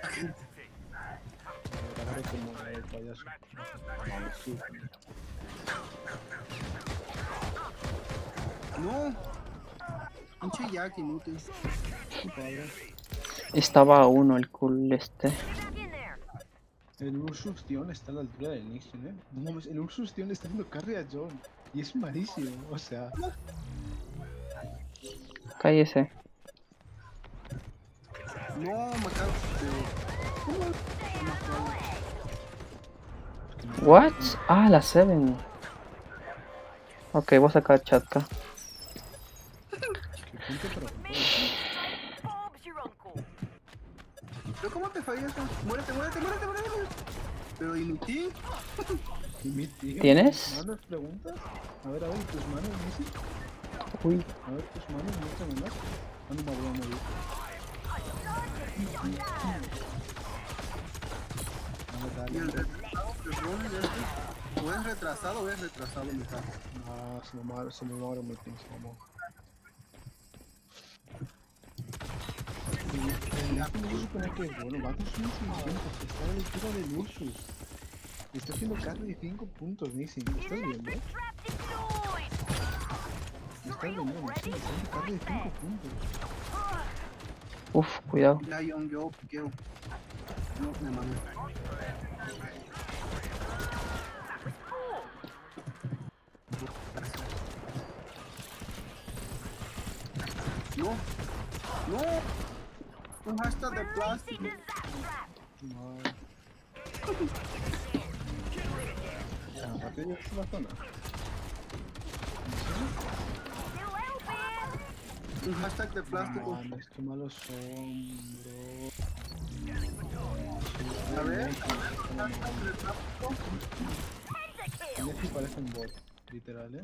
A ver, agarre como el payaso. Sí. No. Pinche Jack inútil. Estaba a uno el cool este. El Ursus Tion está a la altura del Nixon, eh. No mames, el Ursus Tion le está haciendo carry a John. Y es malísimo, o sea. Cállese. No, macaco. ¿Cómo? What? Ah, la 7. Ok, voy a sacar chatka. ¿Pero cómo te fallé eso? Muérete, muérete, muérete, muérete. muérete. Pero ¿y mi team? ¿Y mi tío? ¿Tienes? ¿Manos preguntas? A ver, a ver, tus manos, Missy. Uy. A ver, tus manos, muéstrame más. Ah, no me voy a morir. A ver, Y el dale. O es retrasado o es retrasado, mi cara. Ah, se me se me mamaron mi team, se mamó. El Nafi no se supone que es bueno, va con sus 1600, está la altura del Ursus. Está haciendo carry de 5 puntos, Nisi. ¿Lo estás viendo? ¿Lo estás vendiendo, sí, me estás carga de 5 puntos. Uf, cuidado. Lion, yo piqueo. No, me mamé. No, no. Un hashtag de plástico. Ah, rápido está la zona. Un hashtag de plástico. Mames, qué malos son, bro. A ver. Messi parece un bot, literal, eh.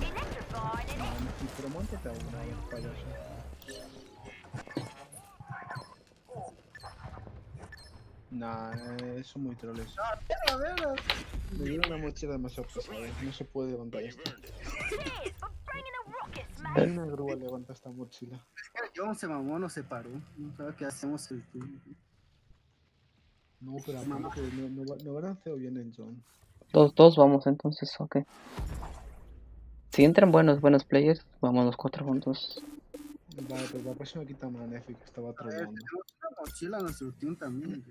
No, pero montate a una payaso. Nah, eh, son muy troles. A ver, Me dieron una mochila demasiado pesada, no se puede levantar esto. Una grúa levanta esta mochila. John se mamó, no se paró. No sabe qué hacemos el turno. No, pero aparte, no, no, no balanceo bien en John. Dos, dos vamos entonces, ok. Si entran buenos, buenos players, vamos los cuatro juntos. Vale, pues la próxima quita Manefi que estaba tenemos una mochila en nuestro team también.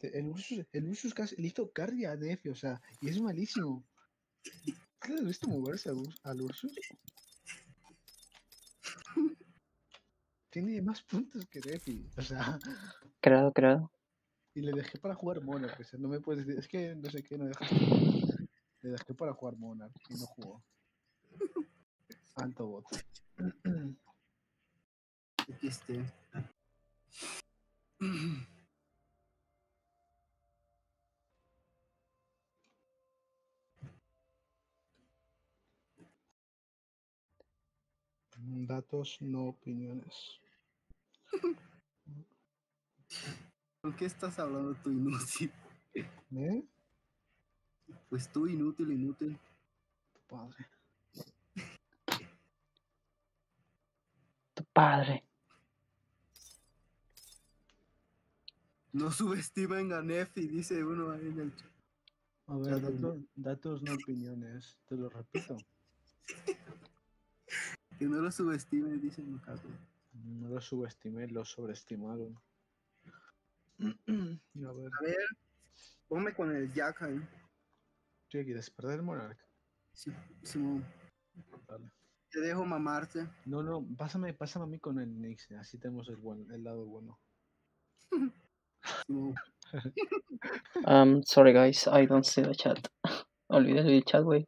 El Ursus, el Ursus casi le hizo carry a Nefi, o sea, y es malísimo. ¿Qué has visto moverse al, al Ursus? Tiene más puntos que Nefi, o sea, Creado, creado. y le dejé para jugar Monarch, o sea, no me puedes decir, es que no sé qué, no dejas. Le dejé para jugar Monarch y no jugó. Alto bot. Esté. Datos, no opiniones. ¿Por qué estás hablando tú inútil? ¿Eh? Pues tú inútil, inútil. Padre. Tu padre. No subestimen a Nefi, dice uno ahí en el chat. A ver, datos, datos, no opiniones. Te lo repito. Que no lo subestimen, dice Macaco. No lo subestimé, lo sobreestimaron. A ver, A ver, ponme con el Jack ahí. ¿tú qué quieres? ¿Perder el Monarch? Sí, Simón. Vale. Te dejo mamarte. No, no, pásame, pásame a mí con el Nix, así tenemos el, buen, el lado bueno. Um, sorry guys, I don't see the chat. Olvidé el chat, güey.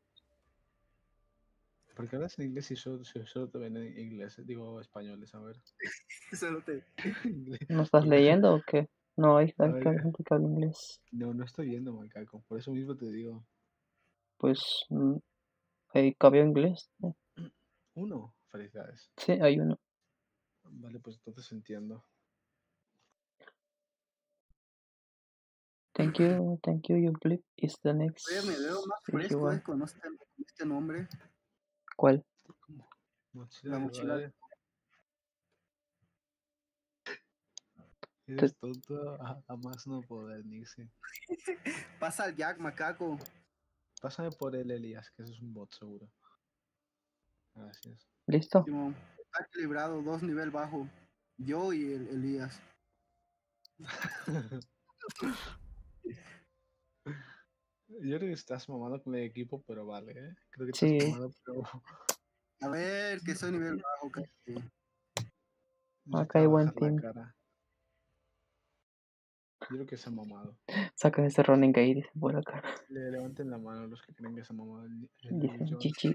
Porque hablas en inglés y solo, si solo te ven en inglés, digo españoles, a ver. Solo te. Inglés. ¿No estás leyendo o qué? No, hay, que- ver. gente que habla inglés. No, no estoy viendo, macaco, por eso mismo te digo. Pues, mm, hay cabello inglés. ¿no? Uno, felicidades. Sí, hay uno. Vale, pues entonces entiendo. Thank you, thank you, you blip is the next. Oye, me veo más fresco eh, con este, este nombre. ¿Cuál? La mochila. Eres tonto a, a más no poder, Nixie. Pasa al Jack, macaco. Pásame por el Elias, que eso es un bot seguro. Gracias. ¿Listo? Está equilibrado, dos nivel bajo. Yo y el Elías. Yo creo que estás mamado con el equipo, pero vale, ¿eh? Creo que Sí. estás mamado, pero... A ver, que soy nivel bajo. no Acá hay buen team. cara. Yo creo que se ha mamado. Saca ese running ahí, dice por acá. Le levanten la mano los que creen que se ha mamado el, el Dice Jones. GG.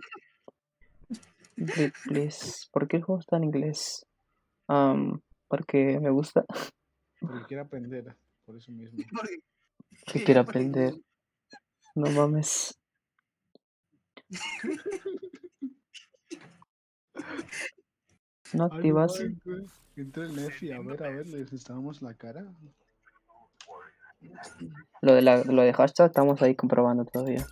Blip, please. ¿Por qué el juego está en inglés? Um, porque me gusta. Porque quiere aprender, por eso mismo. Porque- Que quiero aprender. No mames. ¿No Ay, activas? no, güey. Entró el Nefi, a ver, a ver, les estábamos la cara. Lo de, la, lo de hashtag estamos ahí comprobando todavía.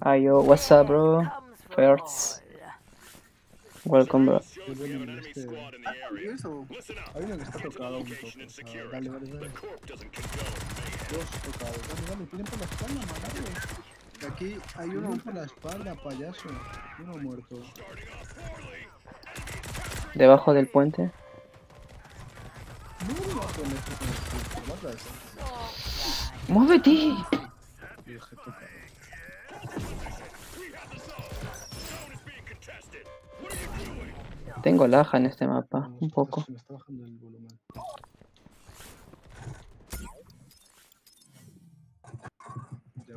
Ay, yo, what's up, bro? First. Welcome, bro. Hay uno que está tocado un poco. dale, dale, dale. Dos tocados. Dale, dale, tienen por la espalda, matarlo. Aquí hay Uno por la espalda, payaso. Uno muerto. Debajo del puente. No, no, Tengo laja en este mapa, un poco. Se me está bajando el volumen. Ya.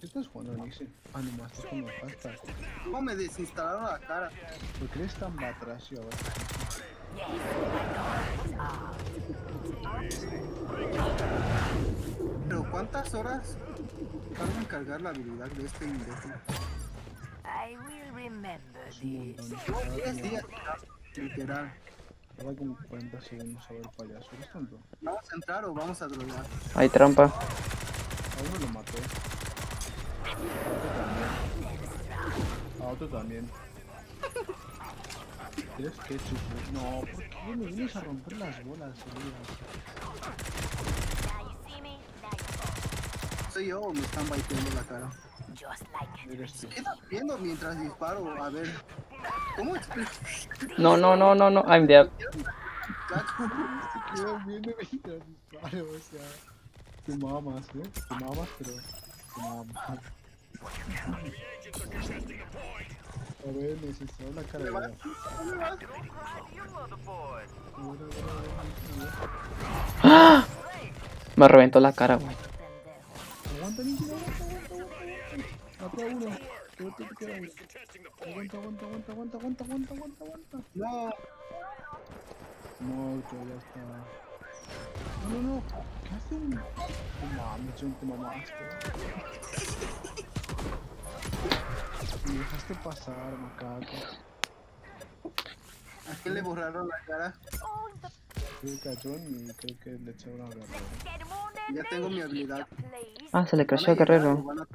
¿Qué estás jugando, Nixie? Ah, no más, estás jugando hashtag. ¿Cómo me desinstalaron la cara? ¿Por qué eres tan batracio ahora? Pero ¿cuántas horas tarda en cargar la habilidad de este imbécil? I will remember this. montón. Llevo 10 días, literal. Tarda como 40 segundos a ver payaso. ¿Eres tonto? ¿Vamos a entrar o vamos a drogar? Hay trampa. A uno lo maté. A otro también. A otro también. ¿Quieres ketchup? No, ¿por qué me vienes a romper las bolas, you're ¿Soy yo o me están baiteando la cara? Just like Eres tú. ¿Qué estás viendo mientras disparo? A ver. ¿Cómo? No, no, no, no, no. I'm dead. Viendo mientras disparo, o sea. Te mamas, ¿eh? Te mamas, pero. Te mamas. A ver, necesito una cara de. Ahora, ¡Ah! Me reventó la cara, güey. Aguanta, Niki, aguanta, aguanta, aguanta. Mata a uno. Pero te queda uno. Aguanta, aguanta, aguanta, aguanta, aguanta, aguanta, aguanta, aguanta. No, Muerto, ya está. No, no, no. ¿Qué hace un.? No mames, John, te mamaste. Me dejaste pasar, macaco. ¿a quién le borraron la cara? A John y creo que le echaron a Guerrero. Get him on Ya tengo mi habilidad. Ah, se le ¿Van a creció llegar Guerrero. van a?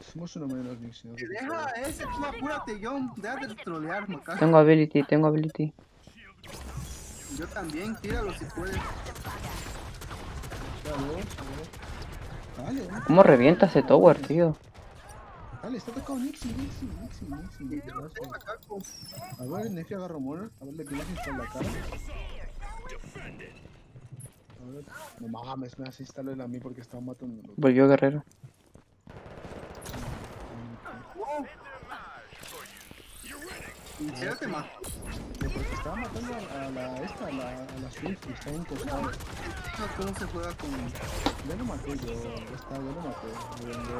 Somos uno menos. No Que Deja preocupes. ese, tú apúrate, John. Deja de trolear, macaco. Tengo ability, tengo ability. Yo también, tíralo si puedes. Dale, dale. Dale, ¿Cómo revienta ese tower, tío? Dale, está tocado Nixie, Nixie, Nixie, Nixie. A ver, Nefi agarra mono. A ver, le tienes instalar la cara. A ver. No mames, me has instalado a mí porque estaba matando. Volvió Guerrero. ¿En serio te mato? Porque estaba matando a, la esta, a la, a la Swift estaba en costado. ¿Cómo se juega con...? Ya lo maté yo, ya está, ya lo maté. Lo vengué.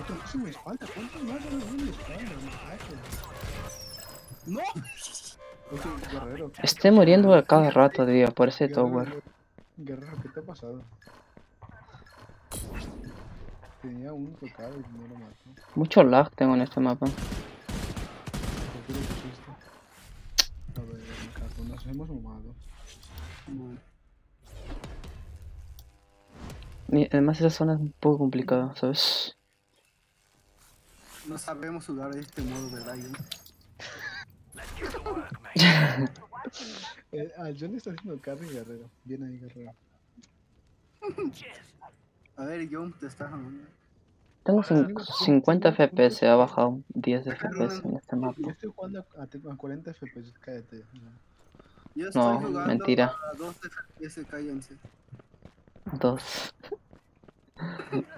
Otro que se me espalda, ¿cuántos más a mi espalda? ¡No! Estoy muriendo a cada rato, tío, por ese tower. Guerrero, ¿qué te ha pasado? Tenía un tocado y no lo mató. Mucho lag tengo en este mapa. ¿Por qué lo pusiste? A ver, Ricardo, nos hemos mamado. Y además esa zona es un poco complicada, ¿sabes? No sabemos jugar de este modo, ¿verdad, John? Eh, ah, John está haciendo carry Guerrero. Bien ahí, Guerrero. A ver, John, te estás... Tengo cin- 50 FPS, ha bajado 10 de FPS en este mapa. Yo estoy jugando a, a 40 FPS, cállate. Yo estoy No, jugando mentira. a 2 FPS, cállense. Dos.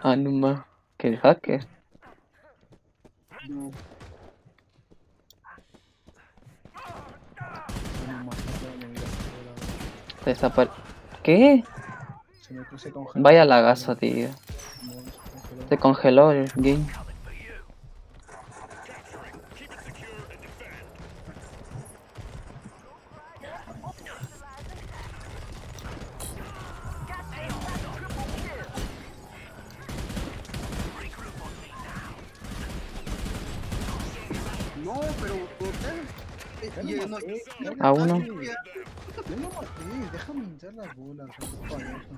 Ah, no más. Que el hacker. No. Desapare... ¿Qué? Se me se congeló. Vaya lagazo, tío. No, se congeló. El game. No, pero ¿por qué? Eh, no- A uno. Maté, déjame hinchar las bolas, no payaso.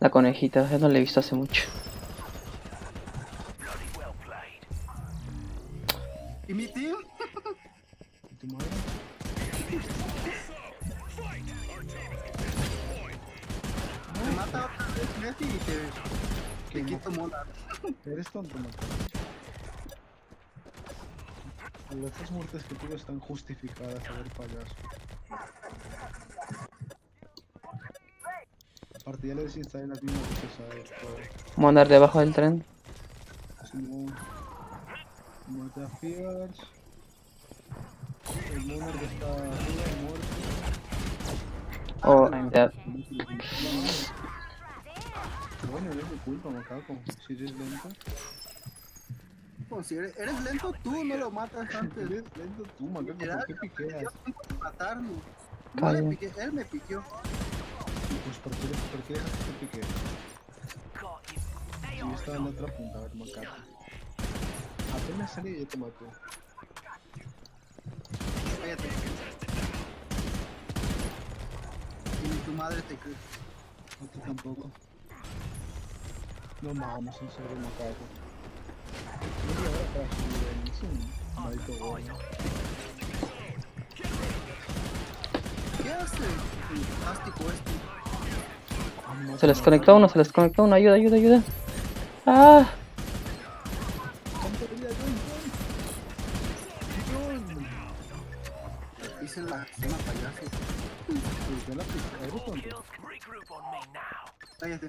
La conejita, ya no la he visto hace mucho. Y te, te quito mola. Eres tonto. Las tres muertes que tuve están justificadas, a ver, payaso. Aparte, ya le desinstalé las mismas cosas a esto. Vamos a andar debajo del tren. Simón. Mata a Fears. El Monarch está arriba, muerto. Oh, I'm dead. Bueno, no es mi culpa, macaco. Si eres lento. Pues, si eres, eres lento tú, no lo matas antes. Eres lento tú, macaco. ¿Por qué piqueas? Yo matarlo. No le piqué, él me piqueó. Pues, ¿por qué, por qué dejaste que pique? Yo estaba en la otra punta, a ver, macaco. Apenas salí y ya te maté. Cállate. Y ni tu madre te cree. No, tú tampoco. No mames, en serio, macaco. Media hora para subir, es un maldito gordo. ¿Qué hace el plástico este? Se les conectó uno, se les conectó uno. Ayuda, ayuda, ayuda. Ah, Dice la payaso. Pues la tonto. Cállate.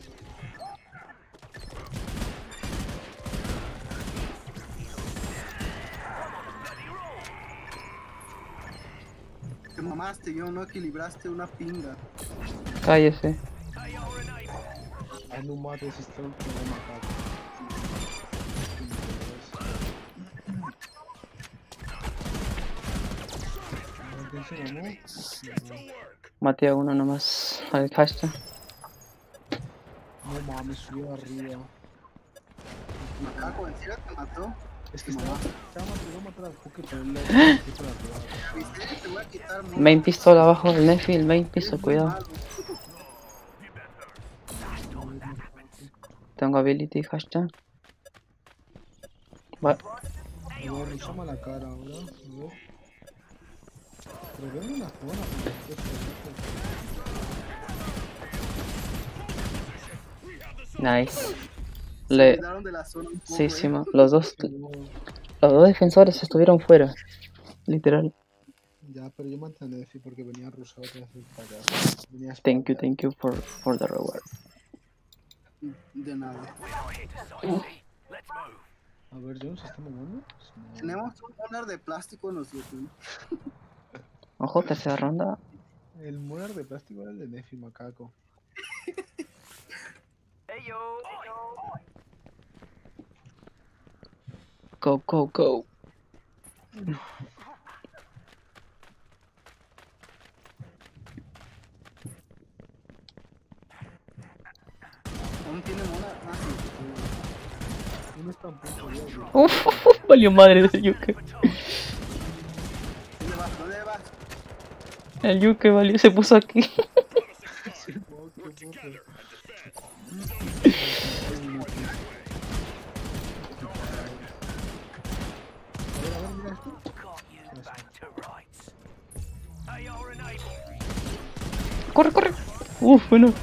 Te mamaste, yo no equilibraste una pinga. Cállese. Ah, no mames, este lo que va a matar. ¿Quién se mamó? Maté a uno nomás. Al hashtag. No mames, subió arriba. Macaco, ¿en serio te mató? Es que quitar mola. Main pistol abajo del Nefil, main muy cuidado. Tengo ability, hashtag. Va. La cara ahora. Nice. Se Le... de la zona un poco, Sí, eh. sí, ma- los dos, los dos defensores estuvieron fuera. Literal. Ya, pero yo a Nefi porque venía rusado otra vez el payaso. Venía Thank you, thank you for, for the reward. De nada. A ver, Jones, ¿se está? No. Tenemos un honor de plástico en nuestro team. Ojo, tercera ronda. El muer de plástico era el de Nefi, macaco. Go, go, go. Aún punto de agua. Uf, valió madre ese yuke. El yuke valió, se puso aquí. Corre, corre. Uf, bueno.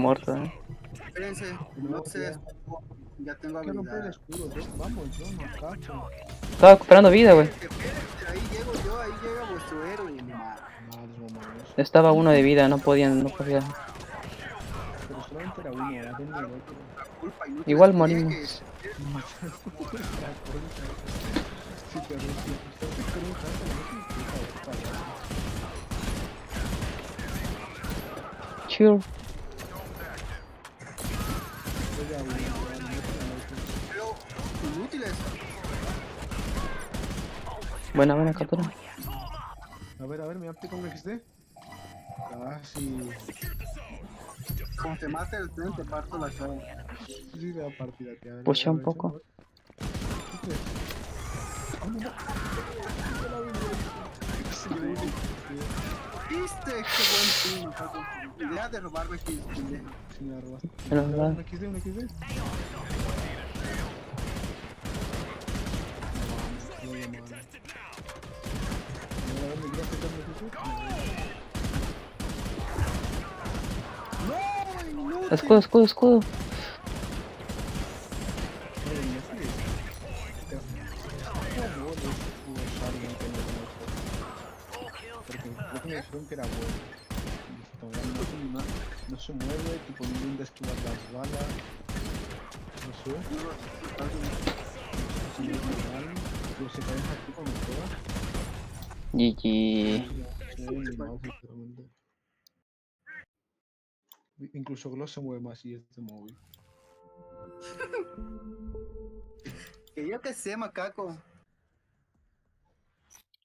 Muerto, eh. Espérense, no despejó. Ya tengo romper el habilidad. escudo, ¿no? Vamos, yo no cacho. Estaba recuperando vida, güey. Ahí llego yo, ahí llega vuestro héroe. Estaba uno de vida, no podían, no podía. Pero solamente era uno, era denle el otro. Culpa inútil Igual morimos. llegues. Si te arruinas, si te arruinas, no te importa, payaso. Sure. Yo ya uno, ya, no te la meto. Pero, inútiles. Buena, buena captura. A ver, a ver, me aplico un XD. Casi. Como te mate el tren, te parto la cara. Sí, la partida. Pusha un poco. ¿Viste? Qué buen team. Deja de robarme kills, pendejo. Sí, me robaste. Un XD, un XD. No, ya, mano. Dijeron que era bueno. Y dije, "Cabrón, no se mueve, tipo, no intenta esquivar las balas. No sé. Si no es normal, pero se cae aquí. GG. Sinceramente. Incluso Gloss se mueve más y este móvil. Que yo que sé, macaco.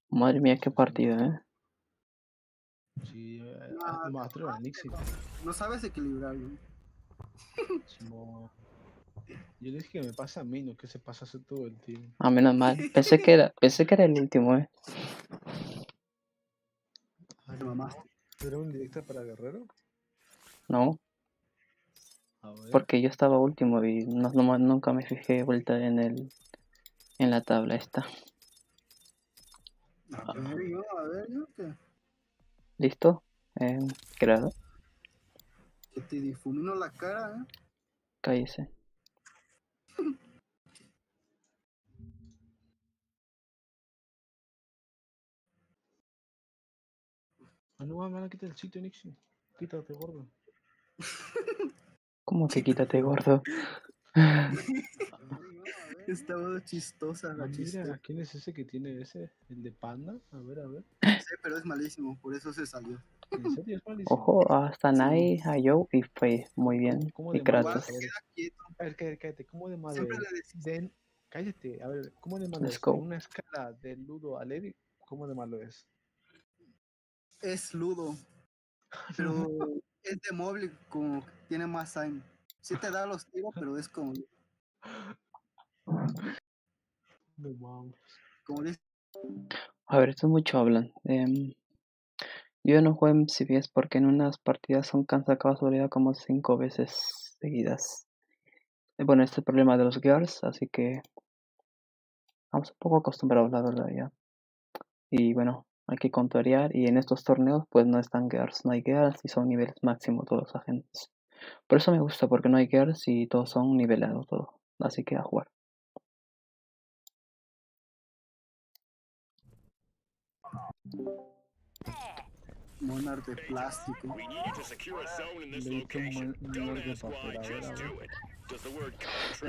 Madre mía, qué partida, eh. Sí, eh, Ah, más atrevo a Nixie. No sabes equilibrarlo. Yo le dije que me pasa a mí, no que se pasase todo el tiempo. Ah, menos mal. Pensé que era, pensé que era el último, eh. Ay, Te mamaste. ¿Era un directo para Guerrero? No, A ver. porque yo estaba último y no, no- nunca me fijé vuelta en el en la tabla esta. A ver, yo, a ver, yo ¿Listo? Eh, creado. que te difumino la cara, ¿eh? Cállese. Ah, no, van a quitar el sitio, Nixie. Quítate, gordo. ¿Cómo que quítate, gordo? Está muy chistosa Ah, la chiste. mira, ¿quién es ese que tiene ese? ¿El de Panda? A ver, a ver. Sí, pero es malísimo, por eso se salió. ¿En serio es malísimo? Ojo, hasta Nai, a Joe y fue muy bien. ¿Cómo Y de malo Kratos. es? A ver, cállate, cállate. ¿Cómo de malo Siempre es? le decís, Den- Cállate, a ver, ¿cómo de malo es? una escala de Ludo a Levi, ¿cómo de malo es? es ludo, pero es de móvil, como que tiene más time. Sí te da los tiros, pero es como, No mames. como dice, A ver, esto mucho hablan. Em, yo no juego en CBS porque en unas partidas son sacado su como cinco veces seguidas. Eh, Bueno, este es el problema de los girls, así que estamos un poco acostumbrados, la verdad, ya. Y bueno, hay que contorear y en estos torneos pues no están girls, no hay girls y son niveles máximos todos los agentes. Por eso me gusta, porque no hay girls y todos son nivelados, todos. Así que a jugar. Monar de plástico. Le un Don't monar de papel,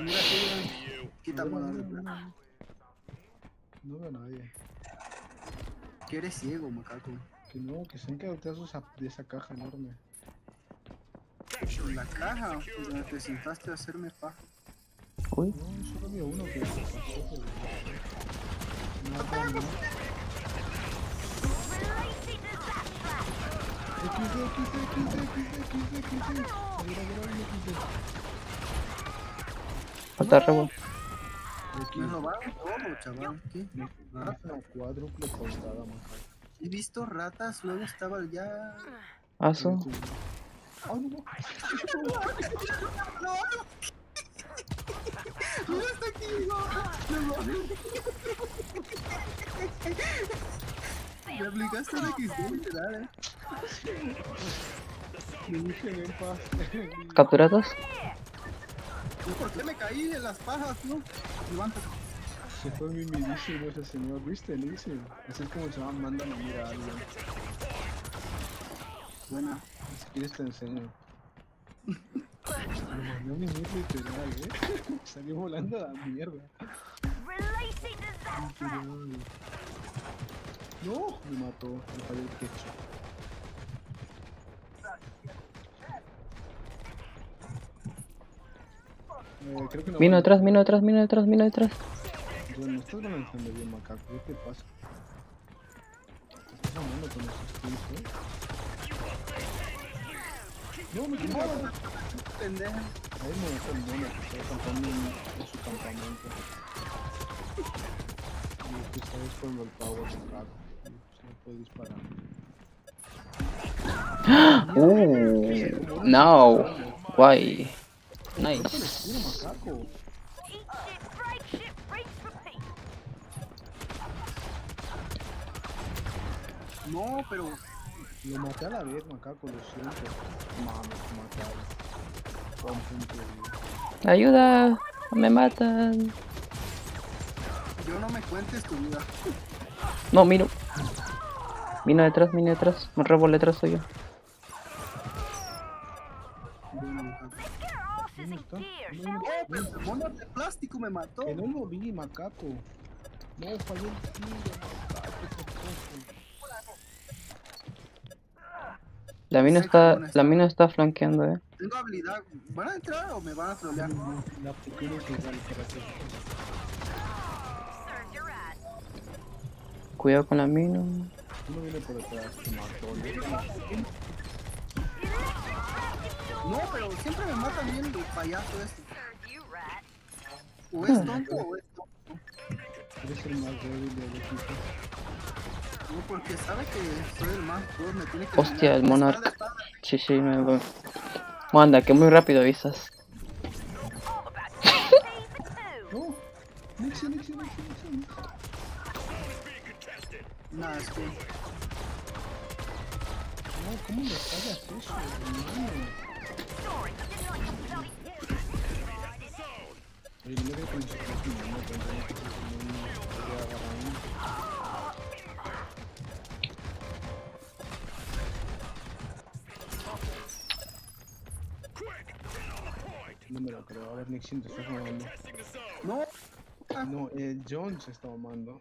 Mira, quita- monar de plástico. no. Veo a nadie. Que eres ciego, macaco. Que no, que se han quedado de esa, caja enorme. En la caja, donde te sentaste a hacerme paja. Uy, No, solo había uno que se pasó. pero- No, no, no. Falta cuádruple cortada, maja. He visto ratas, luego estaba ya. Aso. No, no. ¡No! ¡No! Me aplicaste un XD literal, eh. Me dicen en paz. ¿Capturados? ¿Y por qué me caí en las pajas, no? Levántate. Se fue mimidísimo ese señor, ¿viste? Le dice. Así es como se va, mandan a mirar a alguien. Buena. Si quieres te enseño. Lo mandó a mimir literal, eh. Salió volando a la mierda. No, me mató, me falló el techo. Eh, creo que no Vino detrás, vino detrás, vino detrás, vino detrás. John, no estás balanceando bien, macaco. ¿Qué te pasa? Estás mamando con esos eh. No, me quemaba. Pendeja. Ahí me dejó el mono que estaba cantando en, su campamento. Y tú sabes cuando el power macaco. Se puede disparar. Uh, no. Why? Nice. No, pero Lo maté a la vez, macaco, lo siento. Mames, vida. Ayuda. Me matan. yo no me cuentes tu vida. No, miro. Vino detrás, vino detrás. Me robo detrás soy yo. Bueno, macaco. Get our asses in está? gear, ¿Dónde shall viene? Pero el mono de plástico me mató. Que no lo vi, macaco. No, falló el. La mina está, la mina está flanqueando, eh. Tengo habilidad. ¿Van a entrar o me van a trolear? La pequeña es igual para. Cuidado con la mina. Uno viene por detrás, te mató. No, pero siempre me mata bien el payaso este. O es tonto o es tonto. Eres el más débil del equipo. No, porque sabe que soy el más pro, me tiene que Hostia, eliminar. el espalda. Sí, sí, me voy. Manda, que muy rápido avisas. No, Nixie, Nixie, Nixie, Nah, es que No, ¿cómo le fallas eso, hermano? Like your bloody Oye, no me voy a pensar que no me cuenta que no me. No lo creo. A ver, Nixie, te estás mamando. no. No, eh, John se está mamando.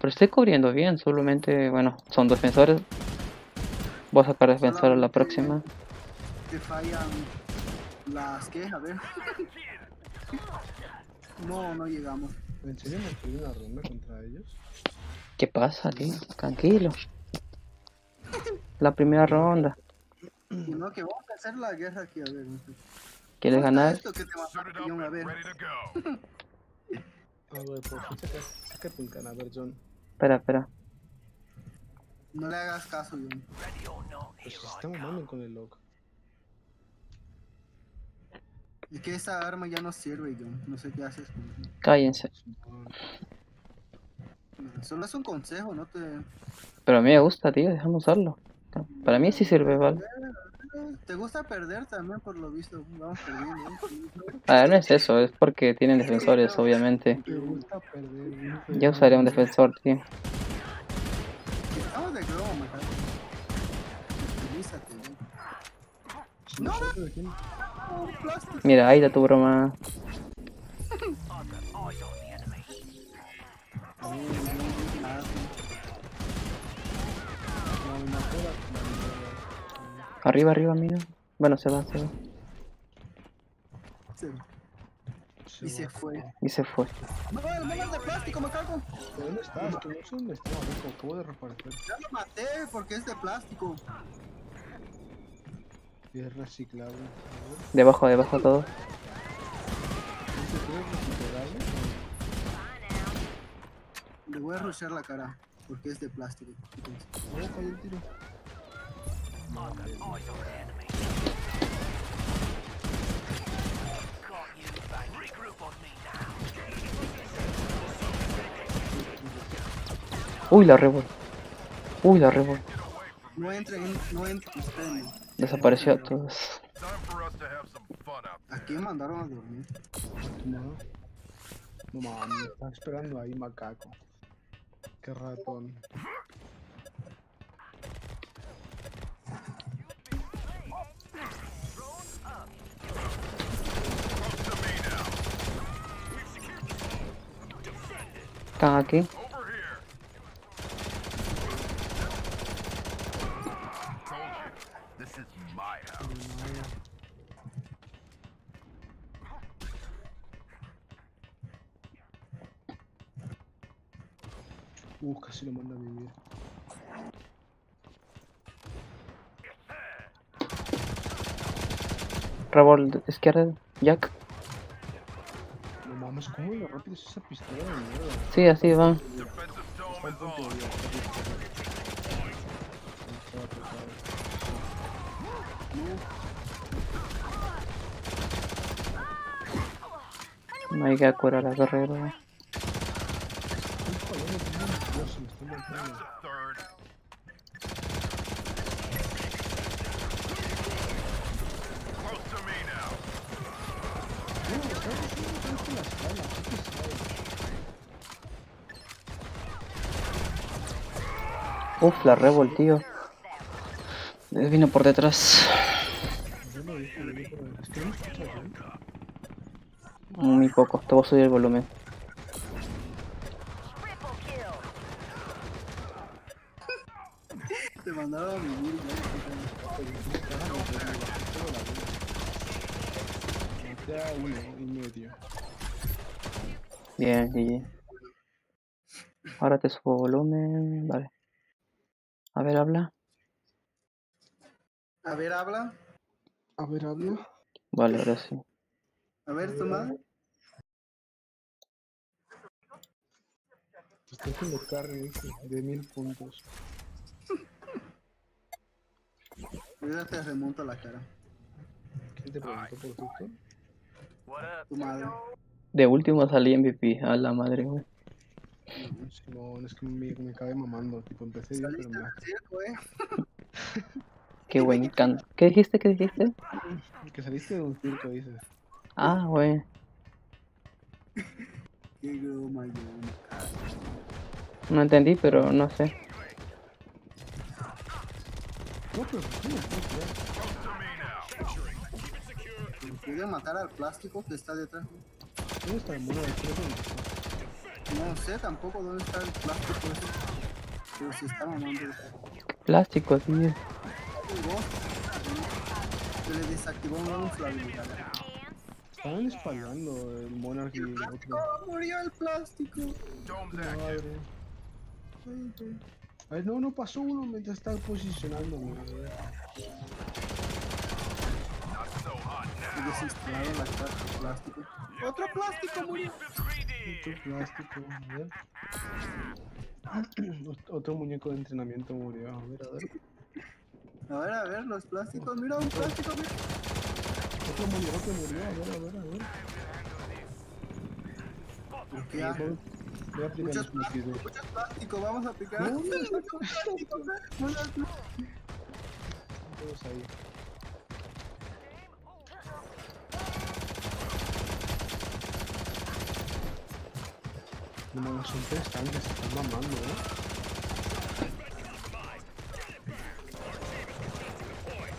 Pero estoy cubriendo bien, solamente, bueno, son defensores. Voy a sacar defensor a la próxima. Te fallan las que, a ver. No, no llegamos. ¿En serio me estoy una ronda contra ellos? ¿Qué pasa, tío? Tranquilo. La primera ronda. No, que vamos a hacer la guerra aquí, a ver. ¿Quieres ¿Cómo está ganar? Esto que te a ver. A ver, por un John. Espera, espera. No le hagas caso, John. Pues se está mamando con el lock. Es que esa arma ya no sirve, John. No sé qué haces con Cállense. Solo es un consejo, no te... Pero a mí me gusta, tío, déjame usarlo. Para mí sí sirve, ¿vale? Te gusta perder también, por lo visto. Vamos perdiendo. ¿eh? Ah, no es eso, es porque tienen defensores, obviamente. Te gusta perder. Ya usaré un defensor, tío. Estamos de globo, matar. Utilízate. No, no. Mira, ahí está tu broma. Arriba, arriba, mira. Bueno, se va, se va. Se- Y se fue. Y se fue. No, el mono es de plástico, me cago. ¿Dónde estás? Que no sé dónde estaba, loco. Acabo de reparecer. Ya lo maté porque es de plástico. Y es reciclable. A Debajo, debajo todo. ¿este? Le voy a rushear la cara porque es de plástico. Fíjense. No, falló el tiro. Uy, la revol. Uy, la revol. No entren, no entren, espérenme. Desapareció a todos. ¿A quién mandaron a dormir? No, no mames, está esperando ahí macaco. Qué ratón. Están aquí. Uh, casi lo manda a vivir. Revolt izquierda, Jack. Mames, ¿cómo lo rápido es esa pistola de mierda? Sí, así va. No hay que curar a Guerrero. Dios, se me está matando. No, está haciendo con la escala, qué pesado. Uf, la tío. Eh, Vino por detrás. Muy poco. Te voy a subir el volumen. Te mandaron a vivir ya. Maté a uno y medio. Bien, GG. Ahora te subo volumen. Vale. A ver, habla. A ver, habla. A ver, habla. Vale, ahora sí. A ver, tu madre. Te estoy haciendo carne de mil puntos. Ahorita te remonto la cara. ¿Quién te preguntó por justo? Tu madre. De último salí MVP. A la madre, güey. Simón, es que me, me cabe mamando. Tipo, empecé bien, pero me... Qué buen can. ¿Qué dijiste? ¿Qué dijiste? Que saliste de un circo, dices. Ah, güey. No entendí, pero no sé. No, pero ¿por qué me estás ¿Puede matar al plástico que está detrás? ¿Dónde está el mono de circo? No sé tampoco dónde está el plástico ese. Pero se está mamando. Plástico. Un ghost. Se le desactivó un la habilidad. Estaban espalando el Monarch y el otro. ¡Oh, murió el plástico! Madre. Ay, no, no pasó uno mientras estaba posicionándome. Se desinstalaron la carta de plástico. ¡Otro plástico murió! Otro plástico. Ot- Otro muñeco de entrenamiento murió. A ver, a ver. A ver, a ver, los plásticos. Mira, un plástico, mira. Otro muñeco que murió. A ver, a ver, a ver. Ah, Voy a aplicar Muchos los plásticos, muchos plásticos. Vamos a picar. No, no, no. Eh. No mames, son tres tanques, se están mamando, ¿eh?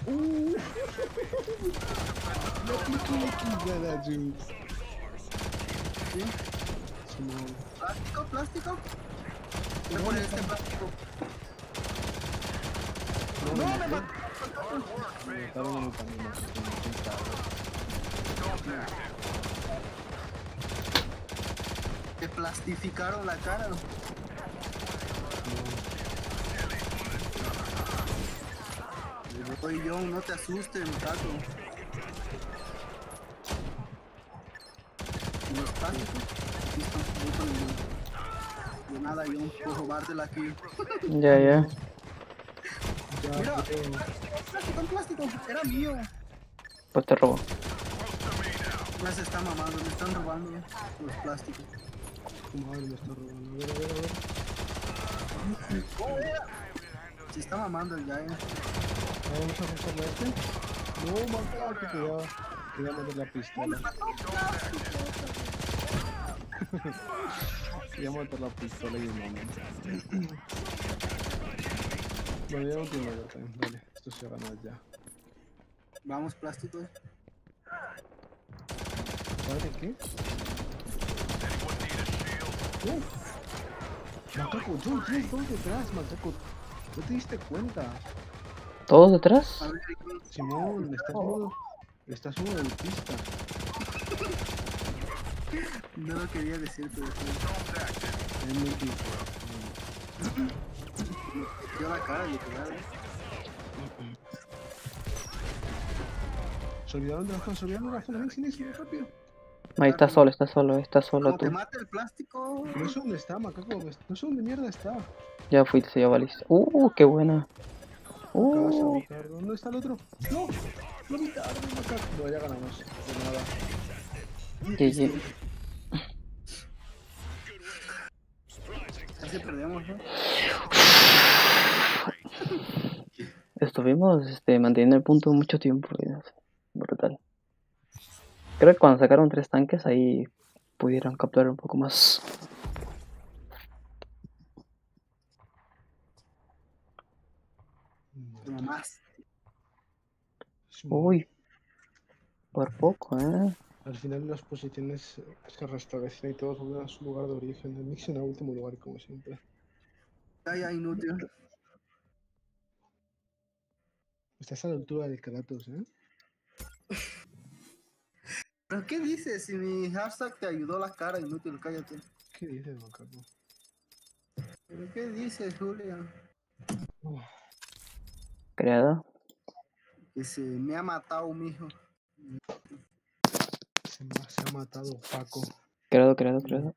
Uh. No Jinx. ¿Sí? Simón. ¿Plástico, plástico? Voy a poner este plástico. No, No, me mató. Me mataron en el camino. me metí en carro. Te plastificaron la cara. Oye, John, no te asustes, voy con el John. De nada, John, por robártela aquí. Ya, ya. Ya, Mira, plástico, plástico, era mío. Pues te robo. Ya se está mamando, me están robando los plásticos. Madre me está robando. A ver, a ver, a ver. Se está mamando el ya, eh. Vamos a romperle este. No, macaco, que quería, quería meter la pistola. quería meter la pistola y el momento. bueno, ya no tiene nada también. Vale, esto se gana ya. Vamos, plástico. ¿Vale qué? Uf. Macaco, John, tienes todos detrás, macaco. ¿No te diste cuenta? ¿Todos detrás? A ver, Simón, estás uno, estás uno del pista. no lo quería decir, pero sí. Es muy tipo. Dio la cara, literal. Se olvidaron de la zona, se olvidaron de la. Ven, sin eso, rápido. Ahí está solo, está solo, está solo Como te tú. mata el plástico. No sé dónde está, macaco. No sé dónde mierda está. Ya fuiste, ya valiste. Uh, qué buena. Uh. ¿Dónde está el otro? No, no vi tarde, macaco. No, ya ganamos. De nada. GG. Casi perdemos, ¿no? Estuvimos este, manteniendo el punto mucho tiempo. es Brutal. Creo que cuando sacaron tres tanques ahí pudieron capturar un poco más. Simón. Uy, por poco, ¿eh? Al final las posiciones se restablecen y todos vuelven a su lugar de origen. El Nixon a último lugar, como siempre. Ya, ya, inútil. Estás a la altura del Kratos, ¿eh? ¿Pero qué dices? Si mi hashtag te ayudó la cara, inútil, cállate. ¿Qué dices, macaco? ¿Pero qué dices, Julia? Creado. Que se me ha matado, mijo. Se, ma- se ha matado Paco. Creado, creado, creado.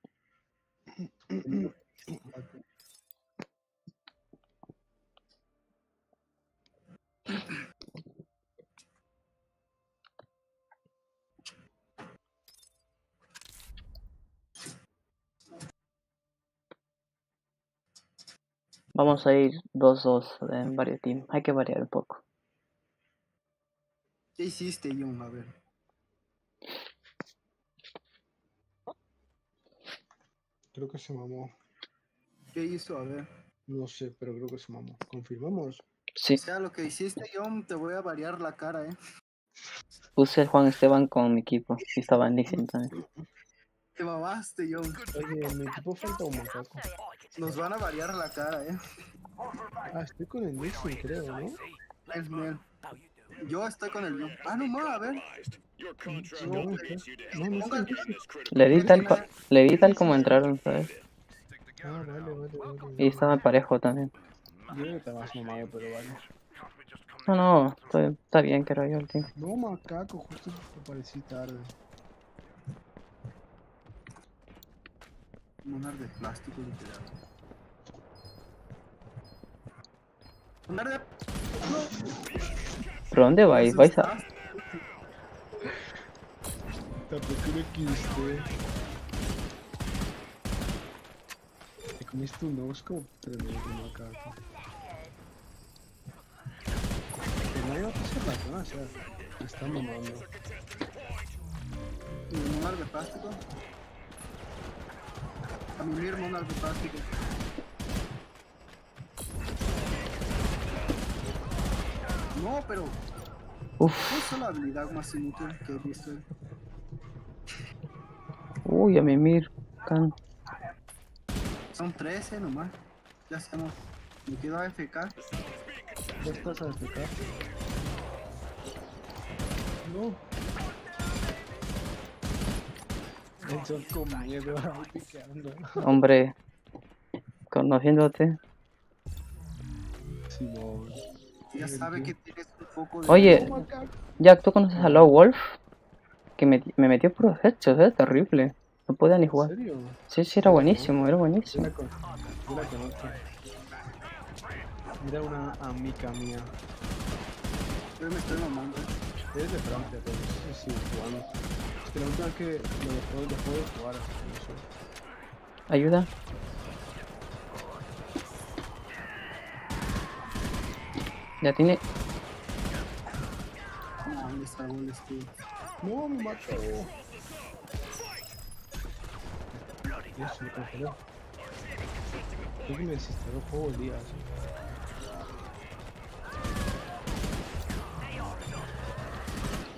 Vamos a ir 2-2 en varios teams. Hay que variar un poco. ¿Qué hiciste, John? A ver. Creo que se mamó. ¿Qué hizo? A ver. No sé, pero creo que se mamó. ¿Confirmamos? Sí, Sea lo que hiciste, John, te voy a variar la cara, eh. puse el Juan Esteban con mi equipo. Y estaba en Nixon también. Te mamaste, John. Oye, en mi equipo falta un macaco. Nos van a variar la cara, eh. Ah, estoy con el Nixon, creo, ¿no? Es bien. Yo estoy con el John. Ah, no más, a ver. No, no, no. Le di tal, le di tal como entraron, ¿sabes? Ah, vale, vale, vale. Y estaba parejo también. Yo te vas mamado, pero vale. No, no, estoy- está bien, creo yo el team. No, macaco, justo aparecí tarde. Monar de plástico, literal. Monar de... ¿Pero dónde vais? ¿Vais a...? Tampoco lo quisiste. Te comiste un osco, tremendo macaco. Pero nadie va a pasar la zona, o sea, me está mamando. Y monar de plástico. A mimir monar de plástico. No, pero... Uf, ¿Cuál es la habilidad más inútil que he visto? uy, a mimir. Can. Son 13 nomás. Ya estamos. Me quedo AFK. ¿Ya estás a despecar? No. Eso con miedo, ahí picando. Hombre, conociéndote. Simón. Ya sabe que tienes un poco de... Oye. Jack, ¿tú conoces a Low Wolf? Que me, me metió puro headshots, es terrible. No podía ni ¿En jugar. serio? Sí, sí, era buenísimo, era Yo buenísimo. la, yo la conozco. Era una amiga mía. Yo me estoy mamando. Es de Francia, pero no sé si sigue jugando. Es que la última vez que lo dejó, dejó de jugar. No sé. Ayuda. Ya tiene. salvó el escudo. No, me mató. Se me congeló. Creo que me desinstaló el juego el día. así.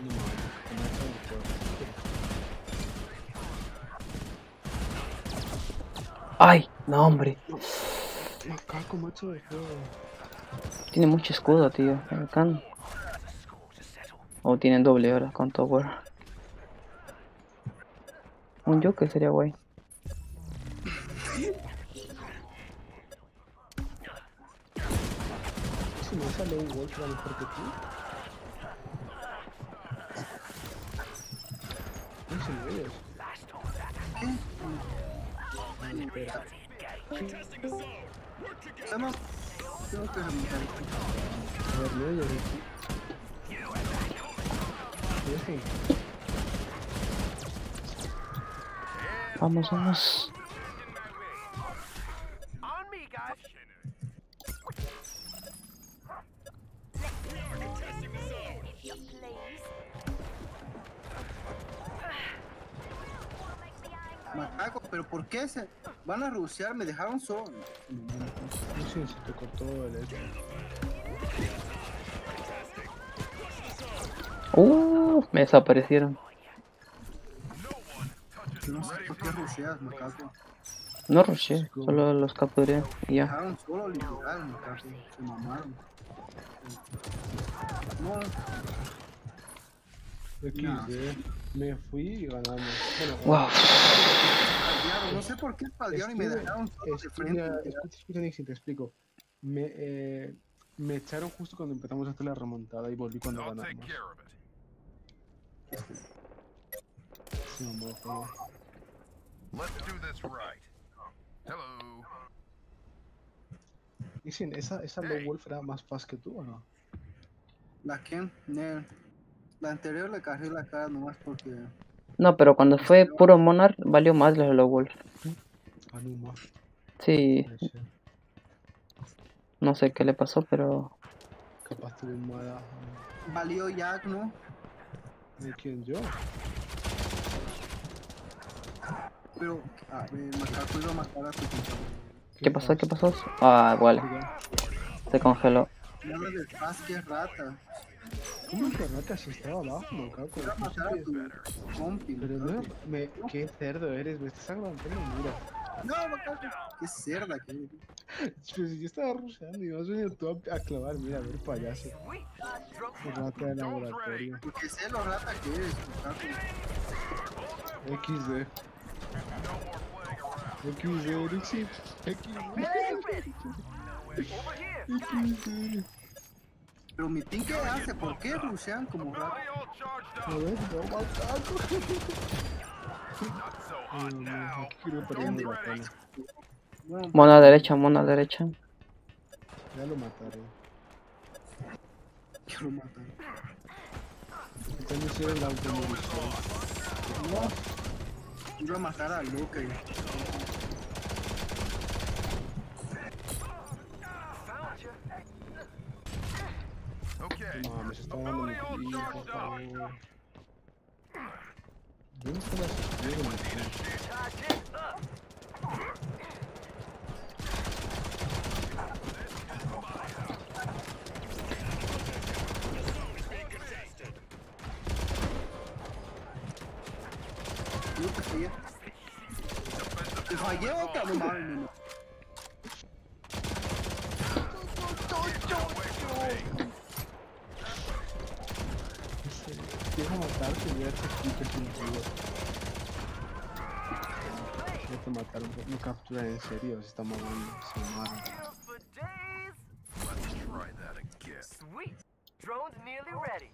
No mames, me ha hecho el juego. Ay, no, hombre. Macaco, macho de. Tiene mucho escudo, tío. Bacán. O tienen doble ahora con Tower. Un Joker sería guay. Si me sale un Wolf era mejor que tú. No sé de ellos. Estamos. Tengo que remontar. A ver, no, yo Dejen. Vamos, vamos. Macaco, pero ¿por qué se van a rusear? Me dejaron solo. No sé si te cortó el hecho. Uh, me desaparecieron. No sé por qué ruseas, Macaco. No rushé, solo los capturé y Me ya. dejaron solo literal, Macaco. Se mamaron. No, XD. Me fui y ganamos. Bueno, Wow. paldearon, no sé por qué paldearon y me dejaron solo de frente. Escucha, te explico. Me, eh, me echaron justo cuando empezamos a hacer la remontada y volví cuando take ganamos. care of it. Sí, joder. Let's do this right. Hello. Nixie, ¿esa, esa low wolf era más fast que tú o no? ¿La que? Ne- La anterior le cargué la cara nomás porque. No, pero cuando fue puro Monarch, valió más la Hollow Wolf. Ah, más. Sí, no sé qué le pasó, pero Capaz tuve mala. Valió Jack, ¿no? ¿De quién yo? Pero, a ver, Macaco iba a matar a tu compañero. ¿qué pasó? ¿Qué pasó? Ah, igual, se congeló. Nada de paz que es rata. ¿Cómo que abajo, a a. Pero no, me, qué cerdo eres, me estás aguantando, mira. No. Qué cerda que eres. Pues si yo estaba rusheando y vas venido tú a, a clavar, mira, a ver payaso. Rata de laboratorio. Porque sé lo rata que eres. XD. XD, Rixie. XD. Pero mi team, ¿qué hace? ¿Por qué rushean como rata? A ver, no, mi ratón. No, Mona derecha, mona derecha. Ya lo mataré. quiero matar. Están diciendo la automorición. No. Iba a matar a Luke. Okay. No mames, está dando mi kill, por favor. ¿Dónde están las estrellas de mi kill? Luke fallé. ¿Te fallé o te no mames, no? Quiero matarte y ya te quito sin ruido. Ya te mataron, pero no capturan en serio, se está mamando, se mamaron. Let's try that again. Sweet. Drone's nearly ready.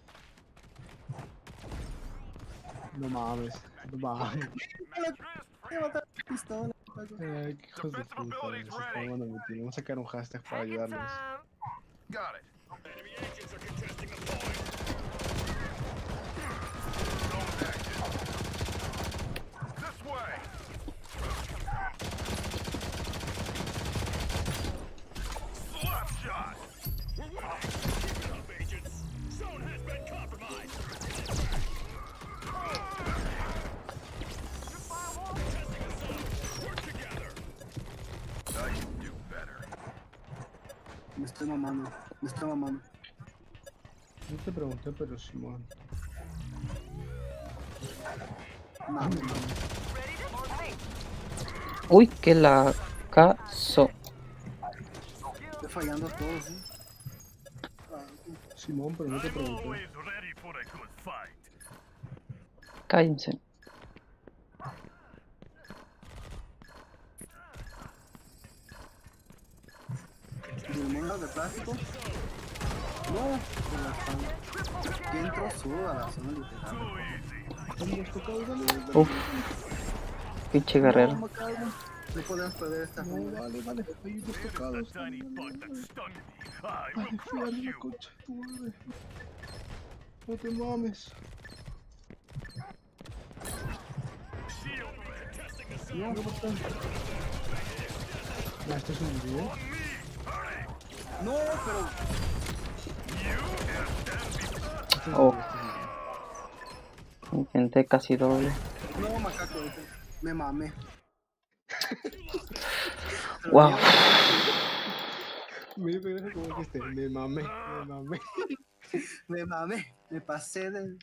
No mames, no mames. Voy a matar a pistola. Macaco. Ay, qué hijos de puta, se está mamando mi team. Vamos a sacar un hashtag para ayudarlos. Got it. Enemy agents are contesting the point. Estoy mamando. Me estoy mamando. No te pregunté, pero Simón. Mame, mame. Uy, que la caso. Estoy fallando todos, ¿eh? Simón, pero no te pregunté. Cállense. ¿Y el mundo de plástico? No, con la espalda. Y entro solo a la zona literal. Uf. Pinche guerrero. No. No podemos perder esta No, jungla. vale, vale. Hay unos tocados. a crush la you. concha tu madre. No te mames. No, ¿cómo están? Ah, este es un video. No, pero Oh. Intenté casi doble. no, macaco. Me mamé. Wow. Me me mamé, me mamé. Me mamé. Me pasé de.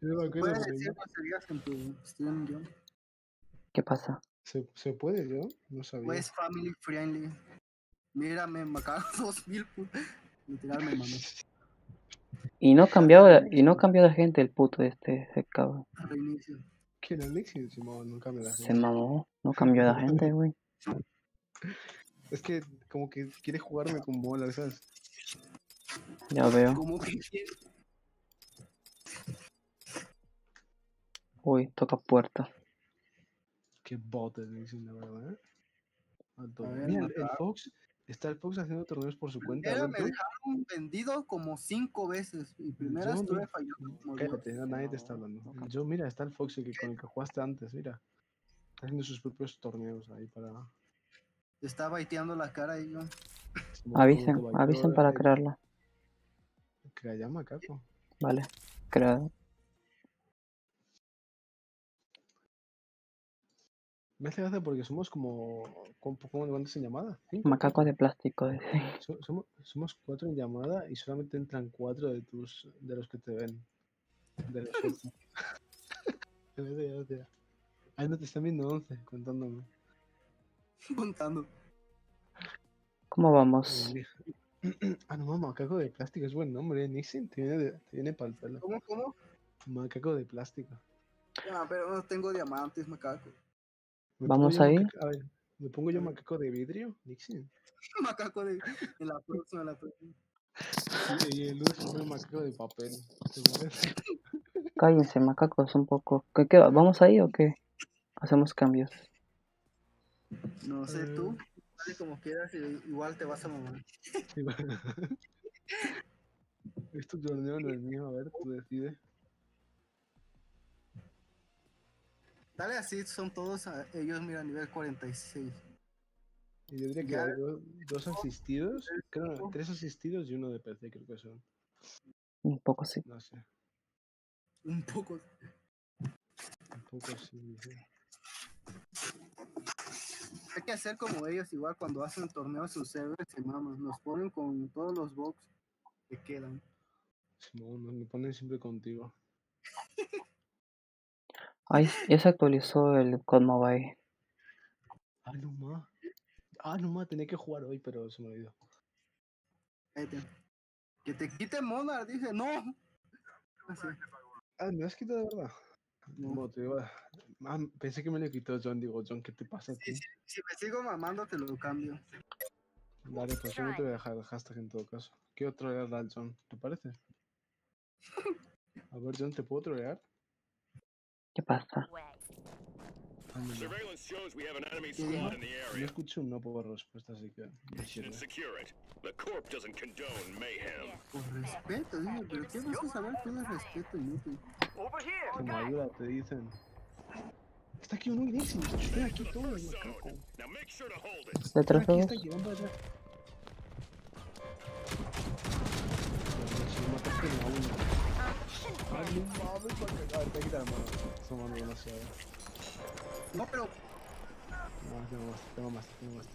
Puedes decir groserías tu stream. ¿Qué pasa? ¿Se, ¿Se puede yo? No sabía. Pues family friendly. Mírame, macaco 2000. pu- Literal me mamé. Y no cambió de, y no cambió de gente el puto este, ese cabrón. Reinicio. ¿Quién es Nixie? Simón, nunca me la Se mamó. No cambió de gente, güey. Es que como que quiere jugarme con bolas, ¿sabes? Ya veo. Como que Uy, toca puerta. Qué bote Nixie, la verdad, ¿eh? Alto. A ver, Mira, el. Fox, está el Fox haciendo torneos por su cuenta. Primero ¿ven me dejaron vendido como cinco veces. Y primero Yo estuve fallando Cállate, no, nadie te está hablando. Yo, mira, está el Fox el que, con el que jugaste antes, mira. Está haciendo sus propios torneos ahí para... Te está baiteando la cara y yo. Avisen, avisen para crearla. La llama, caco. Vale. Crea. Me hace gracia porque somos como... ¿Cómo, cómo cuántos en llamada? ¿Cinco? Macaco de plástico. dice. So- somos, somos cuatro en llamada y solamente entran cuatro de tus de los que te ven. De los que... Ay, no te están viendo 11 contándome. Contando. ¿Cómo vamos? ah, no, macaco de plástico es buen nombre, ¿eh? Nixon te viene, de, te viene pa'l pelo. ¿Cómo, cómo? Macaco de plástico. Ah, pero no tengo diamantes, macaco. ¿Me ¿Vamos ahí? a ver, ¿me pongo yo macaco de vidrio? Nixon. Macaco de. En la próxima, en la próxima. Sí, y el pongo macaco de papel. Cállense, macacos, un poco. ¿Qué, qué, ¿Vamos ahí o qué? Hacemos cambios. No sé tú. Eh. Dale como quieras y igual te vas a mamar. Sí. Es tu torneo, no el mío, a ver, tú decides. Dale así, son todos a- ellos, mira, nivel 46. Y yo diría que Ya. hay dos, dos asistidos, creo, tres asistidos y uno de PC, creo que son. Un poco sí. No sé, Un poco. un poco sí. Hay que hacer como ellos, igual cuando hacen torneos sus servers se maman. Nos ponen con todos los box que quedan. Simón, no, me ponen siempre contigo. Ay, ya se actualizó el COD Mobile. Ah, no más. Ah, no más, tenía que jugar hoy, pero se me olvidó. Que te quite Monarch, dije, no. Así. Ah, ¿me has quitado de verdad? No. No, te iba... Ah, pensé que me lo quitó John, digo, John, ¿qué te pasa a ti? Si me sigo mamando, te lo cambio. Dale, pues yo no te voy a dejar el hashtag en todo caso. Quiero trolear al John, ¿te parece? A ver, John, ¿te puedo trolear? ¿Qué pasa? No, escucho un no por respuesta, así que. Por respeto, pero ¿qué vas a saber tú de respeto, inútil? Como ayuda, te dicen. Está aquí uno buenísimo, estoy aquí todo, el macaco. Detrás de está para atrás. Si me mataste la una. Ay, no mames, para cagar, te quita la mano. Esa mano demasiado. No, pero No, tengo más, tengo más, tengo más.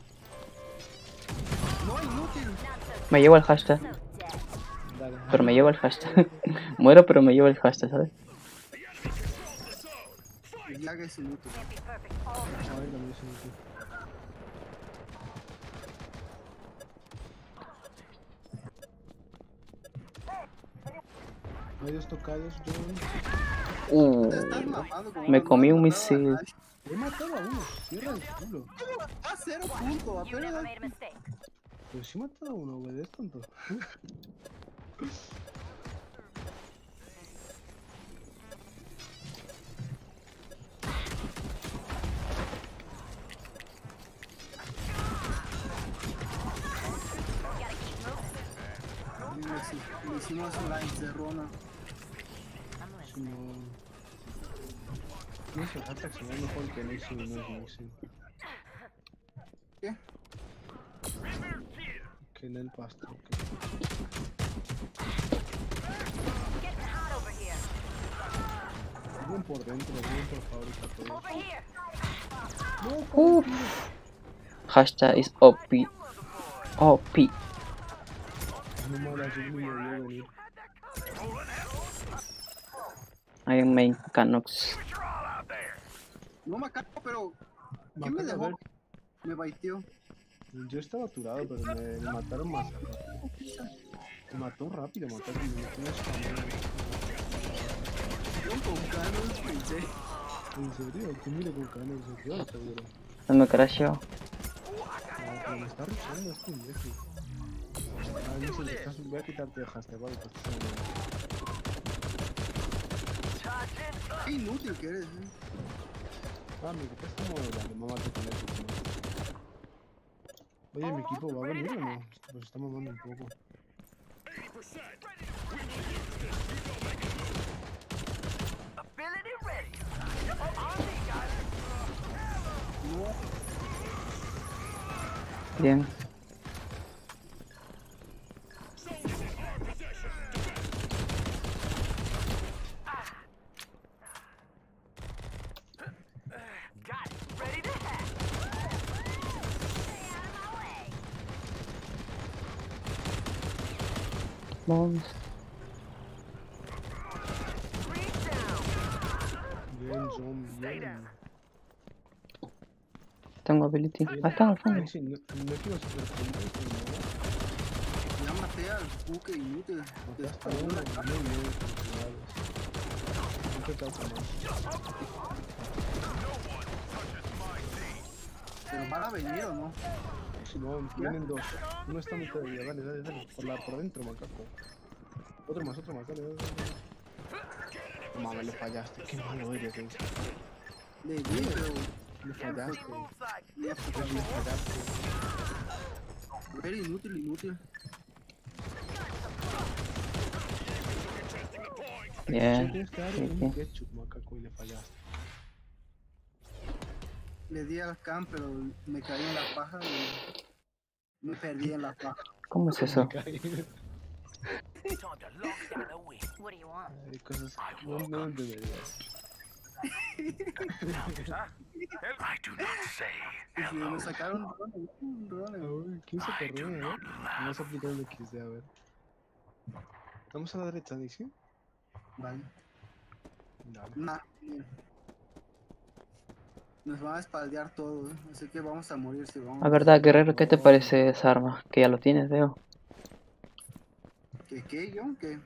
No, inútil. Me llevo el hashtag. Dale. Pero me llevo el hashtag. Muero, pero me llevo el hashtag, ¿sabes? El lag es inútil. Ay, también es inútil. Dos tocados, John. Uh, me comí un misil. He matado a uno. Cierra el culo. A cero punto, apenas. Pero sí he matado a uno, güey. Es tonto. Le hicimos la encerrona. Listening. no. No se trata que se vea mejor que no hizo no es Nixon. ¿Qué? Que en el pasto. que- Getting hot over here. Bien por dentro, bien por todo. No. Hashtag is OP. OP. no yo me am main Canucks. No me acabo, pero. Me ¿Quién me dejó? Me baiteó. Yo estaba aturado, pero me, me mataron más rápido. Me mató rápido, me mataron. Me escamilla. Yo con canos pensé. ¿En serio? ¿Qué mire con canas? Yo seguro. No me crasheó. No, pero me está rushando este imbécil. A ver, no sé, voy a quitarte de hashtag, vale, pues estás en Qué inútil que eres, eh. Ah, mi equipo es como la mamá que con eso. ¿no? Oye, ¿mi equipo va a venir o no? Pues está mamando un poco. Ability ready. Guys. Bien. Down. Bien, John, bien. Tengo ability. Ahí está, al fondo. Sí, no, no quiero Ya maté al buque inútil. no. Te Hasta espaló uno, la muy cara. bien, felicidades. No te toca más. Pero van a venir o no. No, vienen dos. Uno está a mitad de vida, dale, dale, dale. Por, la, por dentro, macaco. Otro más, otro más, dale, dale, dale. Mames, le fallaste. Qué malo eres, eh. Le. Le fallaste. Le fallaste. Era inútil, inútil. Bien. Tienes que darle Sí, un sí. ketchup, macaco, y le fallaste. Le di al camp, pero me caí en la paja y. Me perdí en la paja. ¿Cómo es eso? Hay cosas que no, no entenderías. I do not say si me sacaron un drone, un drone. Uy, ¿quién se corrió, eh? Vamos a aplicar el XD, a ver. Vamos a la derecha. Vale. Dale. Nah, bien. Nos van a espaldear todo, ¿eh? así que vamos a morir si vamos. La verdad, guerrero, ¿qué te parece esa arma? Que ya lo tienes, veo. ¿Qué, qué, yo? ¿Qué?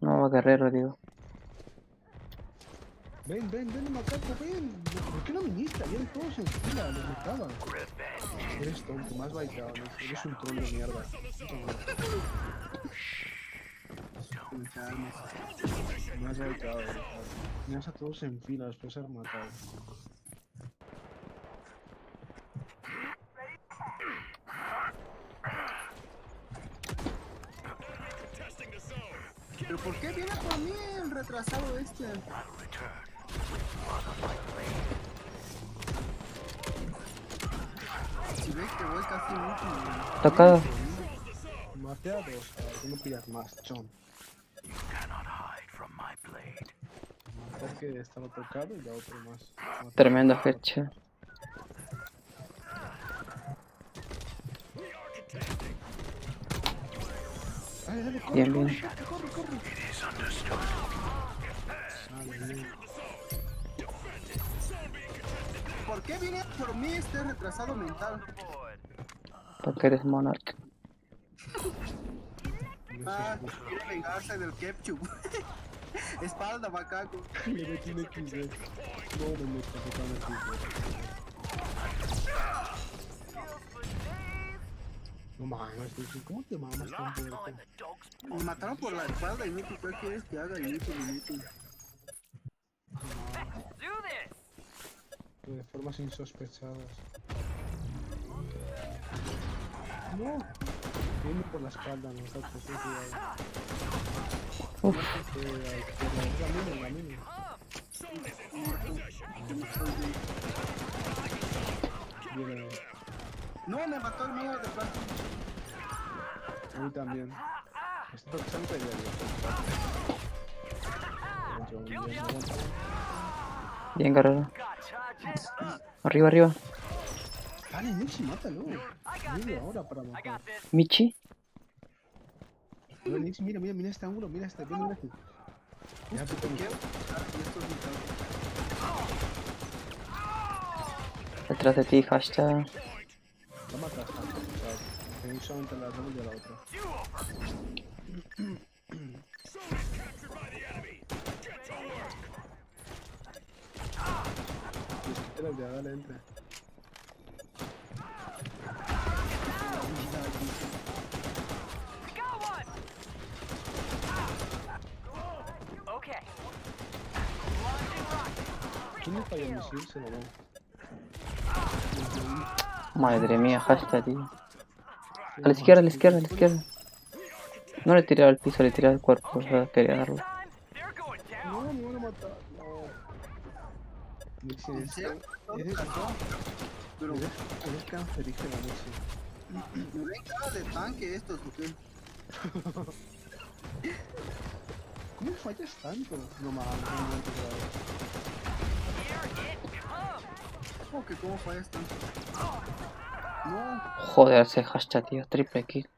No, guerrero, digo. Ven, ven, ven, macaco, ven. ¿Por qué no viniste? Habían todos en fila, los mataba. Eres tonto, más baitado, eres un troll de mierda. Más baitado, eres. Tenías a todos en fila, después de ser matado. ¿Pero por qué viene por mí el retrasado este? Si ves que voy casi último. Tocado. Maté a dos, que no pillas más, blade. Maté que estaba tocado y la otra más. Tremendo headshot. Dale, dale, corre, Bien, bien. ¿Por qué viene por mí este retrasado mental? Porque eres Monarch. Ah, quiere vengarse del ketchup. Espalda, macaco. Le metí un XD. No me metas acá en XD. No mames, Dixon, ¿cómo te mamas tan fuerte? Me mataron por la espalda, inútil. ¿Qué quieres que haga, inútil, inútil? De formas insospechadas. No. Viene por la espalda, nosotros, ten cuidado. Uf. A la izquierda, es la mini, la mini. Viene, No, me mató el mío de parte. a mí también. Esto es bastante de Bien, Guerrero. Arriba, arriba. Dale, Nixie, mátalo. Media hora para matar. Michi. Mira, mira, mira este ángulo, mira este, mira este. Ya, Detrás de ti, hashtag. La mataste. Tenéis solamente la de la otra. Quítale ya, dale, entre. Okay. ¿Quién le falló el misil? Se lo va. Madre mía, hashtag, tío. A la izquierda, a la izquierda, a la izquierda. No le tiré al piso, le tiré al cuerpo, o sea, quería darlo. No, me. No. ¿Cómo fallas tanto? No mames, no me ¿Cómo que cómo fallas tanto? No, Joder, ese hashtag, tío. Triple kill.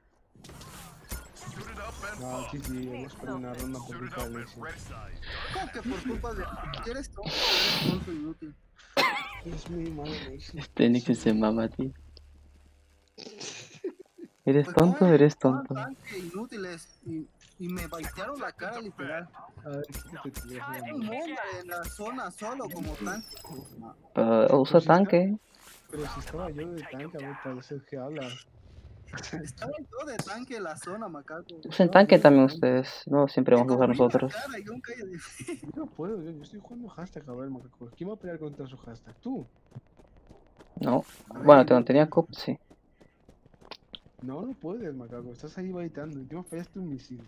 No, sí, sí, hemos perdido una ronda por culpa de Nixie. ¿cómo que por culpa de... ¿Eres tonto o eres tonto inútil? Es madre, Nixie. Este Nick se mama, tío. ¿Eres Pues, tonto o ¿cómo eres tonto? inútiles y, me baitearon la cara literal. Un monda en la zona solo como tanque. Uh, usa tanque. Pero si estaba yo de tanque, a ver, parece que hablas. Estaba yo de tanque en la zona, macaco. Usen tanque también ustedes. No, siempre vamos a usar nosotros. Yo Yo no puedo, yo, yo estoy jugando hashtag, a ver, macaco. ¿Quién va a pelear contra su hashtag? ¿Tú? No. Bueno, te tenía cup, sí. No, no puedes, macaco. Estás ahí baitando. Encima fallaste un misil.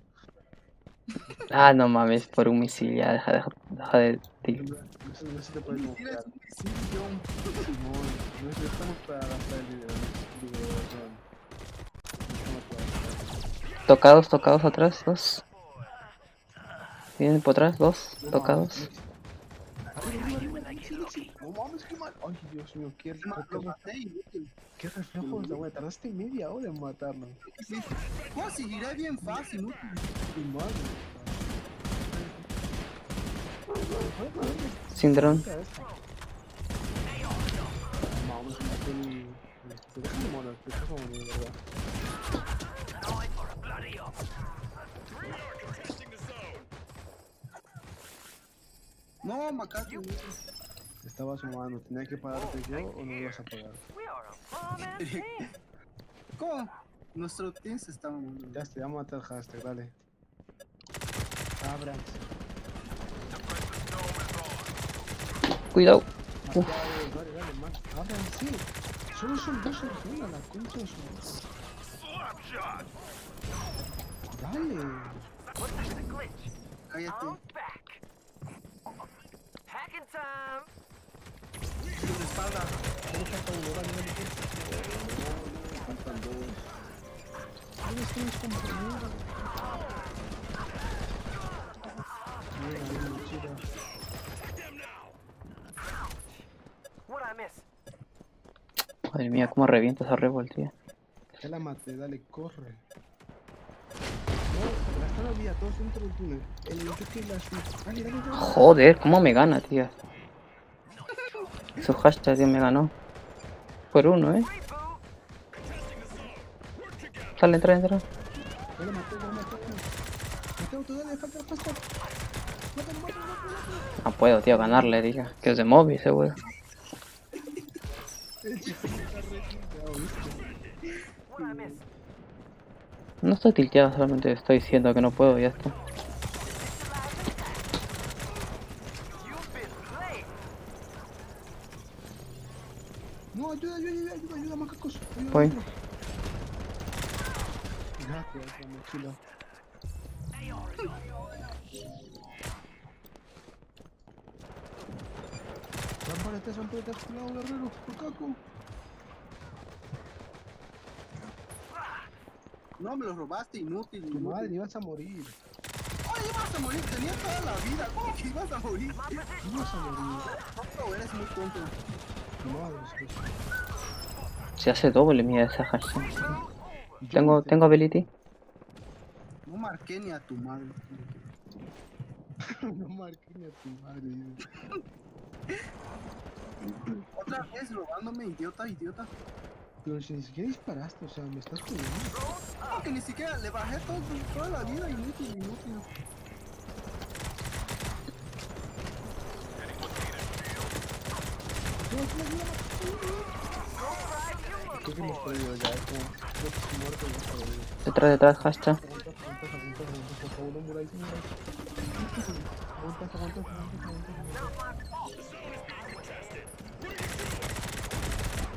Ah, no mames, por un misil, ya deja, deja, deja de ti. No, no se, no se te puede Tienes confiar. un misil, John. Simón, no no estamos para gastar el video. video John. No estamos para gastar. Tocados, tocados atrás, dos. Vienen por atrás, dos. Tocados. Ay, Dios mío, qué, Lo qué, maté, inútil. qué reflejos de güey. Tardaste media hora en matarlo. ¿Cómo seguiré bien fácil, madre. Sin dron. No, macaco, inútil. Estabas sumando, tenía que pagarte yo o no ibas a pagar. ¿Cómo? Nuestro team se está mamando. Ya te vamos a matar el hashtag, dale. Abran. Cuidado. Dale, dale. Abran, sí. Solo son dos en zona, la concha de su. Dale. Cállate. Hacking time. Tiro de Madre mía, cómo revienta esa. Ya la maté, dale, corre. No, la todos dentro del túnel. El toque y la suite. Dale, dale, dale. Joder, ¿cómo me gana, tío? Su hashtag tío, me ganó. Por uno, ¿eh? Sale, entra, entra. No puedo, tío, ganarle, tío. Que es de móvil, tilteado, ¿viste? No estoy tilteado, solamente estoy diciendo que no puedo y ya está. No, ayuda, ayuda, ayuda, ayuda, ayuda, macacos. Ayuda, Voy. otro. Gracias, la mochila. Rampaletas, rampaletas, cuidado, guerrero, macaco. No, me lo robaste, inútil. Tu inútil. madre, ibas a morir. Ay, ibas a morir, tenía toda la vida. ¿Cómo que ibas a morir? Ibas a morir. No, eres muy tonto. Tu madre, es que- Se hace doble, mira esa hashtag. Tengo, tengo ability. No marqué ni a tu madre. no marqué ni a tu madre. Otra vez robándome, idiota, idiota. Pero si ni siquiera disparaste, o sea, me estás jodiendo. No, que ni siquiera le bajé todo, toda la vida, inútil, inútil. Creo que hemos perdido ya, es como... Estoy muerto perdido. Detrás, detrás, hashtag.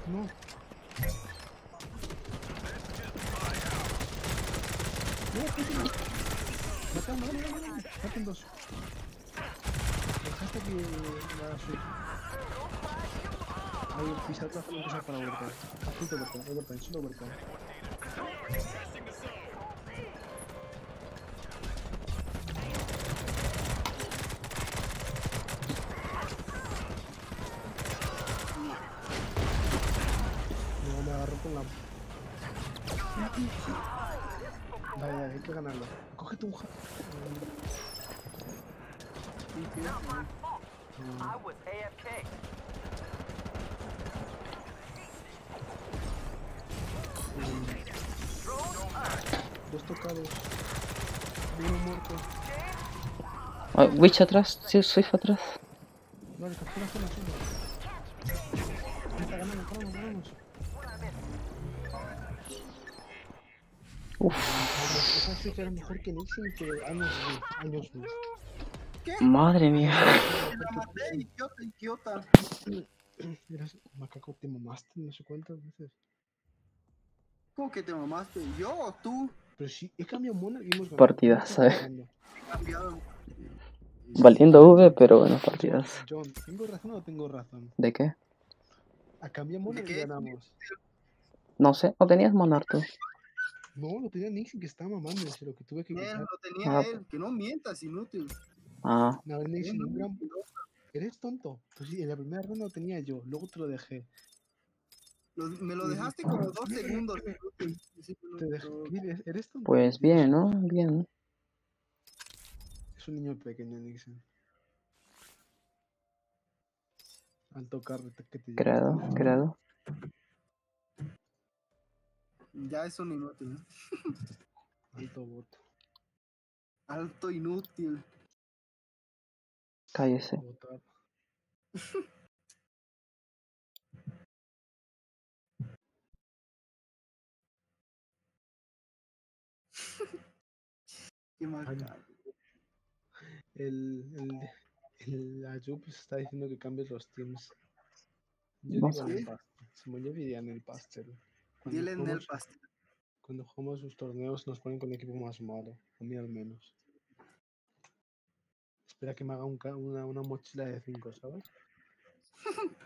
No no, no, no. Maten dos. Dejaste que Ahí, pisar la zona empezar para overtime. Overtime, overtime. No, me agarró con la... Hay que ganarlo. Cógete un... I was AFK. Dos tocados. Uno muerto. Ah, Witch atrás, sí, Swift atrás. Vale, captura zona zona. Está ganando, ganamos, ganamos. Uf, Esa Swift era mejor que Nixon que años luz, años luz. madre mía. La maté, idiota, idiota. Eras macaco, te mamaste no sé cuántas veces. ¿Cómo que te mamaste? ¿Yo o tú? Pero sí, he cambiado mono y hemos ganado. Partidas, ¿Cómo estás ¿sabes? ganando? He cambiado. Valiendo V, pero bueno, partidas. John, ¿tengo razón o tengo razón? ¿De qué? A cambiar mono ¿De y ganamos. No sé, ¿no tenías Monarch tú? No, lo tenía Nixon que estaba mamando, es lo que tuve que Él lo tenía Ah. él. Que no mientas, inútil. Ah, No, Nixon, no gran... mientas. Eres tonto. Pues sí, en la primera ronda lo tenía yo, luego te lo dejé. Me lo dejaste como dos segundos. Eres, tonto. pues bien, ¿no? Bien. Es un niño pequeño, Nixon. Alto carro te- que te. Creado, creado. Ya es un inútil. Alto voto. Alto inútil. Cállese. Qué mal. Ay, cara. El, el, el Ayub pues, está diciendo que cambies los teams. Yo digo en el pastel. Simón, yo diría en el pastel. Cuando Dile en el jugamos, pastel. cuando jugamos sus torneos nos ponen con equipo más malo. A mí al menos. Espera que me haga un una, una mochila de 5, ¿sabes?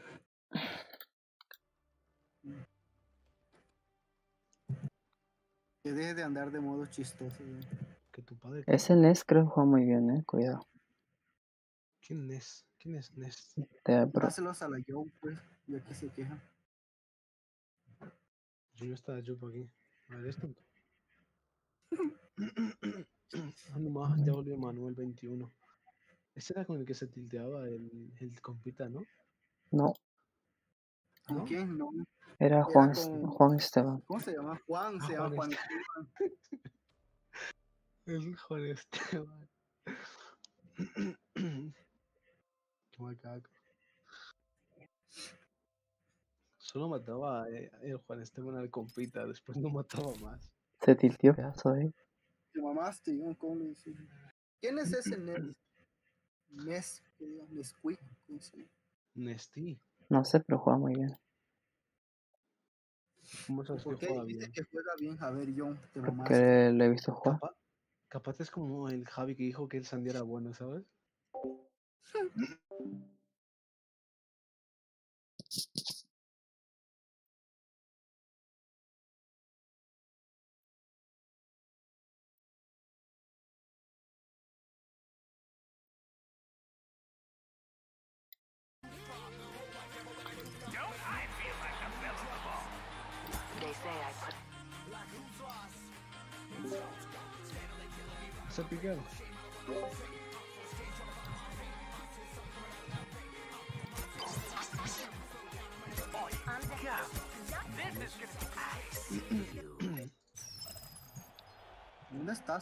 Que deje de andar de modo chistoso. güey. Que tu padre. Ese Ness creo que juega muy bien, eh. Cuidado. ¿Quién es? ¿Quién es Ness? Dáselos a la Joe, pues. Ya que se queja. Yo no está Ayub aquí. A ver, es tonto. Ah, no más, ya volvió Manuel 21. Ese era con el que se tilteaba el, el compita, ¿no? No, ¿Con ¿No? quién? No. era Juan, con- Juan Esteban. ¿Cómo se llama? Juan, Ah, se llama Juan Juan Esteban. Esteban. El Juan Esteban. Qué macaco. Solo mataba eh, el Juan Esteban al compita, después no mataba más. Se tiltió pedazo de. Te mamaste, yo, ¿cómo le dices? ¿Quién es ese Nes? Nes, que diga, Nesquik, ¿cómo se llama? Nesti. No sé, pero juega muy bien. ¿Cómo sabes que ¿Por qué juega bien? que juega bien? A ver, yo, te mamaste. Porque le he visto jugar. Capaz, capaz es como el Javi que dijo que el Sandy era bueno, ¿sabes?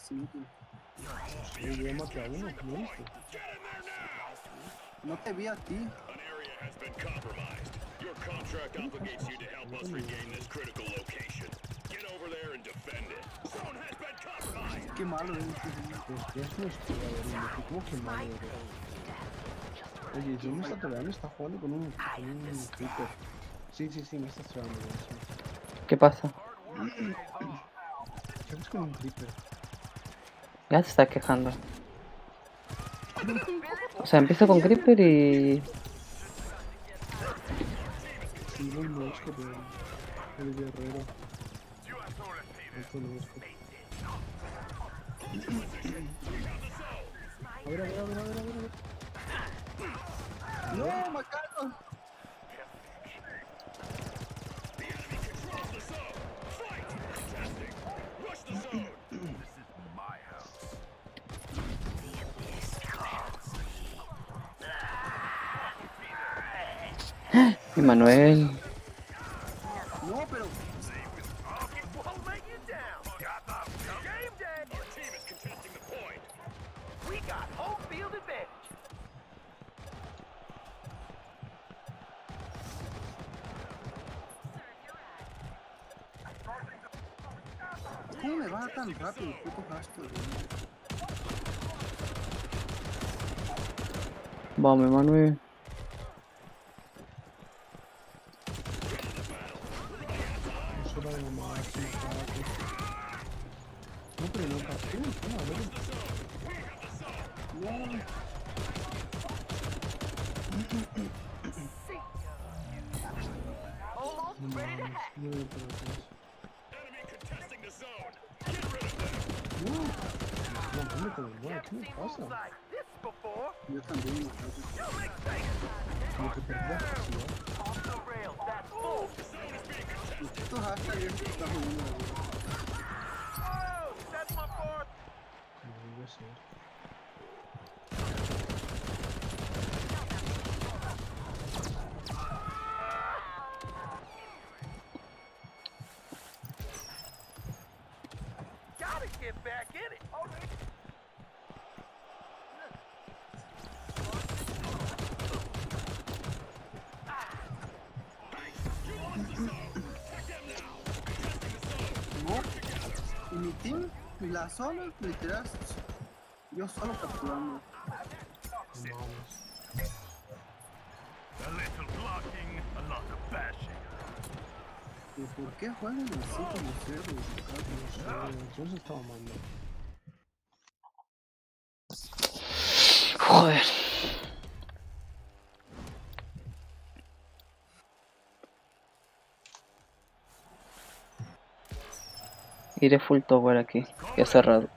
¿Dónde estás, inútil? Yo ya maté a uno, ¿no? No te vi a ti. An area has been compromised. Your contract obligates you to help us regain this critical location. Get over there and defend it. Zone has been compromised. Qué malo eres. Pues ya es nuestro laberinto, ¿cómo que malo? Oye, yo me está trolando, está jugando con un, un creeper. Sí, sí, sí, me estás trolando. ¿Qué pasa? ¿Qué haces con un creeper? Ya se está quejando. O sea, empieza con Creeper y. No conozco, advantage. ¿cómo me va tan rápido el puto gasto? Vamos, Manuel. This before. yo también, Macaco. You la zona, literal, yo solo capturando. No mames. A little blocking, a lot of bashing. ¿Y por qué juegan así como cerdos? Yo se estaba mamando. Joder. Iré full tower aquí, que ha cerrado.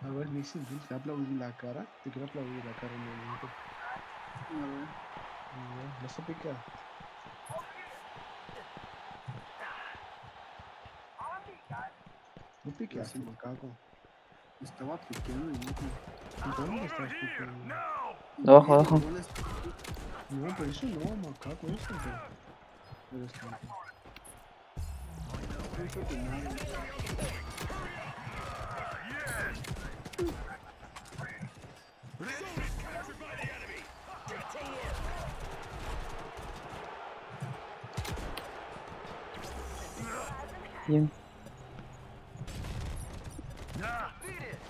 A ver, Nixon, ¿te voy a aplaudir la cara? Te quiero aplaudir la cara un momento. A ver. No, no se pica. No pique así, macaco. Estaba piqueando y no. ¿Dónde estás piqueando? Abajo, abajo. No, pero eso no, macaco, eso no. Eres tonto. Eso que nada. Bien.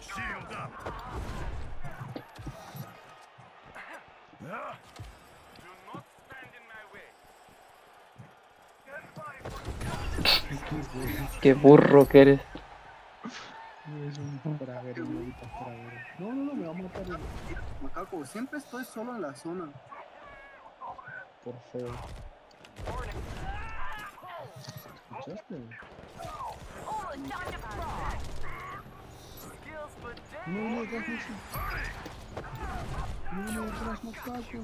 Shield up. Qué burro que eres. Es un. No, no, no, me va a matar el... Macaco, siempre estoy solo en la zona. Por feo. ¿Escuchaste? No dejas eso. No dejas macaco.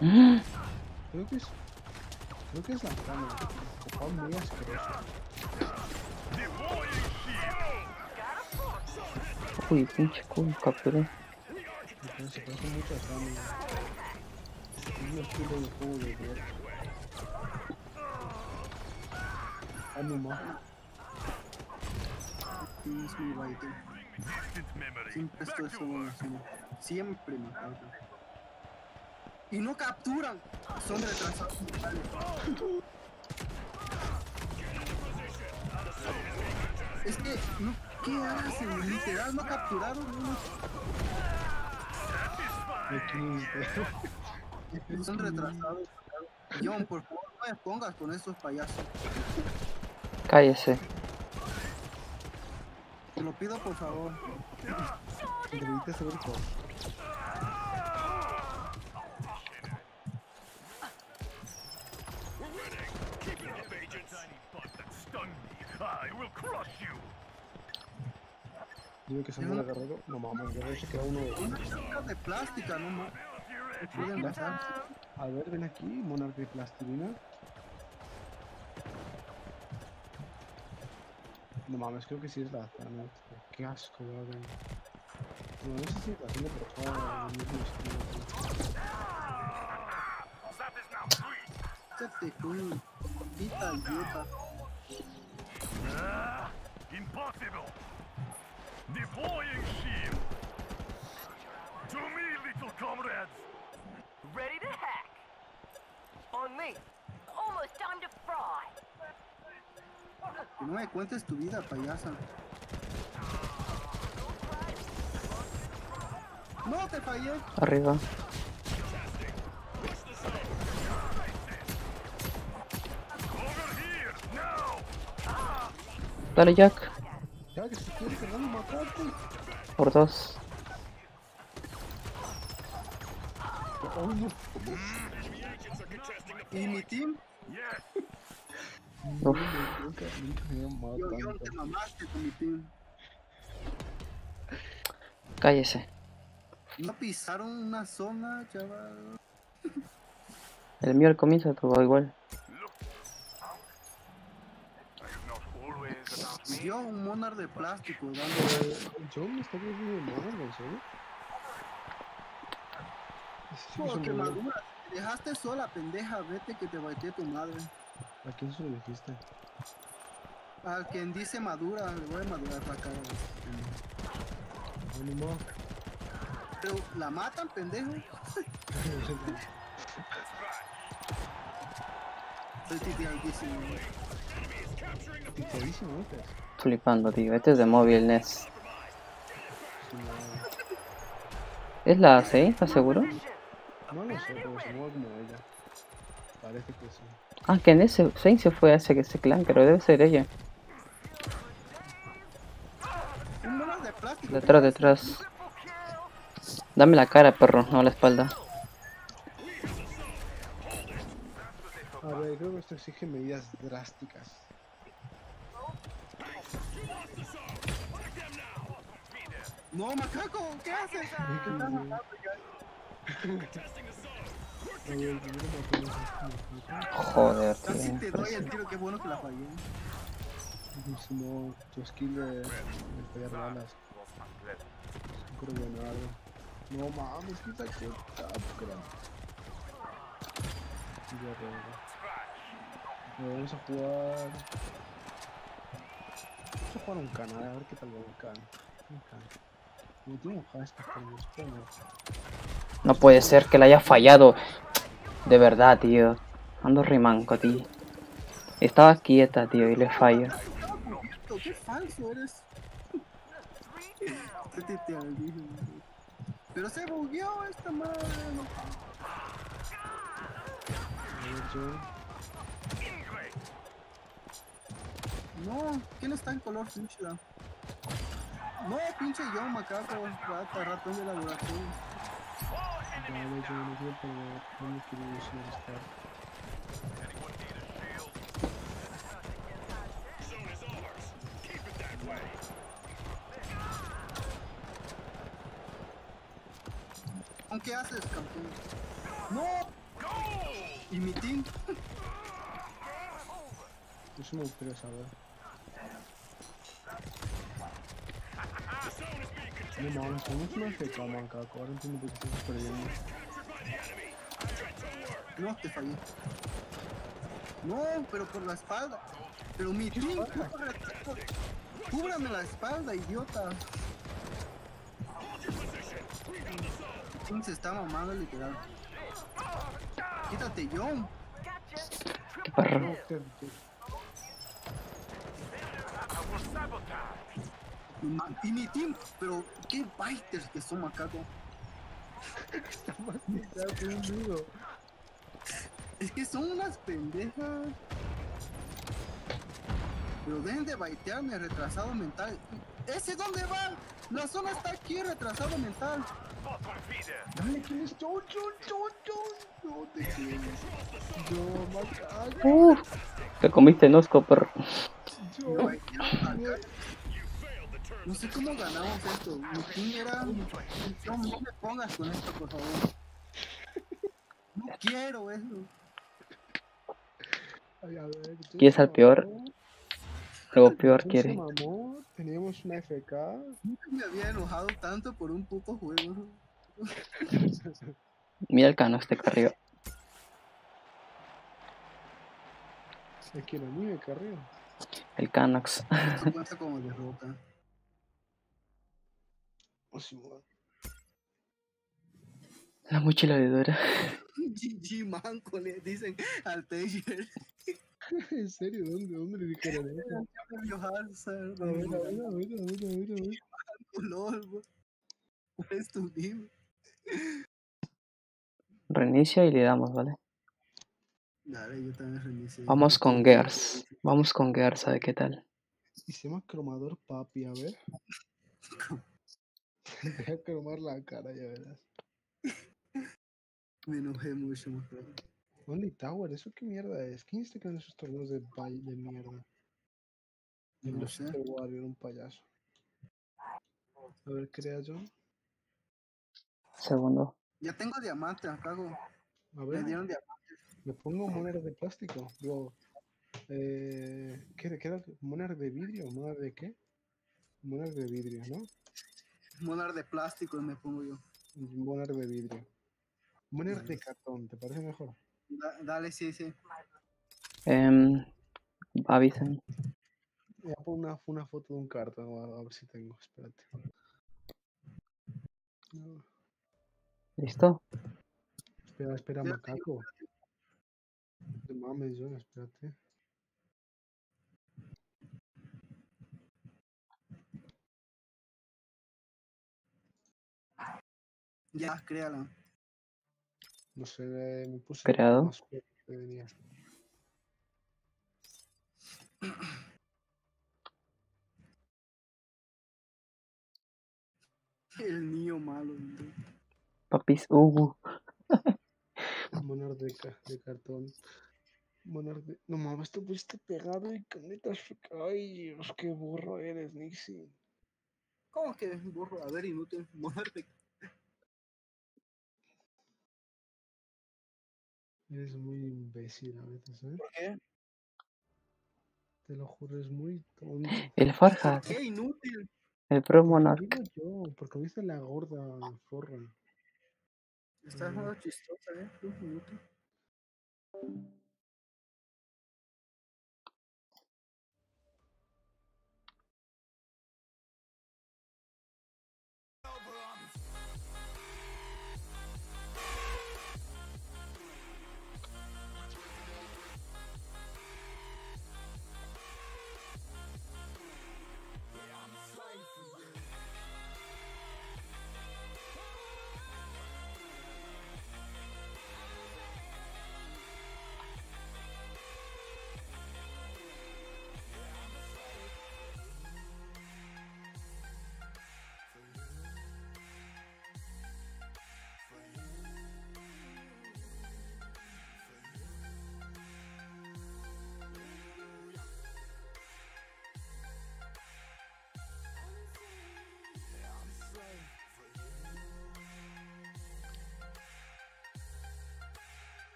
Creo que es... Creo que es la cámara. Copado muy asqueroso. Uy, pinche culo, capturé. Entonces se parece mucho a Sammy. Es un estilo de juego de guerra. Ánimo. Sí, es mi baile. Siempre estoy solo en la zona. Siempre me capturan. Y no capturan. Son retrasados. Es que, no, ¿qué hacen? Literal, no capturaron. No, no. Son retrasados. John, por favor, no me pongas con estos payasos. Cállese. Te lo pido, por favor it up, agents. Tiny bug that stung me. I will crush you. Digo que Samuel Guerrero. No mames, Guerrero se queda uno de chicas de plástica, no. Pueden pasar. A ver, ven aquí, monarca de plastilina. No mames, creo que sí es la Thanos. Qué asco. No, no sé si es la Thanos, pero coño. Quita, idiota. Ah, impossible. Deploying shield. To me, little comrades. Ready to hack. On me. Almost time to fry. No me cuentes tu vida, payasa. No, te fallé. Arriba. Dale, Jack. Ya que se quiere cargando matarte. Por dos. Oh, no. ¿Y mi team? Uf. Nunca, nunca me Yo, yo te mamaste con mi team. Cállese. No pisaron una zona, chaval. El mío al comienzo todo igual. Dio un monar de plástico dando. John me está viendo mal, ¿en serio? Ese sí que es Oh, un que buen- madura. Te dejaste sola, pendeja. Vete que te baité tu madre. ¿A quién se lo dijiste? Al quien dice madura, le voy a madurar la cara. Ánimo. Pero, ¿la matan, pendejo? Soy titiadísimo. Flipando, tío. Este es de móvil, NES. ¿Es la AC? ¿Estás seguro? No lo sé, pero se mueve como ella. Parece que sí. Ah, que en ese Zane se fue a ese, ese clan, pero debe ser ella. Detrás, detrás. Dame la cara, perro, no la espalda. A ver, creo que esto exige medidas drásticas. No, macaco, ¿qué haces? ¿Qué estás matando. Joder, Casi tío. te doy el tiro, qué bueno que la fallé. No, tu skill de, de fallar balas. Creo que. No mames, quita que tapra. Ya regalo. Vamos a jugar. Vamos a jugar un canal, a ver qué tal va un can. Un can. No puede ser que la haya fallado. De verdad, tío. Ando rimanco, tío. Estaba quieta, tío, y le fallo. Qué falso eres. Pero se bugueó esta madre. no. ¿quién está en color fuchsia? No, pinche yo, macaco, rata, ratón de laboratorio. No me quiero decir estar. ¿Con qué haces, campeón? ¡No! ¿Y mi team? Gustaría saber. Mancaco. Ahora entiendo por qué estamos perdiendo. No, te fallé. No, pero por la espalda. Pero mi team, cúbrame, cúbrame la espalda, idiota. Mi team se está mamando literal. Quítate, John. Qué perro. No, te- te- Ma- Y mi team, pero qué biters que son, macaco. Está más un nudo. Es que son unas pendejas. Pero dejen de baitearme, retrasado mental. ¿Ese dónde va? La zona está aquí, retrasado mental. Dale, ¿quién es John, John, John? ¿Dónde quieres? Yo, macaco. Te comiste nosco, perro. Me Yo. No sé cómo ganamos esto. Mi team era. No, no me pongas con esto, por favor. No quiero eso. Ay, a ver, ¿quién ¿Quién es se el peor? Algo peor ¿Quién quiere. mamó? Teníamos una FK. Nunca me había enojado tanto por un puto juego. Mira el cano este que arriba. Es que la niña acá arriba. El Canox. Esto cuenta como derrota. Sí, man. La mochila de Dora. GG Manco le dicen al Taser. ¿En serio? ¿Dónde, dónde le dijeron eso? Hazard. A ver, a ver, a ver, a ver, a ver, a ver. LOL, bro. Es tu team. Reinicio y le damos, ¿vale? Dale, yo también reinicié. Vamos con Gers. Vamos con Gers, a ver qué tal. Y se llama cromador papi, a ver. Te voy a cromar la cara, ya verás. Me enojé mucho, más Only Tower, ¿eso qué mierda es? ¿Quién está creando esos torneos de, pay- de mierda? No los sé. Super Warrior, un payaso. A ver, crea yo. Segundo. Ya tengo diamante, acá. go. A Me ver, dieron diamante. le pongo monedas de plástico. Digo, eh, ¿qué, qué era? ¿Monedas de vidrio? ¿Monedas de qué? Monedas de vidrio, ¿no? Monar de plástico me pongo yo. Monedas de vidrio. Monedas de cartón, ¿te parece mejor? Da- dale, sí, sí. Em, avisen. Voy a poner una, una foto de un cartón, a, a ver si tengo, espérate. No, ¿Listo? espera, espera, macaco. No mames, John, espérate. Ya, créala. No sé, me puse Creado. El niño malo. hombre. Papis. Uh, Monar de, ca- de cartón. Monar de... No mames, te pusiste pegado y con letras... Ay, Dios, qué burro eres, Nixie. ¿Cómo que borro? A ver, inútil. Muerte. Eres muy imbécil a veces, ¿eh? ¿Por qué? Te lo juro, es muy tonto. El Farhat, ¿Qué inútil? el Pro Monarch. digo yo, porque viste la gorda forra. Estás muy chistosa, ¿eh? Tú, inútil.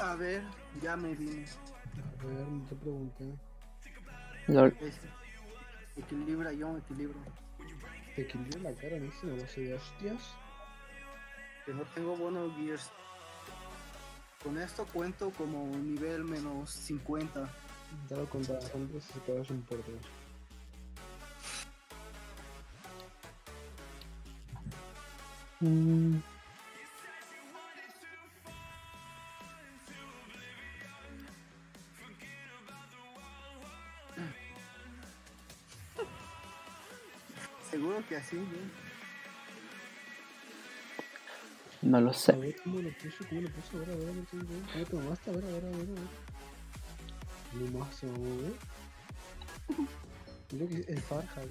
A ver, ya me vine. A ver, no te pregunté. Lol. Equilibra, yo equilibro. Te equilibré la cara, ¿no? Si no lo sé, hostias. Que no tengo buenos gears. Con esto cuento como nivel menos 50. Dado contra las sombras y te das un por dos. Mm, Seguro que así, ¿no? no lo A sé. ver cómo lo puso, cómo lo puso. A ver, a ver, a ver. ¿cómo lo- ¿Cómo te mamaste? A ver, a ver, a ver. A ver. No más se mamó, ¿eh? Mira que el Farhad.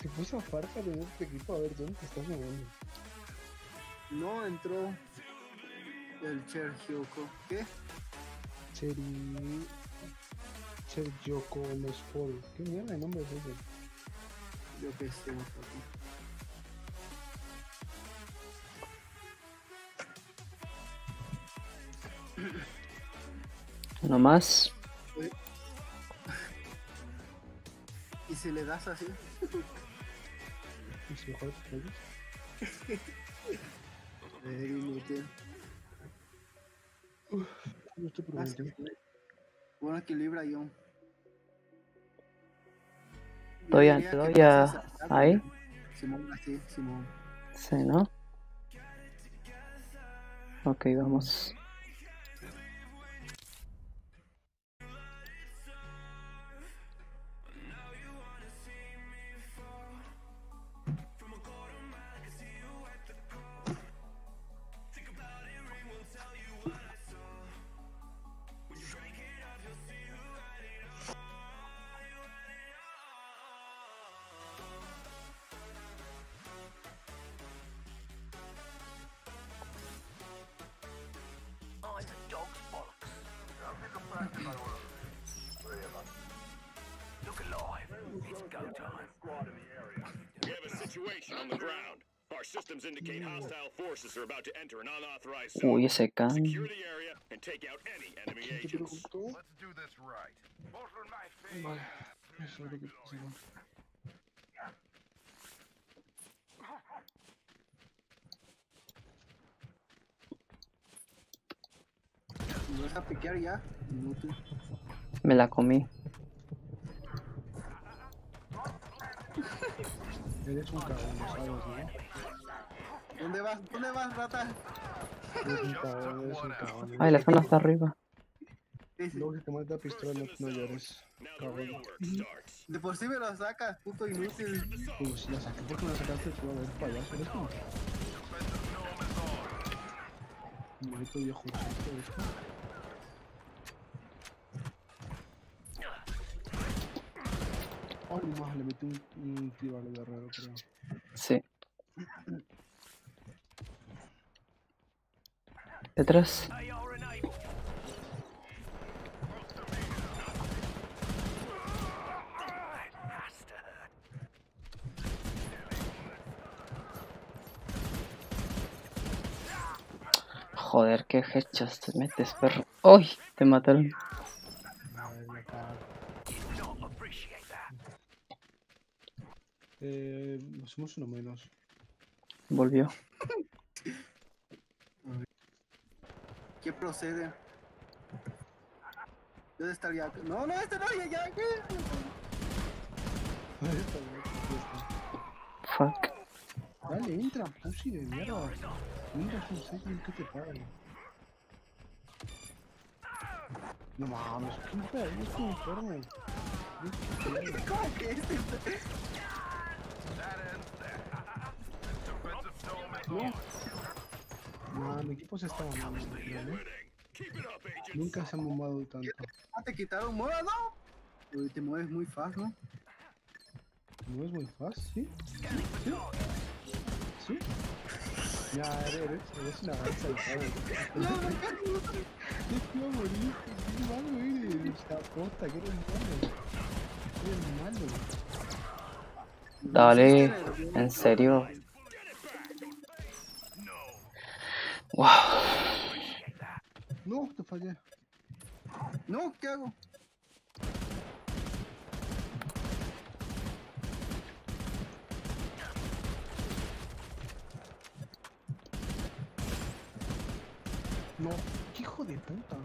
Se puso a Farhad en este equipo. A ver, ¿dónde te estás mamando? No entró el Cher Hyoko. ¿Qué? Cheri. Cherjoko Mesfol. ¿Qué mierda de nombre es ese? Yo que sé, papi. Nomás. Y si le das así, Es mejor que ellos. eh, inútil. No te Ah. Bueno, equilibra yo. Yo Doy a- que doy a- ahí. Simón, así, Simón. Sí, ¿no? Ok, vamos. Bottle my face. Vale, eso es lo que pusieron. ¿Me vas a piquear ya? Inútil. Me la comí. Eres un cagón, lo sabes, ¿no? ¿Dónde vas? ¿Dónde vas, rata? Ay, la zona está arriba. Luego si te mata la pistola no, no llores. Cabrón. De por sí me lo saca, puto inútil. Pues si la saqué porque me la sacaste tú a ver payaso, ¿eres tú? Maldito viejo chico, esto. Ay, más, le metí un, un tiro al guerrero, creo. Sí. Detrás. Joder, qué hechos te metes, perro. ¡Uy! Te mataron. Ay. Eh, somos uno menos. Volvió. ¿Qué procede? ¿Dónde está el Jack? No, no, este no, ya, ya. Fuck. Dale, entra, pussy de mierda. Entra, es un serio, ¿qué te paga? No mames, ¿quién fue ahí? Es un enfermo. ¿Cómo que este? No. No, mi equipo se está mamando, ¿no? Nunca se ha mamado tanto. Ah, te quitaron modo, ¿no? Uy, te mueves muy fácil, ¿no? ¿No es muy fácil? ¿Sí? ¿Sí? ¿Sí? Ya, eres, eres, eres una gansa de padre. ¿Qué tío morir? Qué malo eres, esta posta, que eres malo. Eres malo. Dale, en serio. Wow. No, te fallé. No, ¿qué hago? No, qué hijo de puta.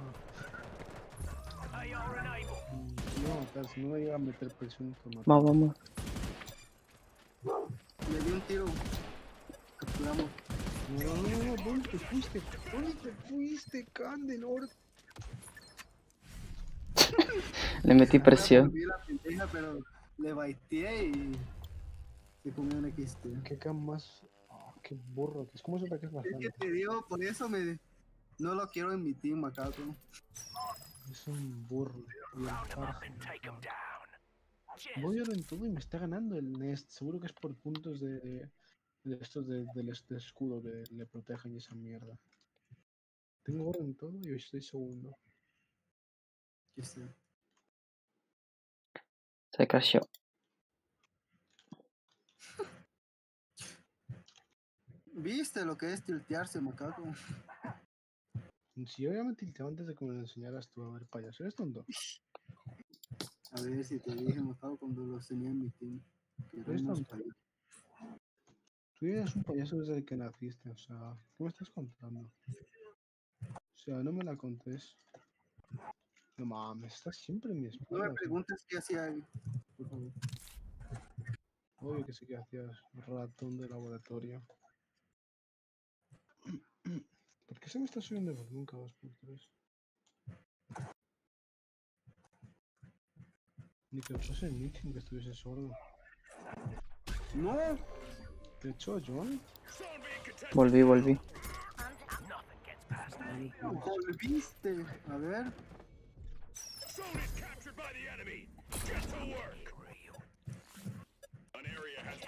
No, tal, si no me iba a meter presión matar. Vamos, vamos. Le di un tiro. Capturamos. No, no, no, no, ¿dónde te fuiste? ¿Dónde te fuiste, Candelor? Le metí presión. Pero le baiteé y se comió un XT. Qué cam más. ah, qué burro que es. ¿Cómo se te que es Es bastante? que te digo, por eso me... No lo quiero en mi team, macaco. Es un burro. Farhan. Voy a oro en todo y me está ganando el Nest. Seguro que es por puntos de, de estos de, del est- de escudo que le protegen y esa mierda. Tengo oro en todo y hoy estoy segundo. ¿Qué sé? Se crashó. ¿Viste lo que es tiltearse, macaco? Si yo ya me tilteaba antes de que me lo enseñaras tú a ver payaso, eres tonto. A ver si te dije, macaco, cuando lo enseñé en mi team. Que Eres tonto. payasos. Tú eres un payaso desde que naciste, o sea, ¿qué me estás contando? O sea, no me la contés. No mames, estás siempre en mi No espalda. me tío. preguntes qué hacía ahí. Por favor. Obvio que sí que hacías ratón de laboratorio. ¿Por qué se me está subiendo volumen cada dos por tres? Ni que fuese el Nick ni que estuviese sordo. No, ¿Te echó John? Volví, volví. volviste. A ver. Zone is captured by the enemy. Get to work. An area has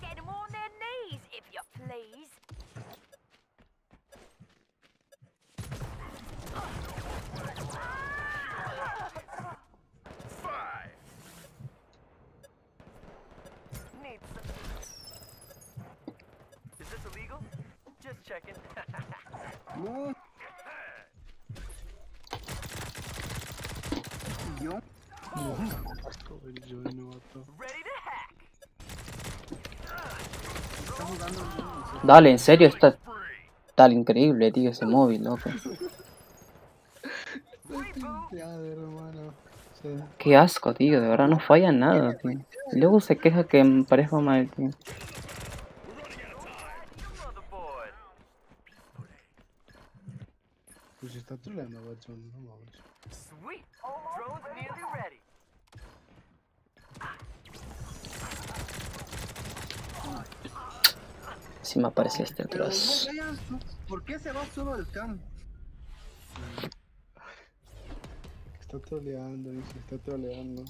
get 'em on their knees, if you please. Five. Needs. Is this illegal? Just checking. No. Yo. Dale, en serio, está tal increíble, tío, ese móvil, loco. Qué asco, tío, de verdad no falla nada, tío. Y luego se queja que parezco mal, tío. Pues está troleando, Watson, no mames. Sweet. Drone's nearly ready. Si me aparece este atrás. vayas, no, ¿por qué se va solo el cam? Está troleando, dice, está troleando.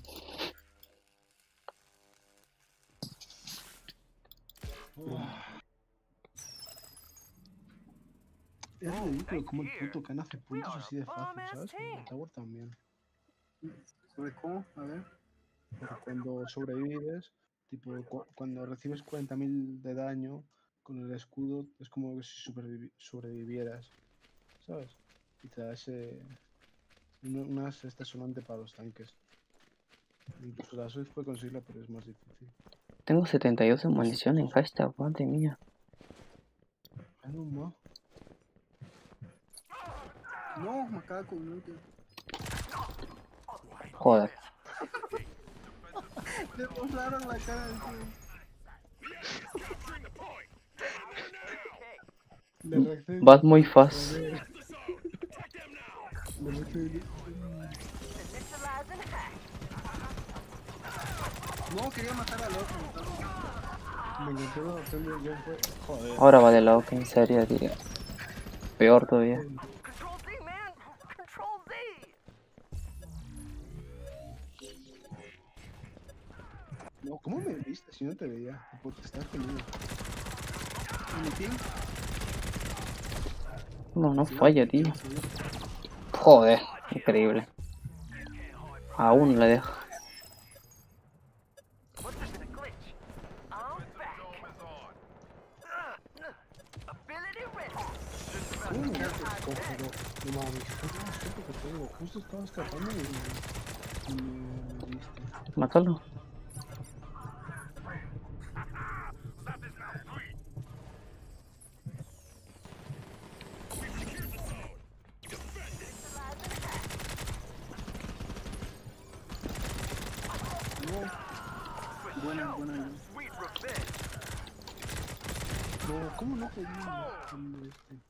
Es ridículo como el puto Khan hace puntos así de fácil, ¿sabes? Como el Tower también. ¿Sobre cómo? A ver. Porque cuando sobrevives, tipo, cu- cuando recibes 40.000 de daño con el escudo, es como que si sobrevivieras, ¿sabes? Y te da ese. una- sonante para los tanques. Incluso la Swift puede conseguirla, pero es más difícil. Tengo 72 de munición en hashtag, madre mía. Ah, no, ma. No, macaco, te... Joder. Le borraron la cara al tío. Vas muy fast. No, quería matar al otro. Me encantó la opción de. Joder. Ahora va de loco, en serio, tío. Peor todavía. No, ¿cómo me viste si no te veía? Porque estás conmigo. No, no falla, tío. Joder, increíble. Aún le dejo. What's this, a glitch? I'm back. Ability ready. ¿Cómo me viste? Cógelo. No mames, qué más suerte que tengo. Justo estaba escapando y. y me, me viste. Mátalo. No. Buena, buena. Sweet revenge. No, ¿cómo no podía? No, este.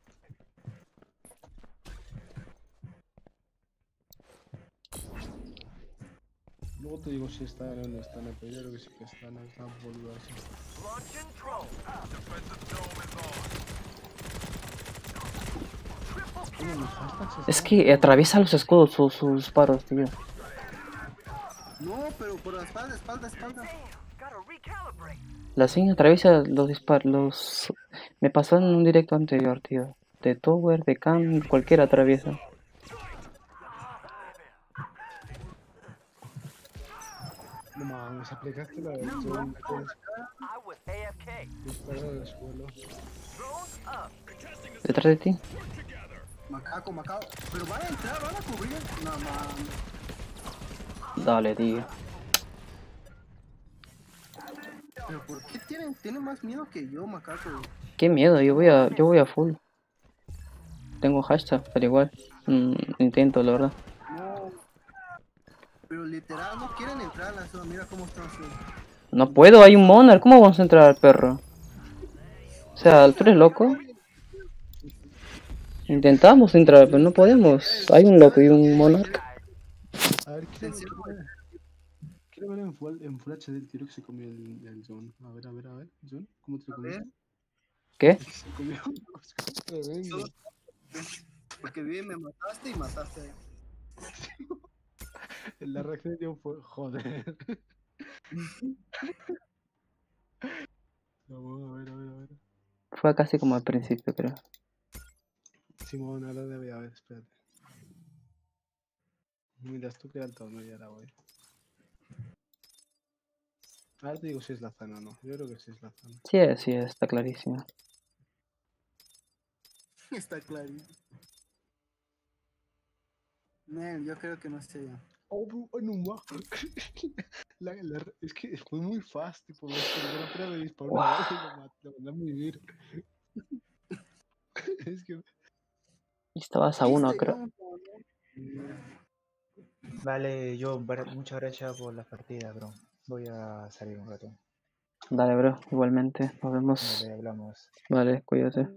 Digo si o no están, pero yo creo que sí que están boludo así. Hashtags Es que atraviesa los escudos sus, sus disparos, tío. No, pero por la espalda, espalda, espalda. La seña atraviesa los disparos. Los... Me pasó en un directo anterior, tío. De Tower, de Cam, cualquiera atraviesa. No mames, aplicaste la versión AFK. disparo del suelo. Detrás de ti. Macaco, macaco. Pero van a entrar, van a cubrir. No mames. Dale, tío. Pero ¿por qué tienen, tienen más miedo que yo, macaco? Qué miedo, yo voy a, yo voy a full. Tengo hashtag, pero igual. mm, intento, la verdad. No. Pero literal no quieren entrar a la zona. Mira cómo están haciendo. No puedo, hay un monarch. ¿Cómo vamos a entrar, perro? O sea, ¿tú eres loco? Intentamos entrar, pero no podemos. Hay un loco y un monarch. A ver, quiero, quiero ver, quiero ver en full, en full HD el tiro que se comió el, el John. A ver, a ver, a ver. John, ¿cómo te lo comiste? ¿Qué? Se comió. Tremendo. Porque bien me mataste y mataste. La reacción de John fue, joder. A ver, a ver, a ver. Fue casi como al principio, creo. Simón, ahora debe haber, espérate. Miras tú que alto no, ya la voy. Ahora te digo si es la zona o no. Yo creo que sí es la zona. Sí, sí, está clarísimo. Está clarísimo. Man, yo creo que no sé ya. Oh, bro, ay, no ma. La, la, es que fue muy fast, tipo, me esperó apenas me disparó y lo mandé a vivir. es que Estabas a uno, creo. Vale, yo, muchas gracias por la partida, bro. Voy a salir un rato. Dale, bro, igualmente. Nos vemos. Vale, hablamos. Vale, cuídate.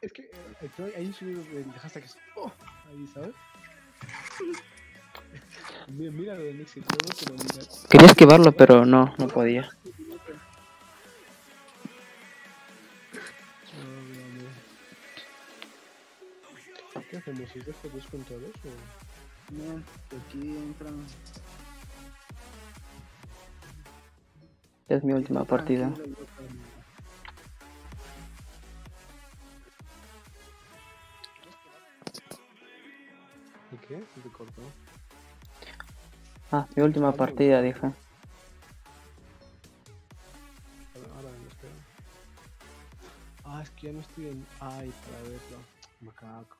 Es que eh, Troy ahí subió el hashtag es oh, ahí, ¿sabes? mira, mira lo del Nixie, te lo mira. Quería esquivarlo, pero no, no podía. ¿Qué hacemos? ¿Es dejo dos contra dos o...? No, aquí entran. Es mi última partida. ¿Y qué? Se te cortó. Ah, mi última partida, dije. Ahora, no. Ah, es que ya no estoy en... Ay, para verlo. Macaco.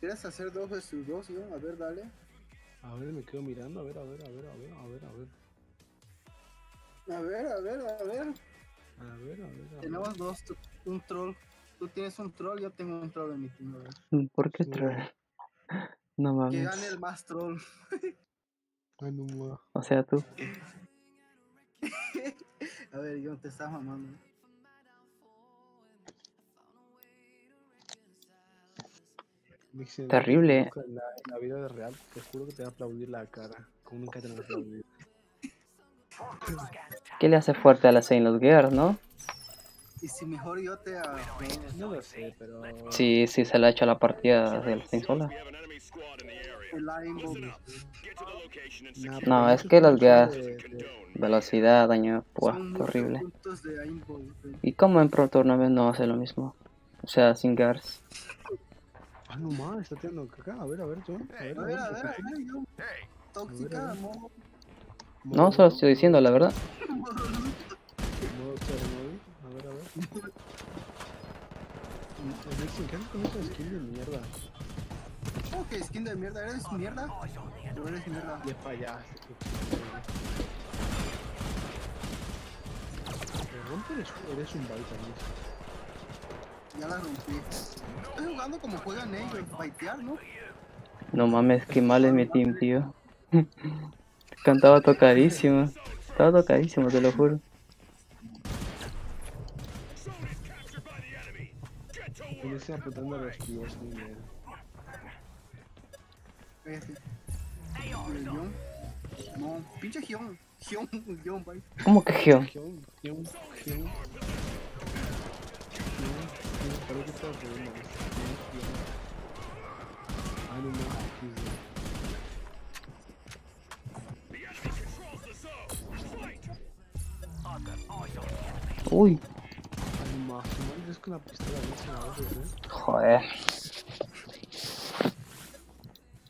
¿Quieres hacer dos versus dos, yo? A ver, dale. A ver, me quedo mirando. A ver, a ver, a ver, a ver, a ver, a ver. A ver, a ver, a ver. A ver, a ver, a ver. Tenemos dos, un troll. Tú tienes un troll, yo tengo un troll en mi team. a ver. ¿Por qué traer? No Que mames. gane el más troll. Ay, no ma. O sea, tú. a ver, yo te estás mamando. Terrible. En la, en la vida real, te juro que te va a aplaudir la cara. Como nunca te lo aplaudido. ¿Qué le hace fuerte a la Saint Gear, no? Y si mejor yo te. No lo sé, pero... Sí, sí, se le ha hecho la partida del Saint sola. No, es que las de- de- velocidad, daño, muchos horrible. de. ¿Y cómo en Pro Tournament no hace lo mismo? O sea, sin Gears. Ah, no ma, está tirando caca. A ver, a ver, John. A ver, A ver, a ver, yo. Tóxica, modo. No, solo estoy diciendo la verdad. A ver, a ver. ¿qué haces con esa skin de mierda? ¿Cómo que skin de mierda? ¿Eres mierda? ¿O eres mierda? Ya fallaste. Pero rompe eres, eres un baita. Ya la rompí. Estoy jugando como juegan ellos, baitear, ¿no? No mames, qué mal es mi team, tío. Cantaba tocadísimo. Estaba tocadísimo, te lo juro. Y yo estoy apuntando a los. No, pinche Gion. Gion, Gion, bye. ¿Cómo que? Gion, ¿eh? joder.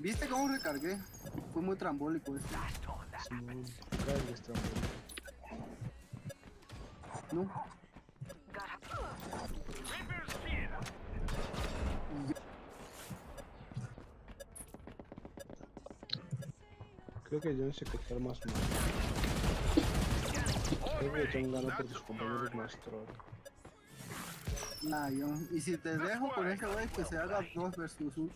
¿Viste cómo recargué? Fue muy trambólico esto. Simón, cara de estrambólico. ¿No? Creo que John se cogió más mal. Creo que John ganó por tus compañeros más troll. Nah, Gion. Y si te dejo con ese güey que se haga dos versus uno.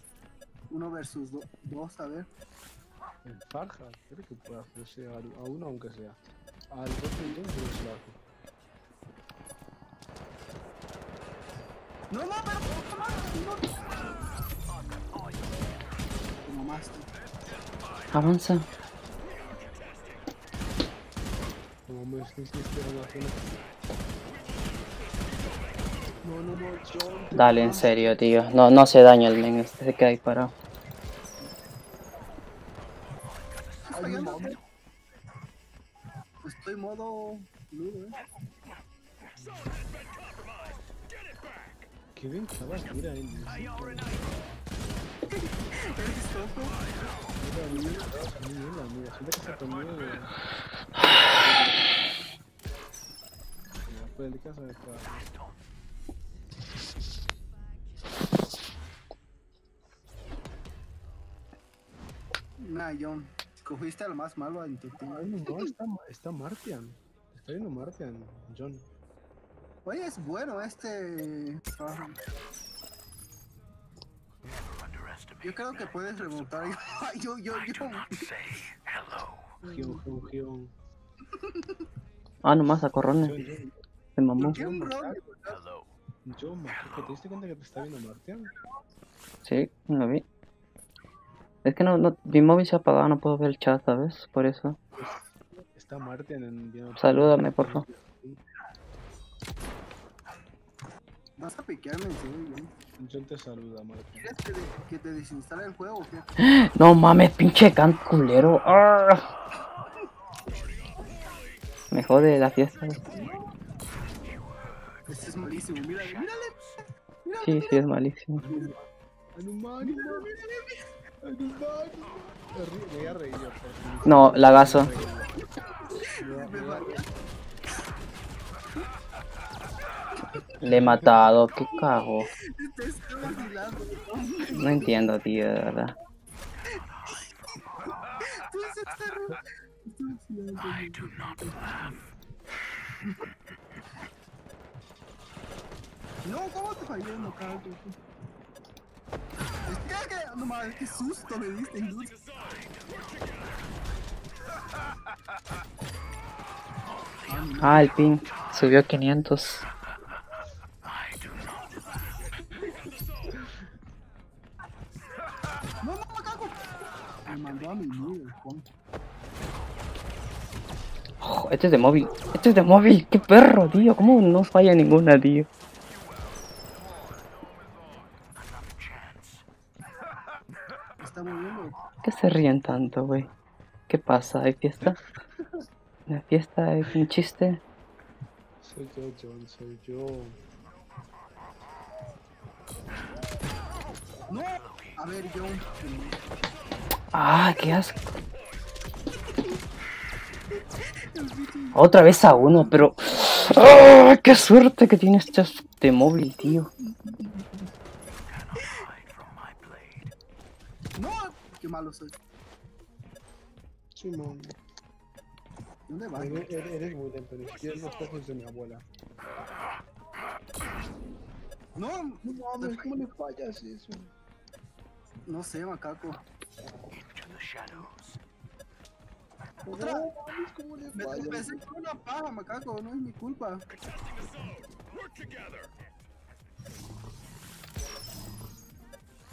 Uno versus do- dos, a ver. En Farja, creo que puede hacerse a, a uno aunque sea. Al otro John yo se lo hago. No, no, pero no, no. Mamaste. Avanza. No, no, no, John. Dale, en serio, tío. No, no se daña el men, este se queda ahí parado. Ay. Estoy modo ludo, eh. Qué bien estaba mira, Nah, John. Cogiste al más malo en tu team. Ay, no, no, está, está Martian. Está viendo Martian, John. Oye, es bueno este. ah, Yo creo que puedes remontar. Yo, yo, yo. Gion, Gion, Gion. Ah, nomás a corrones. Se mamó. Macaco, ¿te diste cuenta que te está viendo Martian? Sí, lo vi. Es que no, no, mi móvil se ha apagado, no puedo ver el chat, ¿sabes? Por eso. Está Martian en. Salúdame, por favor. Vas a piquearme en serio, John. John te saluda, Martian. ¿Quieres que, de- que te desinstale el juego o qué? No mames, pinche can culero. ¡Ah! Me jode la fiesta. Este es malísimo, mírale, mírale. Sí, sí, es malísimo. Anumani, Anumani. Me río- Me voy a reír. por- No, lagazo. Me voy a- me voy a reír. Le he matado, qué cago. No entiendo, tío, de verdad. No, ¿cómo te falló no cago? Es que, no qué susto me diste, dude. Ah, el ping subió a 500. Mandó a mi Juan. Oh, este es de móvil. Este es de móvil. Qué perro, tío. ¿Cómo no falla ninguna, tío? ¿Qué se ríen tanto, güey? ¿Qué pasa? ¿Hay fiesta? ¿La fiesta es un chiste? Soy yo, John, soy yo. No, a ver, John. Ah, qué asco. Otra vez a uno, pero... ¡Ah! ¡Qué suerte que tiene este, este móvil, tío! No, qué malo soy. Simón. ¿Dónde vas? Eres muy lento, ni siquiera los ojos de mi abuela. No, No mames, ¿cómo le fallas eso? No sé, macaco. Otra. ¿cómo le Me tropecé con una paja, macaco, no es mi culpa.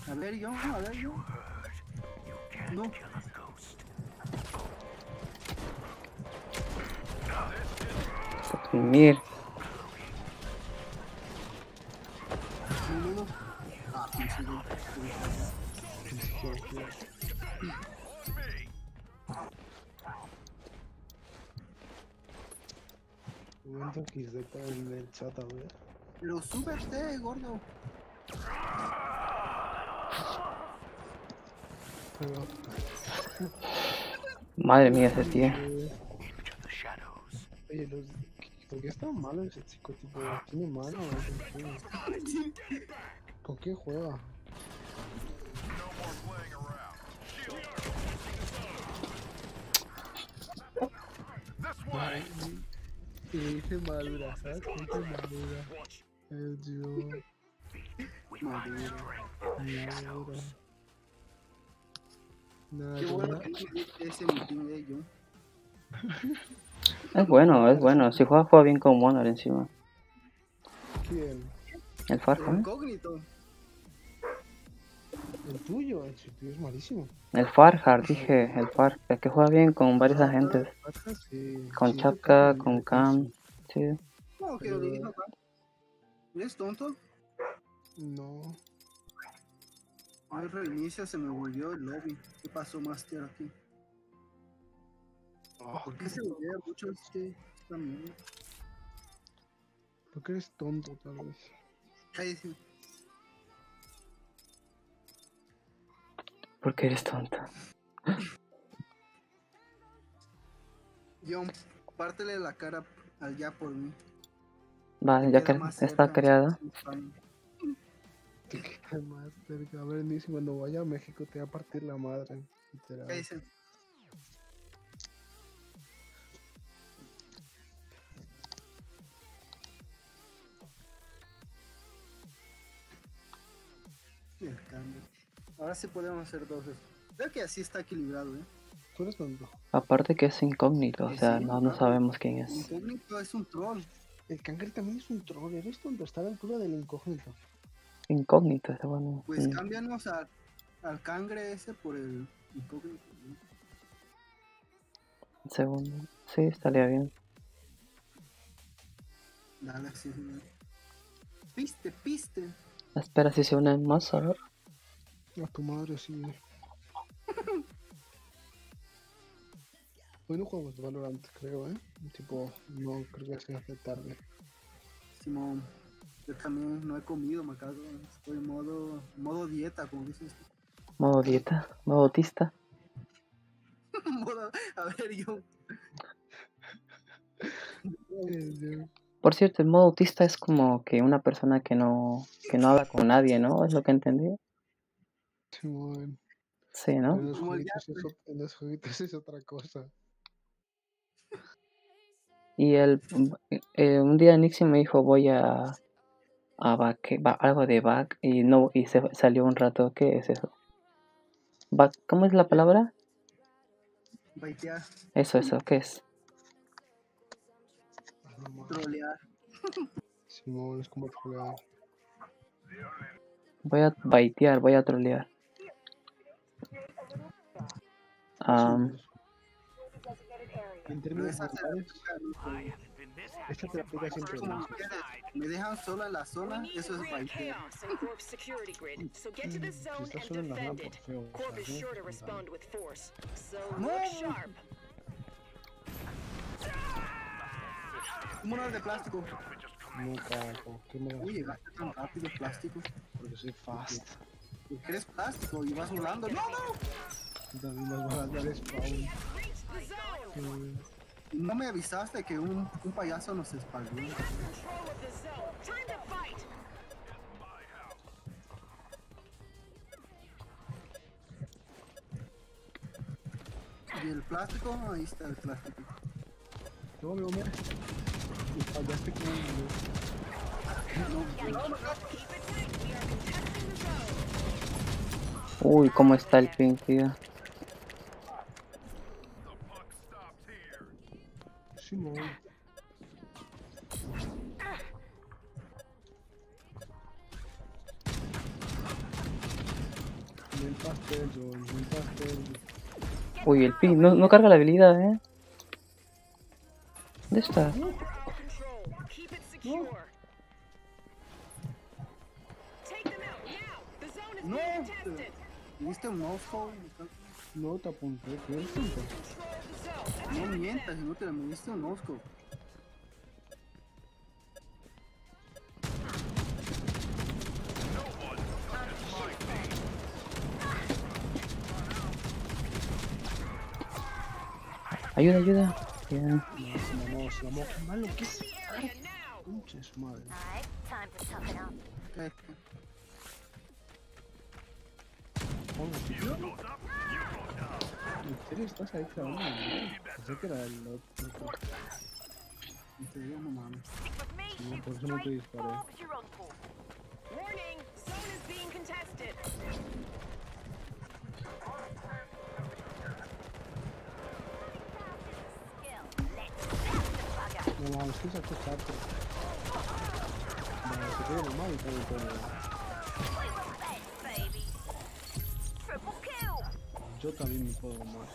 A ver, John, a ver, John. No. Mir. No, no, no. Ah, pinche John. Momento XD para en el chat, a ver. Pero súbete, gordo. Madre mía, ese tío. Oye, los, ¿por qué es tan malo ese chico? Tipo. ¿Con qué juega? Es bueno, es bueno. Si juega, juega bien con Monor encima. ¿Quién? El Far, El ¿eh? El tuyo, el tuyo es malísimo. El Farhard, dije. El Far. El que juega bien con varios agentes. Sí. Con sí, Chapka, con. Cam. Sí. No, que lo dije. ¿Eres tonto? No. Al reinicio se me volvió el lobby. ¿Qué pasó, Master, aquí? Oh, ¿Por qué se volvía mucho este, mierda? Porque eres tonto, tal vez. Porque eres tonto. John, pártele la cara al ya por mí. Vale, ya que está. Te queda más cerca. A ver, Nishi, cuando vaya a México te va a partir la madre. literal. Ahora sí podemos hacer dos. Creo que así está equilibrado, ¿eh? Tú eres tonto. Aparte que es incógnito, o Sí, sea, sí, no, no sabemos quién es. Incógnito es un troll. El cangre también es un troll. Eres tonto. Está a la altura del incógnito. Incógnito, está bueno. Pues Mm. cámbianos a- al cangre ese por el incógnito. segundo. Sí, estaría bien. Dale, sí, sí. Piste, piste. Espera si se unen más, a ver. A tu madre, sí. Hoy no jugamos Valorant, creo, ¿eh? Tipo, no creo que se hace tarde. Simón, yo también no he comido, me cago. Estoy en modo, modo dieta, como dices. tú. Modo dieta, modo autista. Modo- a ver, yo. Por cierto, el modo autista es como que una persona que no, que no habla con nadie, ¿no? Es lo que entendí. Simón. Sí, En ¿no? los, es, en los jueguitos es otra cosa. Y el, eh, un día Nixie me dijo voy a, a back, ba- algo de back y no y se salió un rato. ¿Qué es eso? Back, ¿Cómo es la palabra? Baitear, Eso, eso, ¿qué es? trolear. Simón, es como trolear. Voy a baitear, voy a trolear. Am, En términos generales, aplica, esta siempre ustedes me dejan sola en la zona, We need eso to es rid baitear. chaos in Corp's security grid. So get to the Si zone estás and solo en la defend rampa, it. feo. o Corp sea, is tienes sure que to pensar. respond with force. So No. look sharp. ¿Cómo no es de plástico? No. ¿Qué me? Uy, llegaste tan rápido, plástico. Porque soy fast. Eres plástico y vas volando. ¡No, no! También vas a dar spawn. Reach the zone. Eh, No me avisaste que un, un payaso nos fight. Y el plástico, ahí está el plástico. No, no, mira. Y fallaste con el... Contesting the zone. uy, ¿cómo está el ping, tío? Simón. Bien pastel, pastel. Uy, el ping, no, no carga la habilidad, ¿eh? ¿Dónde está? No, contested. ¿Viste un? No te apunté. No mientas, inútil, me diste un no-scope. Ayuda, ayuda. No, se mamó. Qué malo, qué es. Area now. Pinche ¿En serio estás ahí clavando? Pensé que era el otro. No mames. Stick with me. No, por eso no te disparé. Bombs you're on for. Warning. Zone is being contested. Skill. Let's test the bugger. No mames, que sacó chato. Vale, se quedó normal y todo y Yo también me puedo más.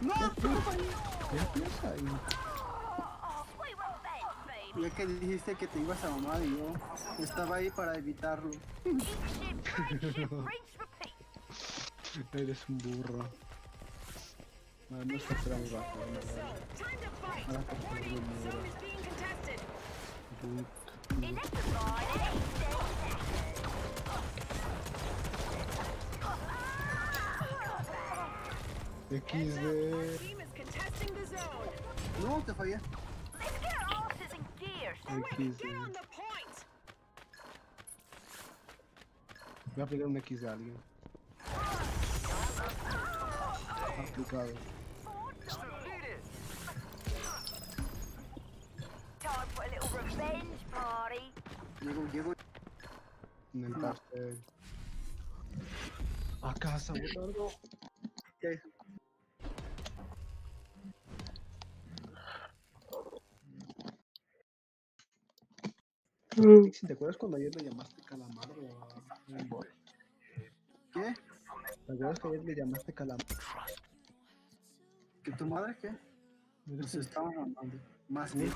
¡No! ¿Qué empieza ahí? Ya que dijiste que te ibas a mamar y yo estaba ahí para evitarlo. Eres un burro. Time to fight. Ahora por favor, XD. Team is contesting the zone. No, te fallé. Let's get our asses in gear. XD. Get on the point. Voy a aplicar un X de alguien. Aplicado. Time for a little revenge party. Llego, llego. En el pastel. A casa, botardo. ¿Qué? Si ¿Te acuerdas cuando ayer le llamaste calamardo a? ¿Qué? ¿Te acuerdas que ayer le llamaste calamardo? ¿Que tu madre qué? Nos estamos mandando. Más carne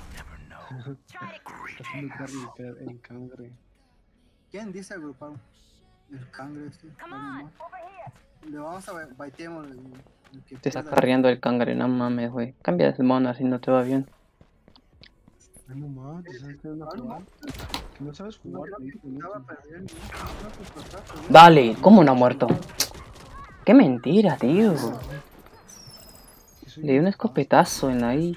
el, cangre. ¿Quién dice agrupado? El cangre este. Over here. Le vamos a ba- baiteemos el, el que Te está carreando el cangre, no mames, güey. Cambia de mono si no te va bien. Ay, no mames, ¿sabes qué es una jugada? Que no sabes jugar. Dale, ¿cómo no ha muerto? Qué mentira, tío. Le di un un escopetazo en ahí.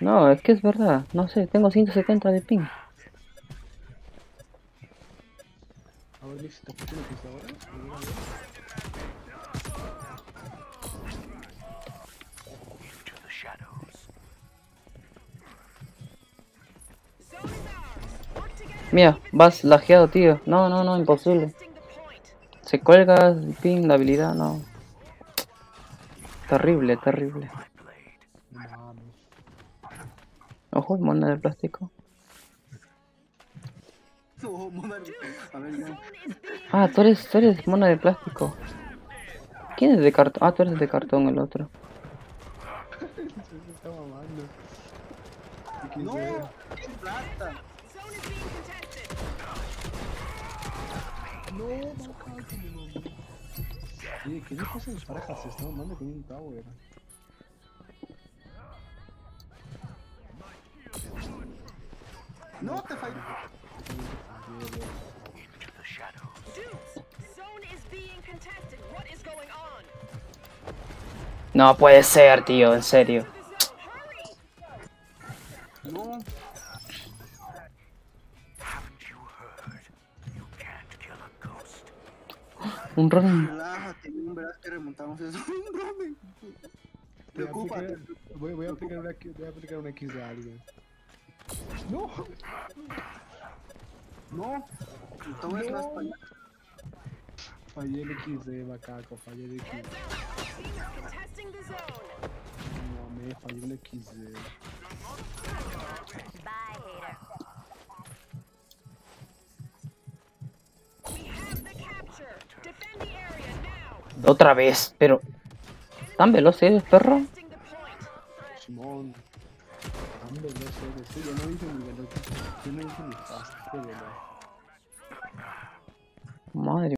No es que es verdad. No sé, tengo 170 de ping. A ver. Mira, vas lajeado, tío. No, no, no, imposible. Se cuelga el ping, la habilidad, no. Terrible, terrible. No mames. Ojo, de plástico. No, Ah, tú eres, tú eres mona de plástico. ¿Quién es de cartón? Ah, tú eres de cartón el otro. No, qué plata. No, no, cállate, no. Oye. No, te fallé. Dukes, zone is being contested. What is going on? No puede ser, tío, en serio. No. Un Ronin. Relájate, verás que remontamos eso. A Preocúpate. Voy, voy a aplicar una, voy a aplicar una X de alguien. No, No. Todo es más para allá. fallé el X de macaco, fallé el X. Heads up. Team is contesting the zone. No, me fallé un X de. Bye, hater. We have the capture. Defend the area now. Otra vez, pero... ¿Tan veloz eres, perro? Simón. Tan veloz eres. Sí, yo no dije ni veloz. Yo no dije ni fast. Qué veloz. Madre